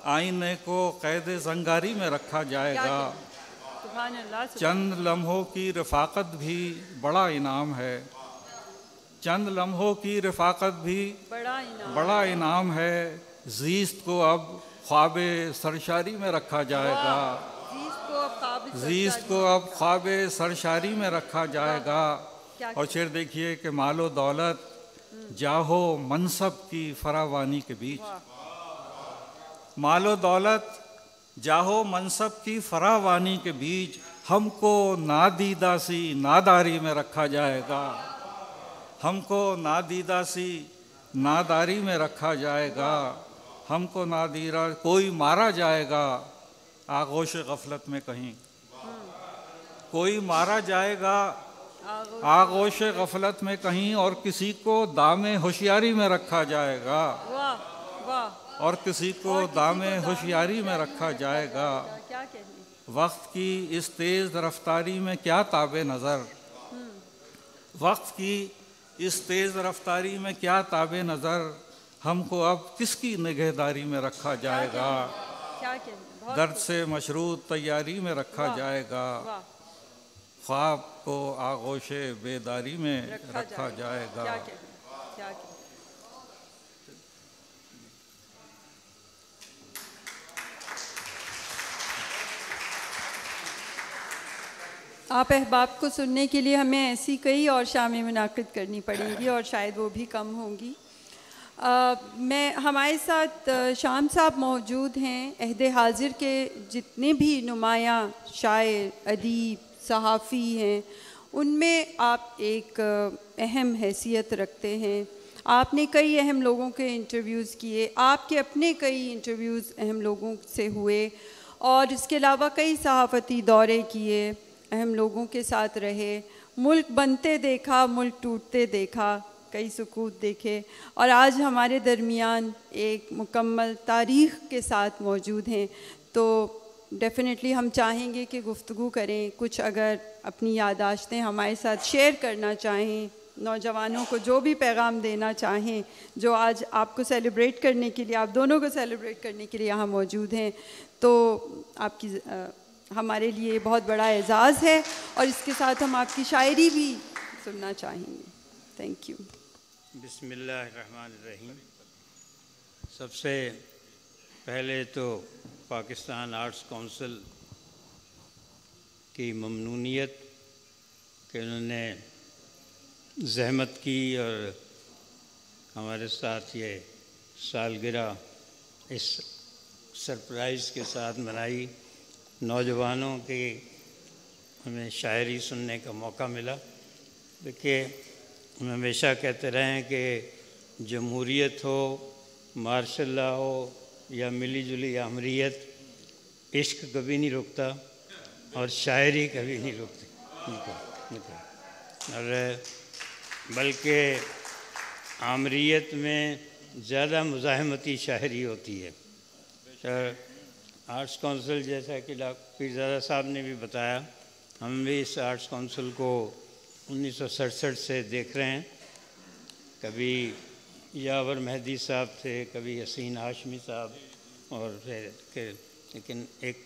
[SPEAKER 11] आईने को कैद जंगारी में रखा जाएगा। चंद लम्हों की रफाकत भी बड़ा इनाम है। चंद लम्हों की रफाकत भी
[SPEAKER 1] बड़ा इनाम
[SPEAKER 11] बड़ा इनाम है। जीस्त को अब ख्वाब सरशारी में रखा जाएगा। जीस्त को अब ख्वाब सरशारी में रखा जाएगा। और फिर देखिए कि मालो दौलत जाहो मनसब की फरावानी के बीच। मालो दौलत जाहो मनसब की फरावानी के बीच हमको नादीदा सी नादारी में रखा जाएगा। हमको नादीदा सी नादारी में रखा जाएगा। हमको नादीरा कोई मारा जाएगा। आगोश गफलत में कहीं। कोई मारा जाएगा आगोश गफलत में कहीं और किसी को दामे होशियारी में रखा जाएगा।
[SPEAKER 1] वाह वाह।
[SPEAKER 11] और किसी को दामे होशियारी में रखा जाएगा। वक्त की इस तेज़ रफ्तारी में क्या ताबे नज़र? वक्त की इस तेज़ रफ्तारी में क्या ताबे नज़र? हमको अब किसकी निगहदारी में रखा जाएगा? दर्द से मशरूत तैयारी में रखा जाएगा। ख्वाब को आगोश बेदारी में रखा, रखा जाएगा क्या क्या, क्या क्या?
[SPEAKER 1] आप अहबाब को सुनने के लिए हमें ऐसी कई और शामें मुनद करनी पड़ेंगी और शायद वो भी कम होंगी। आ, मैं हमारे साथ शाम साहब मौजूद हैं अहद हाजिर के जितने भी नुमाया शायर अदीब सहाफ़ी हैं उनमें आप एक अहम हैसियत रखते हैं। आपने कई अहम लोगों के इंटरव्यूज़ किए आपके अपने कई इंटरव्यूज़ अहम लोगों से हुए और इसके अलावा कई सहाफ़ती दौरे किए। अहम लोगों के साथ रहे। मुल्क बनते देखा, मुल्क टूटते देखा, कई सकूत देखे। और आज हमारे दरमियान एक मुकम्मल तारीख़ के साथ मौजूद हैं। तो डेफ़िनेटली हम चाहेंगे कि गुफ्तु करें। कुछ अगर अपनी यादाश्तें हमारे साथ शेयर करना चाहें, नौजवानों को जो भी पैगाम देना चाहें, जो आज आपको सेलिब्रेट करने के लिए, आप दोनों को सेलिब्रेट करने के लिए यहाँ मौजूद हैं तो आपकी हमारे लिए बहुत बड़ा एज़ाज़ है और इसके साथ हम आपकी शायरी भी सुनना चाहेंगे। थैंक यू
[SPEAKER 12] बिस्मिल्लाहिर्रहमानिर्रहीम। सबसे पहले तो पाकिस्तान आर्ट्स काउंसिल की ममनूनीत कि उन्होंने जहमत की और हमारे साथ ये सालगिरह इस सरप्राइज़ के साथ मनाई। नौजवानों की हमें शायरी सुनने का मौका मिला। देखिए, हम हमेशा कहते रहे कि जमहूरीत हो, मार्शल हो या मिली जुली आमरीत इश्क कभी नहीं रुकता और शायरी कभी नहीं रुकती। और बल्कि आमरीत में ज़्यादा मुजाहमती शायरी होती है। आर्ट्स काउंसिल जैसा कि डॉक्टर पीरजादा साहब ने भी बताया, हम भी इस आर्ट्स काउंसिल को उन्नीस सौ सड़सठ से देख रहे हैं। कभी यावर मेहदी साहब थे, कभी हसीन हाशमी साहब और फिर लेकिन एक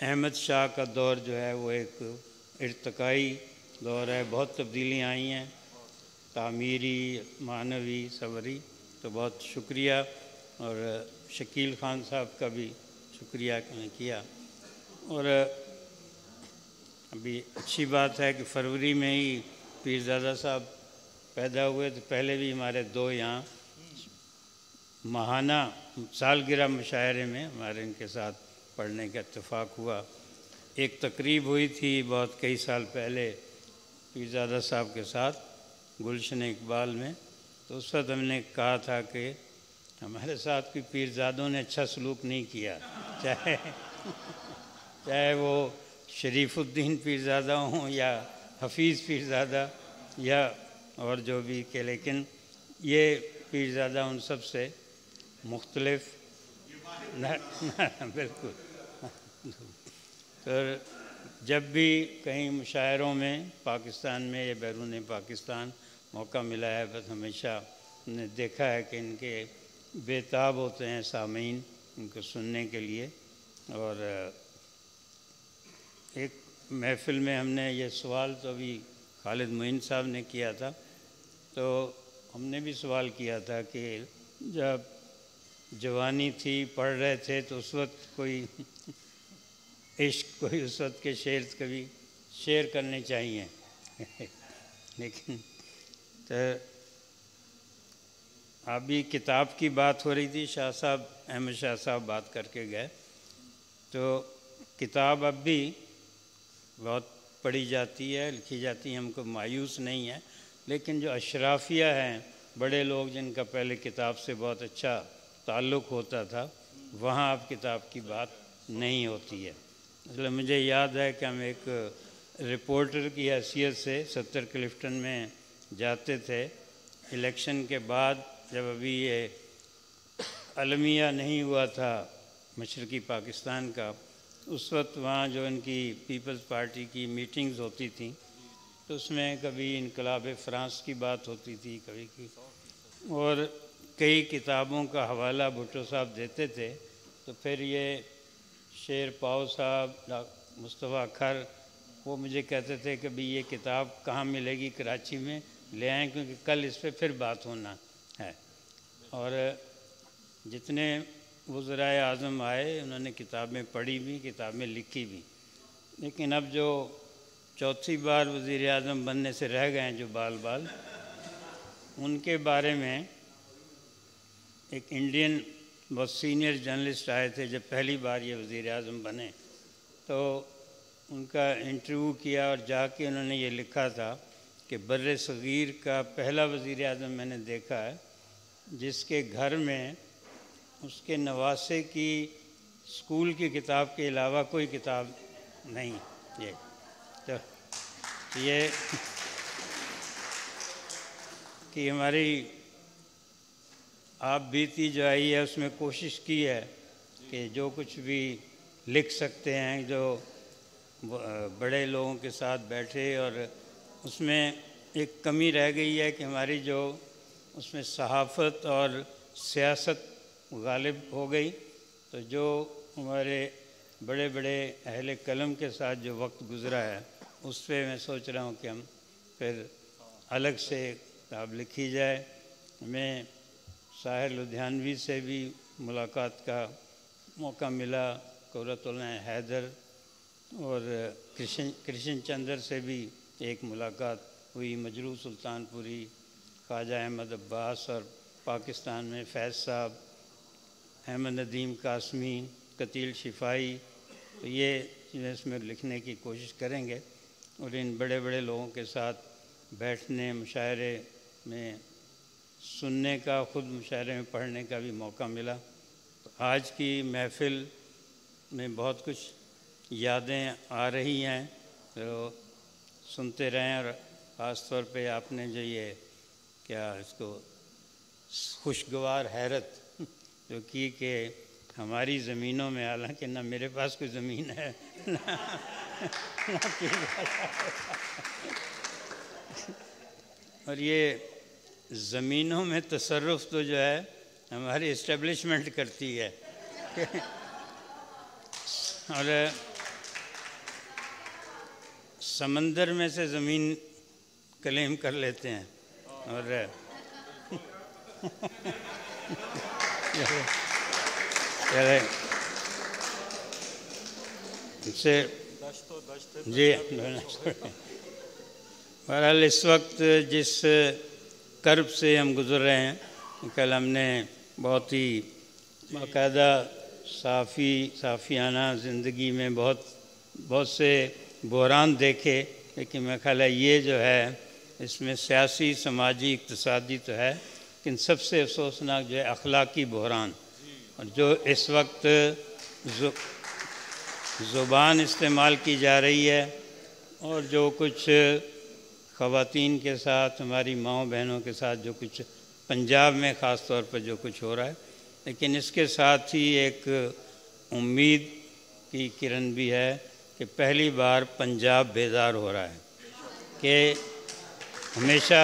[SPEAKER 12] अहमद शाह का दौर जो है वो एक इरतकाई दौर है। बहुत तब्दीलियाँ आई हैं, तामीरी, मानवी सवरी तो बहुत शुक्रिया। और शकील ख़ान साहब का भी शुक्रिया किया। और, अभी अच्छी बात है कि फरवरी में ही पीरजादा साहब पैदा हुए तो पहले भी हमारे दो यहाँ महाना सालगिरह मुशायरे में हमारे इनके साथ पढ़ने का इतफ़ाक़ हुआ। एक तकरीब हुई थी बहुत कई साल पहले पीरजादा साहब के साथ गुलशन इकबाल में तो उस वक्त हमने कहा था कि हमारे साथ कोई पीरजादों ने अच्छा सलूक नहीं किया। चाहे चाहे वो शरीफुद्दीन पीरजादा हों या हफीज़ पीरजादा या और जो भी के, लेकिन ये पीरजादा उन सबसे मुख्तलफ। बिल्कुल। तो जब भी कहीं मुशायरों में, पाकिस्तान में या बैरून पाकिस्तान मौका मिला है, बस हमेशा ने देखा है कि इनके बेताब होते हैं सामीन उनको सुनने के लिए। और एक महफ़िल में हमने ये सवाल तो अभी खालिद मोइन साहब ने किया था। तो हमने भी सवाल किया था कि जब जवानी थी, पढ़ रहे थे तो उस वक्त कोई इश्क, कोई उस वक्त के शेर कभी शेयर करने चाहिए। लेकिन तो अभी किताब की बात हो रही थी, शाह साहब, अहमद शाह साहब बात करके गए। तो किताब अब भी बहुत पढ़ी जाती है, लिखी जाती है, हमको मायूस नहीं है। लेकिन जो अशराफिया हैं, बड़े लोग जिनका पहले किताब से बहुत अच्छा ताल्लुक़ होता था, वहाँ अब किताब की बात नहीं होती है। मतलब मुझे याद है कि हम एक रिपोर्टर की हैसियत से सत्तर क्लिफ्टन में जाते थे। इलेक्शन के बाद जब अभी ये अलमिया नहीं हुआ था मशरक़ी पाकिस्तान का, उस वक्त वहाँ जो इनकी पीपल्स पार्टी की मीटिंग्स होती थी तो उसमें कभी इनकलाब फ़्रांस की बात होती थी कभी की। और कई किताबों का हवाला भुट्टो साहब देते थे तो फिर ये शेर पाओ साहब मुस्तफ़ा खर वो मुझे कहते थे कि भाई ये किताब कहाँ मिलेगी कराची में? ले आएँ, क्योंकि कल इस पर फिर बात होना। है। और, जितने वज़र आज़म आए, उन्होंने किताबें पढ़ी भी, किताबें लिखी भी। लेकिन अब जो चौथी बार वज़ी अजम बनने से रह गए हैं, जो बाल बाल उनके बारे में एक इंडियन बहुत सीनियर जर्नलिस्ट आए थे, जब पहली बार ये वज़ी अजम बने। तो उनका इंटरव्यू किया और जाके उन्होंने ये लिखा था कि बर सग़ीर का पहला वज़ी अजम मैंने देखा है। जिसके घर में उसके नवासे की स्कूल की किताब के अलावा कोई किताब नहीं, ये। तो ये कि हमारी आप बीती जो आई है, उसमें कोशिश की है कि जो कुछ भी लिख सकते हैं, जो बड़े लोगों के साथ बैठे और उसमें एक कमी रह गई है कि हमारी जो उसमें सहाफ़त और सियासत गालिब हो गई। तो जो हमारे बड़े बड़े अहल कलम के साथ जो वक्त गुज़रा है, उस पर मैं सोच रहा हूँ कि हम फिर अलग से किताब लिखी जाए। हमें साहिर लुधियानवी से भी मुलाकात का मौका मिला कौरतुल हैदर और कृष्ण कृष्ण चंद्र से भी एक मुलाकात हुई, मजरू सुल्तानपुरी ख्वाजा अहमद अब्बास और पाकिस्तान में फैज़ साहब, अहमद नदीम कासमी कतील शिफाई तो ये इसमें लिखने की कोशिश करेंगे और इन बड़े बड़े लोगों के साथ बैठने, मुशायरे में सुनने का, ख़ुद मुशायरे में पढ़ने का भी मौका मिला। तो आज की महफ़िल में बहुत कुछ यादें आ रही हैं तो सुनते रहें और ख़ास तौर पे आपने जो ये क्या इसको खुशगवार हैरत जो की कि हमारी ज़मीनों में हालाँकि ना मेरे पास कोई ज़मीन है ना, ना और ये ज़मीनों में तसरफ तो जो है हमारी इस्टेब्लिशमेंट करती है। और समंदर में से ज़मीन क्लेम कर लेते हैं। और से जी, बहरहाल, इस वक्त जिस कर्ब से हम गुज़र रहे हैं, कल हमने बहुत ही बाकायदा साफ़ी, साफ़ियाना ज़िंदगी में बहुत बहुत से बहरान देखे, लेकिन मेरा ख्याल है ये जो है इसमें सियासी, समाजी, इकतसादी तो है, लेकिन सबसे अफसोसनाक जो है अखलाकी बहरान। और जो इस वक्त ज़ुबान इस्तेमाल की जा रही है, और जो कुछ ख़वातीन के साथ, हमारी माओ बहनों के साथ, जो कुछ पंजाब में ख़ास तौर पर जो कुछ हो रहा है, लेकिन इसके साथ ही एक उम्मीद की किरण भी है कि पहली बार पंजाब बेदार हो रहा है कि हमेशा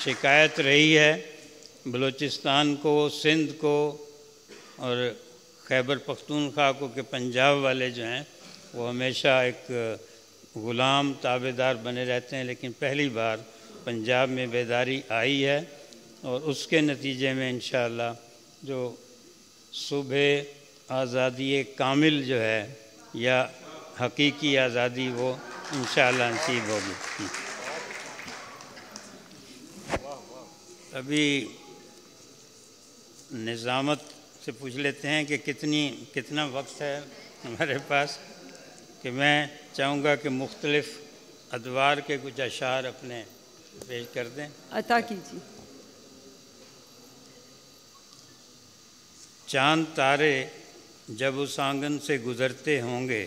[SPEAKER 12] शिकायत रही है बलूचिस्तान को, सिंध को और खैबर पख्तूनख्वा को कि पंजाब वाले जो हैं, वो हमेशा एक ग़ुलाम, ताबेदार बने रहते हैं। लेकिन पहली बार पंजाब में बेदारी आई है और उसके नतीजे में इन जो सुबह आज़ादी कामिल जो है या हकीकी आज़ादी वो इन नसीब होगी। अभी निज़ामत से पूछ लेते हैं कि कितनी कितना वक्त है हमारे पास कि मैं चाहूँगा कि मुख्तलिफ़ अदवार के कुछ अशार अपने पेश कर दें।
[SPEAKER 1] अता कीजिए।
[SPEAKER 12] चाँद तारे जब उस आँगन से गुजरते होंगे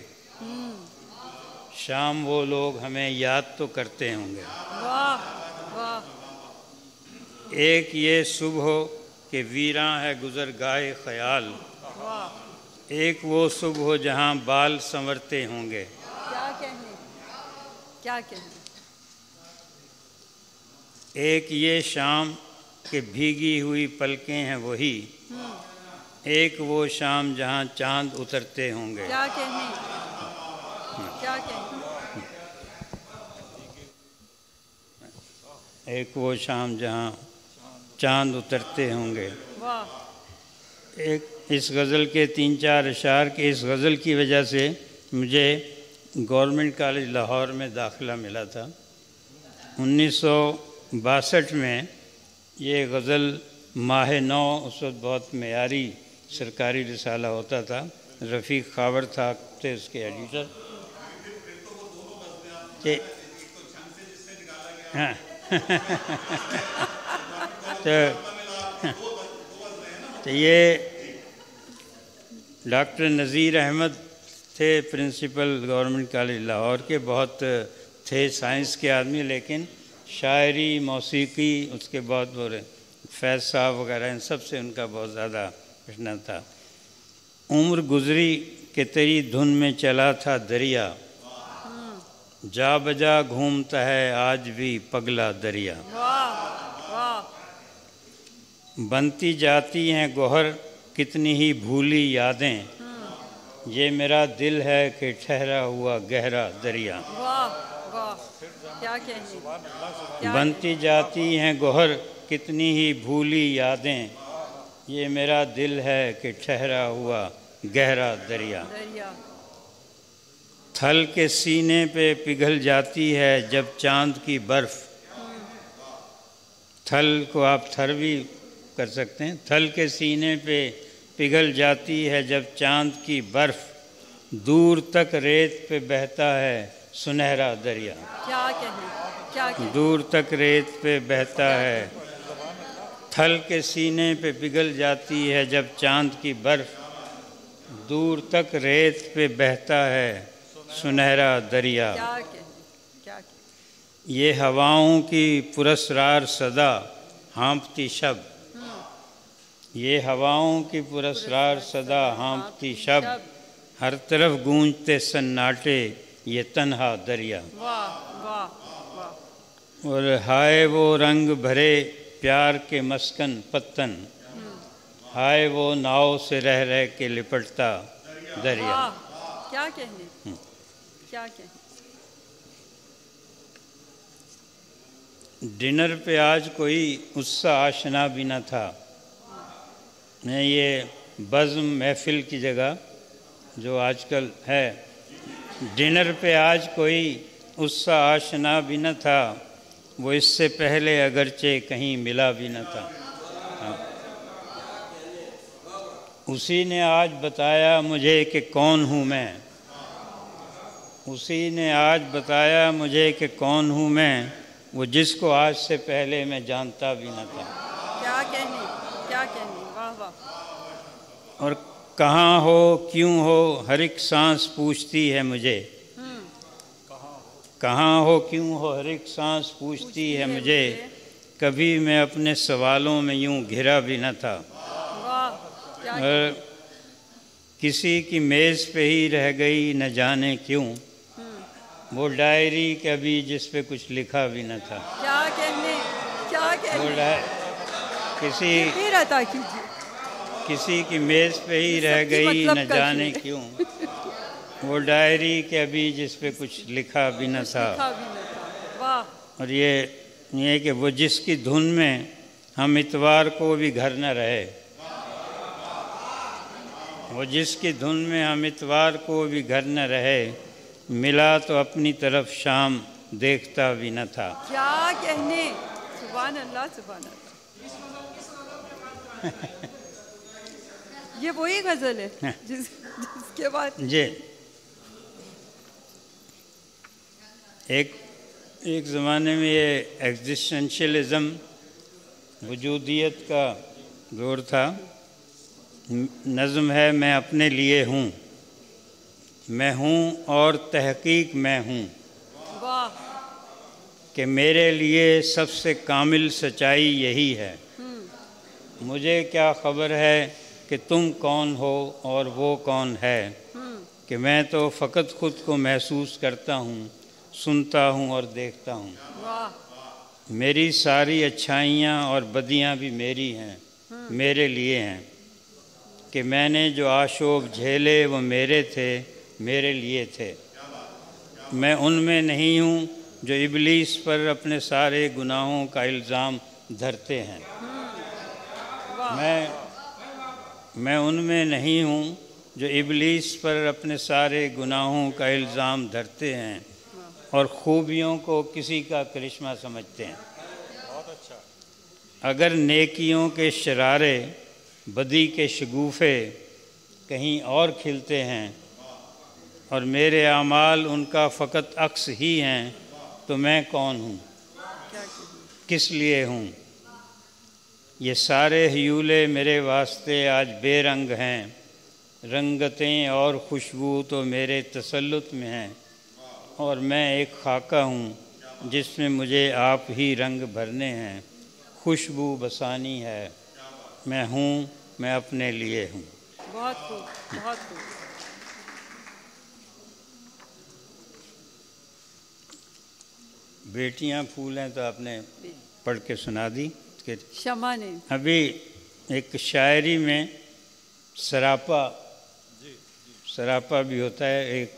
[SPEAKER 12] शाम वो लोग हमें याद तो करते होंगे।
[SPEAKER 1] वाह वाह।
[SPEAKER 12] एक ये सुबह के वीरा है गुजर गाए ख्याल। एक वो सुबह जहाँ बाल संवरते होंगे।
[SPEAKER 1] क्या कहने? क्या कहने?
[SPEAKER 12] एक ये शाम के भीगी हुई पलकें हैं वही। एक वो शाम जहाँ चाँद उतरते होंगे।
[SPEAKER 1] क्या कहने? क्या कहने?
[SPEAKER 12] एक वो शाम जहाँ चाँद उतरते होंगे। एक इस गज़ल के तीन चार अशार के इस गज़ल की वजह से मुझे गवर्नमेंट कॉलेज लाहौर में दाखिला मिला था। उन्नीस में ये गज़ल माह नौ उस वक्त बहुत मयारी सरकारी रिसाला होता था। रफ़ीक खावर था थे उसके एडिटर। के हाँ। तो, तो ये डॉक्टर नज़ीर अहमद थे प्रिंसिपल गवर्नमेंट कॉलेज लाहौर के बहुत थे साइंस के आदमी लेकिन शायरी मौसीकी उसके बहुत बुरे फैज़ साहब वगैरह इन सबसे उनका बहुत ज़्यादा प्रश्न था। उम्र गुजरी के तेरी धुन में चला था दरिया। जा बजा घूमता है आज भी पगला दरिया। बनती जाती हैं गोहर कितनी ही भूली यादें। ये मेरा दिल है कि ठहरा हुआ गहरा दरिया।
[SPEAKER 1] वाह क्या कहने
[SPEAKER 12] बनती जाती हैं गोहर कितनी ही भूली यादें। ये मेरा दिल है कि ठहरा हुआ गहरा दरिया। थल के सीने पे पिघल जाती है जब चाँद की बर्फ़। थल को आप थर भी कर सकते हैं। थल के सीने पे पिघल जाती है जब चाँद की बर्फ़ दूर तक रेत पे बहता है सुनहरा दरिया।
[SPEAKER 1] क्या कहें क्या कहें?
[SPEAKER 12] दूर तक रेत पे बहता है। थल के सीने पे पिघल जाती है जब चाँद की बर्फ़ दूर तक रेत पे बहता है सुनहरा दरिया। ये हवाओं की पुरस्रार सदा हाँपती शब। ये हवाओं की पुरस्रार सदा हाँपती शब हर तरफ़ गूंजते सन्नाटे ये तन्हा दरिया। और हाय वो रंग भरे प्यार के मस्कन पत्तन हाय वो नाव से रह रह के लिपटता दरिया।
[SPEAKER 1] क्या कहने? क्या कहने?
[SPEAKER 12] डिनर पे आज कोई उत्साह आशना भी न था। मैं ये बज़म महफिल की जगह जो आजकल है, डिनर पे आज कोई उत्साह आशना भी न था। वो इससे पहले अगरचे कहीं मिला भी न था। हाँ। उसी ने आज बताया मुझे कि कौन हूँ मैं। उसी ने आज बताया मुझे कि कौन हूँ मैं। वो जिसको आज से पहले मैं जानता भी न था।
[SPEAKER 1] क्या कहने? क्या कहने?
[SPEAKER 12] और कहाँ हो क्यों हो हर एक सांस पूछती है मुझे। कहाँ हो क्यों हो हर एक सांस पूछती है मुझे। कभी मैं अपने सवालों में यूँ घिरा भी न था। और किसी की मेज़ पे ही रह गई न जाने क्यों। वो डायरी कभी जिस पे कुछ लिखा भी न था।
[SPEAKER 1] क्या कहने क्या कहने।
[SPEAKER 12] डाय किसी
[SPEAKER 1] फिर अता कीजिए
[SPEAKER 12] किसी की मेज़ पे ही रह गई
[SPEAKER 1] मतलब
[SPEAKER 12] न जाने क्यों। वो डायरी के अभी जिस पे कुछ लिखा भी न था। और ये ये कि वो जिसकी धुन में हम इतवार को भी घर न रहे वो जिसकी धुन में हम इतवार को भी घर न रहे मिला तो अपनी तरफ़ शाम देखता भी न था।
[SPEAKER 1] क्या कहने? सुभान अल्लाह अल्लाह। ये वही गज़ल है। जिस जिसके बाद
[SPEAKER 12] जी। एक एक ज़माने में ये एग्जिस्टेंशियलिज़म वजूदियत का दौर था। नज़म है मैं अपने लिए हूँ। मैं हूँ और तहकीक मैं हूँ। कि मेरे लिए सबसे कामिल सच्चाई यही है। मुझे क्या खबर है? कि तुम कौन हो और वो कौन है। कि मैं तो फ़कत ख़ुद को महसूस करता हूँ सुनता हूँ और देखता हूँ। मेरी सारी अच्छाइयाँ और बदियाँ भी मेरी हैं मेरे लिए हैं। कि मैंने जो आशोब झेले वो मेरे थे मेरे लिए थे। मैं उनमें नहीं हूँ जो इबलीस पर अपने सारे गुनाहों का इल्ज़ाम धरते हैं। मैं मैं उनमें नहीं हूँ जो इबलीस पर अपने सारे गुनाहों का इल्ज़ाम धरते हैं और खूबियों को किसी का करिश्मा समझते हैं। अगर नेकियों के शरारे, बदी के शगुफ़े कहीं और खिलते हैं और मेरे अमाल उनका फ़कत अक्स ही हैं तो मैं कौन हूँ? किस लिए हूँ? ये सारे ह्यूले मेरे वास्ते आज बेरंग हैं। रंगतें और खुशबू तो मेरे तसल्लुत में हैं। और मैं एक खाका हूँ जिसमें मुझे आप ही रंग भरने हैं। खुशबू बसानी है। मैं हूँ मैं अपने लिए हूँ।
[SPEAKER 1] बहुत खूब बहुत खूब।
[SPEAKER 12] बेटियाँ फूल हैं तो आपने पढ़ के सुना दी। कि
[SPEAKER 1] क्षमा ने।
[SPEAKER 12] अभी एक शायरी में सरापा सरापा भी होता है एक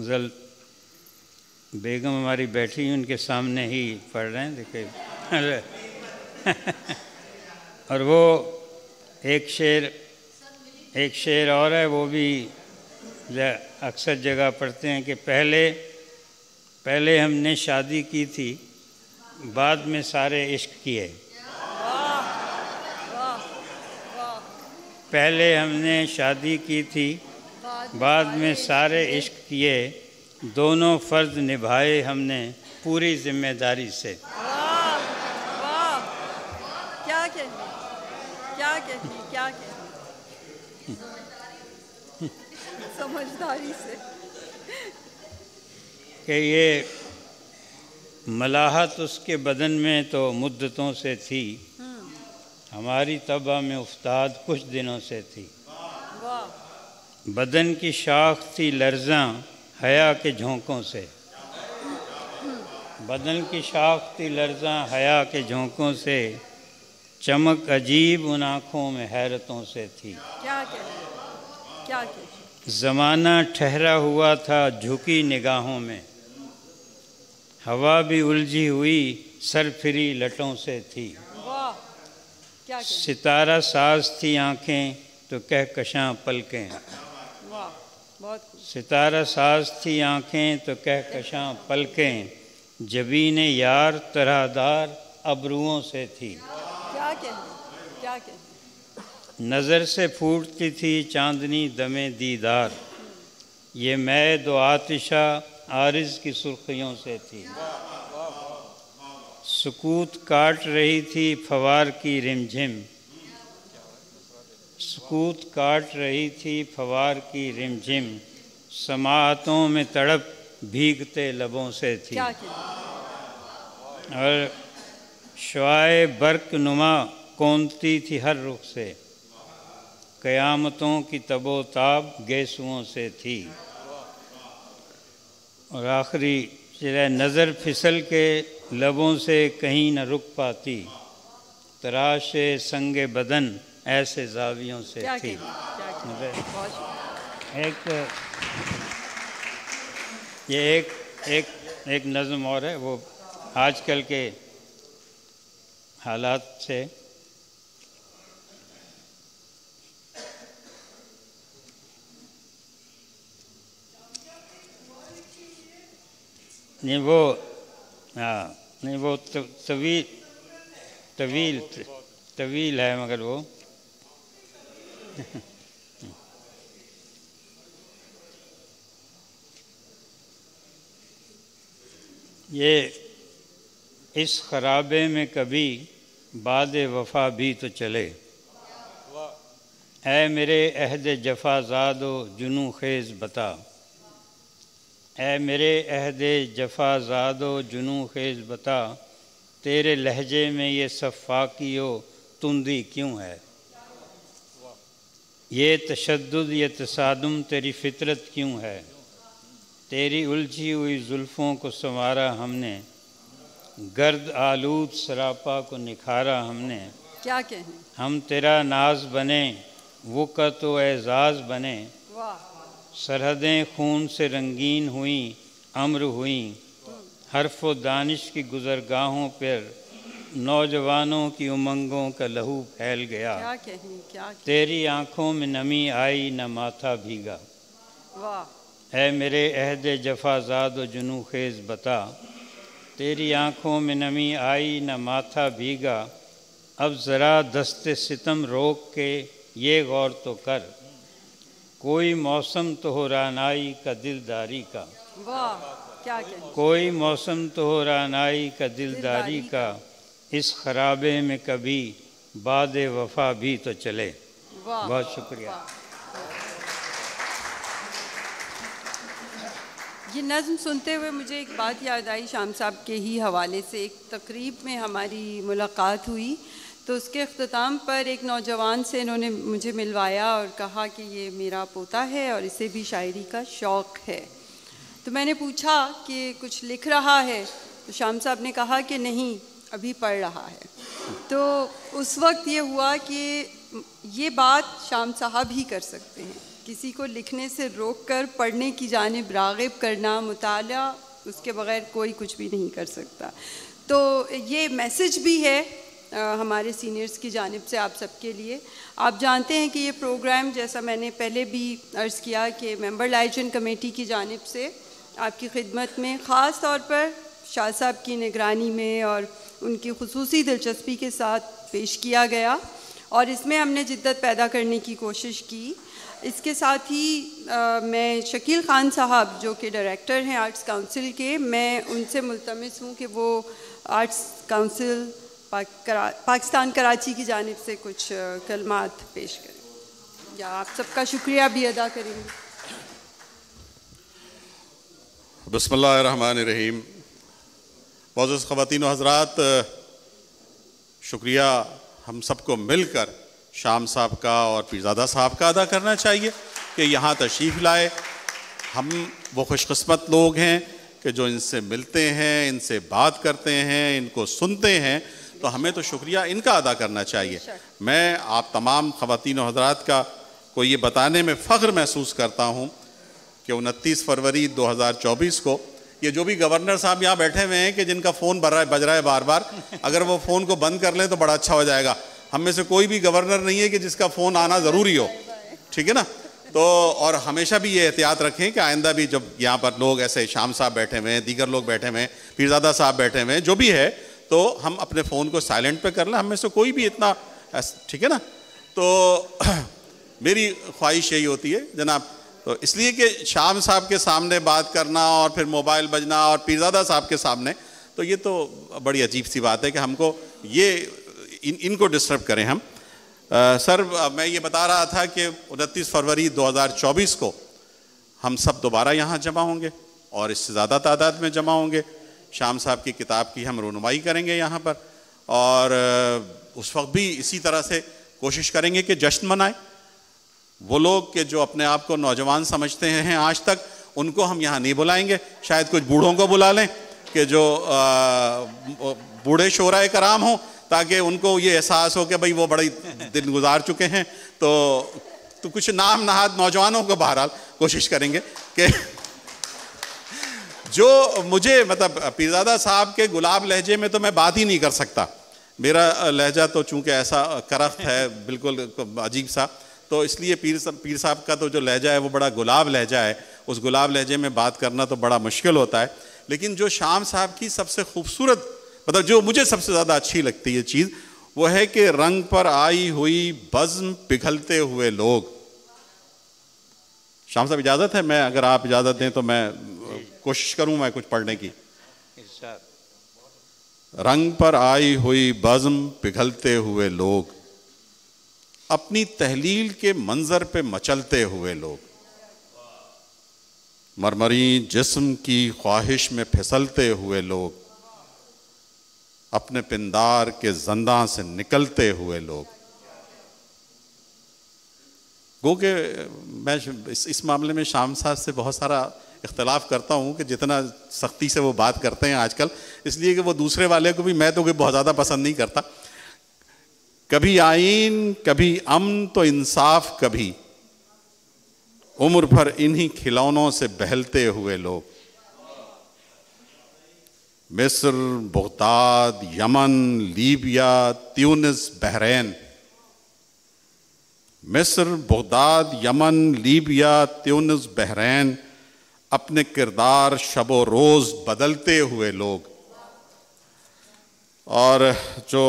[SPEAKER 12] जल बेगम हमारी बैठी हुई उनके सामने ही पढ़ रहे हैं देखिए। अरे और वो एक शेर एक शेर और है वो भी अक्सर जगह पढ़ते हैं कि पहले पहले हमने शादी की थी बाद में सारे इश्क किए। पहले हमने शादी की थी बाद में सारे इश्क किए दोनों फ़र्ज़ निभाए हमने पूरी ज़िम्मेदारी से।
[SPEAKER 1] वाह वाह क्या कहने? क्या कहने? क्या कहने? समझदारी से।
[SPEAKER 12] कि ये मलाहत उसके बदन में तो मुद्दतों से थी। हमारी तबा में उस्ताद कुछ दिनों से थी। बदन की शाख थी लर्जा हया के झोंकों से। बदन की शाख थी लर्जा हया के झोंकों से। चमक अजीब उन आँखों में हैरतों से थी।
[SPEAKER 1] क्या क्या
[SPEAKER 12] ज़माना ठहरा हुआ था झुकी निगाहों में। हवा भी उलझी हुई सर सरफिरी लटों से थी।
[SPEAKER 1] क्या
[SPEAKER 12] सितारा साज थी आँखें तो कहकशां पलकें।
[SPEAKER 1] वाह बहुत खूब।
[SPEAKER 12] सितारा साज थी आँखें तो कहकशां पलकें। जबीन यार तरहदार अबरुओं से थी।
[SPEAKER 1] क्या कह? क्या कह?
[SPEAKER 12] नज़र से फूटती थी चांदनी दमे दीदार। ये मैं दो आतिशा आरिज की सुर्खियों से थी। सुकूत काट रही थी फवार की रिमझिम। सुकूत काट रही थी फवार की रिमझिम। समातों में तड़प भीगते लबों से थी। और शुआए बर्क नुमा कौनती थी हर रुख से। क़यामतों की तबोताब गैसुओं से थी। और आखिरी चला नज़र फिसल के लबों से कहीं न रुक पाती। तराश संग बदन ऐसे जावियों से
[SPEAKER 1] क्या
[SPEAKER 12] थी। एक ये एक एक एक नज़म और है वो आजकल के हालात से नहीं वो हाँ नहीं वो तवील तवील तवील है मगर वो। ये इस खराबे में कभी बाद वफा भी तो चले। ऐ मेरे अहद जफाजाद जुनू खेज़ बता। ऐ मेरे अहद जफा ज़ादो जुनू खेज़ बता तेरे लहजे में ये सफ़ाकियो तुंदी क्यों है? ये तशद ये तसादम तेरी फितरत क्यों है? तेरी उलझी हुई जुल्फ़ों को संवारा हमने गर्द आलूद सरापा को निखारा हमने।
[SPEAKER 1] क्या कहें?
[SPEAKER 12] हम तेरा नाज बने वो का तो एजाज बने।
[SPEAKER 1] वाह।
[SPEAKER 12] सरहदें खून से रंगीन हुई अम्र हुई। हरफ व दानिश की गुजरगाहों पर नौजवानों की उमंगों का लहू फैल गया।
[SPEAKER 1] क्या कहें क्या कहें।
[SPEAKER 12] तेरी आँखों में नमी आई न माथा भीगा।
[SPEAKER 1] वाह।
[SPEAKER 12] है मेरे अहद जफाजाद जुनू खेज़ बता। तेरी आँखों में नमी आई न माथा भीगा। अब ज़रा दस्ते सितम रोक के ये गौर तो कर। कोई मौसम तो हो रानाई का दिलदारी का।
[SPEAKER 1] वाह क्या
[SPEAKER 12] कोई मौसम तो हो रानाई का दिलदारी का इस खराबे में कभी बाद वफा भी तो चले। बहुत शुक्रिया।
[SPEAKER 1] ये नज़म सुनते हुए मुझे एक बात याद आई शाम साहब के ही हवाले से। एक तकरीब में हमारी मुलाकात हुई। तो उसके अख्ताम पर एक नौजवान से इन्होंने मुझे मिलवाया और कहा कि ये मेरा पोता है और इसे भी शायरी का शौक़ है। तो मैंने पूछा कि कुछ लिख रहा है? तो शाम साहब ने कहा कि नहीं, अभी पढ़ रहा है। तो उस वक्त ये हुआ कि ये बात शाम साहब ही कर सकते हैं। किसी को लिखने से रोक कर पढ़ने की जानब रागब करना, मुताला, उसके बग़ैर कोई कुछ भी नहीं कर सकता। तो ये मैसेज भी है हमारे सीनियर्स की जानब से आप सबके लिए। आप जानते हैं कि ये प्रोग्राम जैसा मैंने पहले भी अर्ज़ किया कि मेंबर लाइजन कमेटी की जानब से आपकी खिदमत में ख़ास तौर पर शाह साहब की निगरानी में और उनकी खसूसी दिलचस्पी के साथ पेश किया गया। और इसमें हमने जिद्दत पैदा करने की कोशिश की। इसके साथ ही अ, मैं शकील ख़ान साहब जो कि डायरेक्टर हैं आर्ट्स काउंसिल के मैं उनसे मुलतमस हूँ कि वो आर्ट्स काउंसिल करा, पाकिस्तान कराची की जानब से कुछ कलमात पेश करें। या आप सबका शुक्रिया भी अदा करेंगे।
[SPEAKER 13] रहीम मोज़ ख़वान हजरात शुक्रिया। हम सबको मिलकर शाम साहब का और पीरजादा साहब का अदा करना चाहिए कि यहाँ तशरीफ़ लाए। हम वो खुशकस्मत लोग हैं कि जो इनसे मिलते हैं इनसे बात करते हैं इनको सुनते हैं। तो हमें तो शुक्रिया इनका अदा करना चाहिए। मैं आप तमाम ख़वातीन हजरात का को ये बताने में फ़ख्र महसूस करता हूँ कि उनतीस फरवरी 2024 को ये जो भी गवर्नर साहब यहाँ बैठे हुए हैं कि जिनका फ़ोन बज रहा है बज रहा है बार बार अगर वो फ़ोन को बंद कर लें तो बड़ा अच्छा हो जाएगा। हम में से कोई भी गवर्नर नहीं है कि जिसका फ़ोन आना ज़रूरी हो। ठीक है ना? तो और हमेशा भी ये एहतियात रखें कि आइंदा भी जब यहाँ पर लोग ऐसे शाम साहब बैठे हुए हैं दीगर लोग बैठे हुए हैं पीरजादा साहब बैठे हुए हैं जो भी है तो हम अपने फ़ोन को साइलेंट पे कर लें हमें से कोई भी इतना ठीक है ना? तो मेरी ख्वाहिश यही होती है जनाब। तो इसलिए कि शाम साहब के सामने बात करना और फिर मोबाइल बजना और पीरजादा साहब के सामने तो ये तो बड़ी अजीब सी बात है कि हमको ये इन इनको डिस्टर्ब करें हम। आ, सर मैं ये बता रहा था कि उनतीस फरवरी 2024 को हम सब दोबारा यहाँ जमा होंगे और इससे ज़्यादा तादाद में जमा होंगे। शाम साहब की किताब की हम रनुमाई करेंगे यहाँ पर। और उस वक्त भी इसी तरह से कोशिश करेंगे कि जश्न मनाएँ। वो लोग के जो अपने आप को नौजवान समझते हैं आज तक, उनको हम यहाँ नहीं बुलाएँगे। शायद कुछ बूढ़ों को बुला लें कि जो बूढ़े शोरा कराम हों, ताकि उनको ये एहसास हो कि भाई वो बड़े दिन गुजार चुके हैं। तो तो कुछ नाम नहाद नौजवानों को बहरहाल कोशिश करेंगे कि जो मुझे मतलब पीरजादा साहब के गुलाब लहजे में तो मैं बात ही नहीं कर सकता। मेरा लहजा तो चूँकि ऐसा करख्त है, बिल्कुल अजीब सा तो इसलिए पीर पीर साहब का तो जो लहजा है, वो बड़ा गुलाब लहजा है। उस गुलाब लहजे में बात करना तो बड़ा मुश्किल होता है। लेकिन जो शाम साहब की सबसे खूबसूरत मतलब जो मुझे सबसे ज़्यादा अच्छी लगती है चीज़, वो है कि रंग पर आई हुई बज्म पिघलते हुए लोग। शाम साहब, इजाज़त है? मैं, अगर आप इजाज़त दें तो मैं कोशिश करूँ मैं कुछ पढ़ने की। रंग पर आई हुई बज्म पिघलते हुए लोग अपनी तहलील के मंजर पे मचलते हुए लोग मरमरी जिस्म की ख्वाहिश में फिसलते हुए लोग अपने पिंदार के जंदा से निकलते हुए लोग। गो के मैं इस, इस मामले में शाम साहब से बहुत सारा इख्तलाफ करता हूँ कि जितना सख्ती से वो बात करते हैं आजकल। इसलिए कि वो दूसरे वाले को भी मैं तो बहुत ज़्यादा पसंद नहीं करता। कभी आइन कभी अमन तो इंसाफ कभी। उम्र भर इन्हीं खिलौनों से बहलते हुए लोग। मिस्र Baghdad Yemen, Libya, Tunis, Bahrain. मिस्र Baghdad Yemen, Libya, Tunis, Bahrain. अपने किरदार शब रोज़ बदलते हुए लोग। और जो,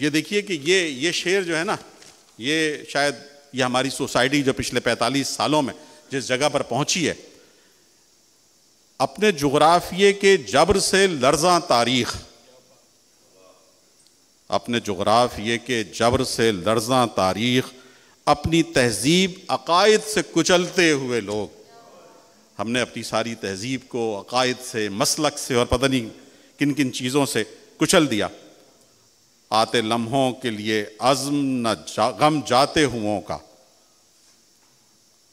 [SPEAKER 13] ये देखिए कि ये ये शेर जो है ना, ये शायद ये हमारी सोसाइटी जो पिछले 45 सालों में जिस जगह पर पहुँची है, अपने जोग्राफिए के जबर से लर्जा तारीख, अपने जोग्राफिए के जबर से लर्जा तारीख, अपनी तहजीब, अकायद से कुचलते हुए लोग हमने अपनी सारी तहजीब को अकायद से मसलक से और पता नहीं किन किन चीज़ों से कुचल दिया। आते लम्हों के लिए अज़म न जा, गम जाते हुओं का।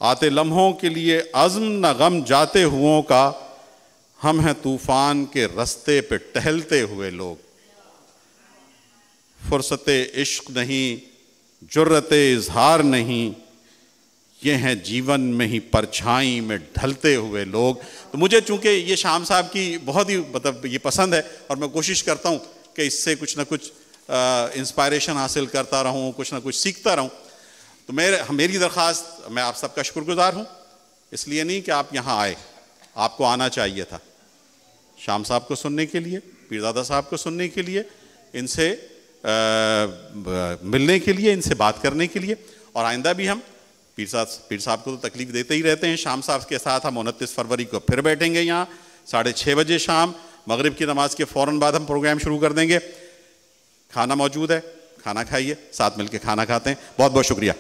[SPEAKER 13] आते लम्हों के लिए अज़म न गम जाते हुओं का हम हैं तूफ़ान के रस्ते पे टहलते हुए लोग। फुर्सत इश्क नहीं जुर्रत इजहार नहीं ये हैं जीवन में ही परछाई में ढलते हुए लोग। तो मुझे चूँकि ये शाम साहब की बहुत ही मतलब ये पसंद है और मैं कोशिश करता हूँ कि इससे कुछ ना कुछ इंस्पायरेशन हासिल करता रहूँ, कुछ ना कुछ सीखता रहूँ। तो मेरे, मेरी दरख्वास्त मैं आप सबका शुक्रगुजार हूँ। इसलिए नहीं कि आप यहाँ आए, आपको आना चाहिए था। शाम साहब को सुनने के लिए पीरदादा साहब को सुनने के लिए, इनसे मिलने के लिए, इनसे बात करने के लिए, और आइंदा भी हम पीर साहब पीर साहब को तो तकलीफ़ देते ही रहते हैं। शाम साहब के साथ हम उनतीस फरवरी को फिर बैठेंगे यहाँ, साढ़े छः बजे शाम। मगरिब की नमाज़ के फ़ौर बाद हम प्रोग्राम शुरू कर देंगे। खाना मौजूद है, खाना खाइए, साथ मिलकर खाना खाते हैं। बहुत बहुत शुक्रिया।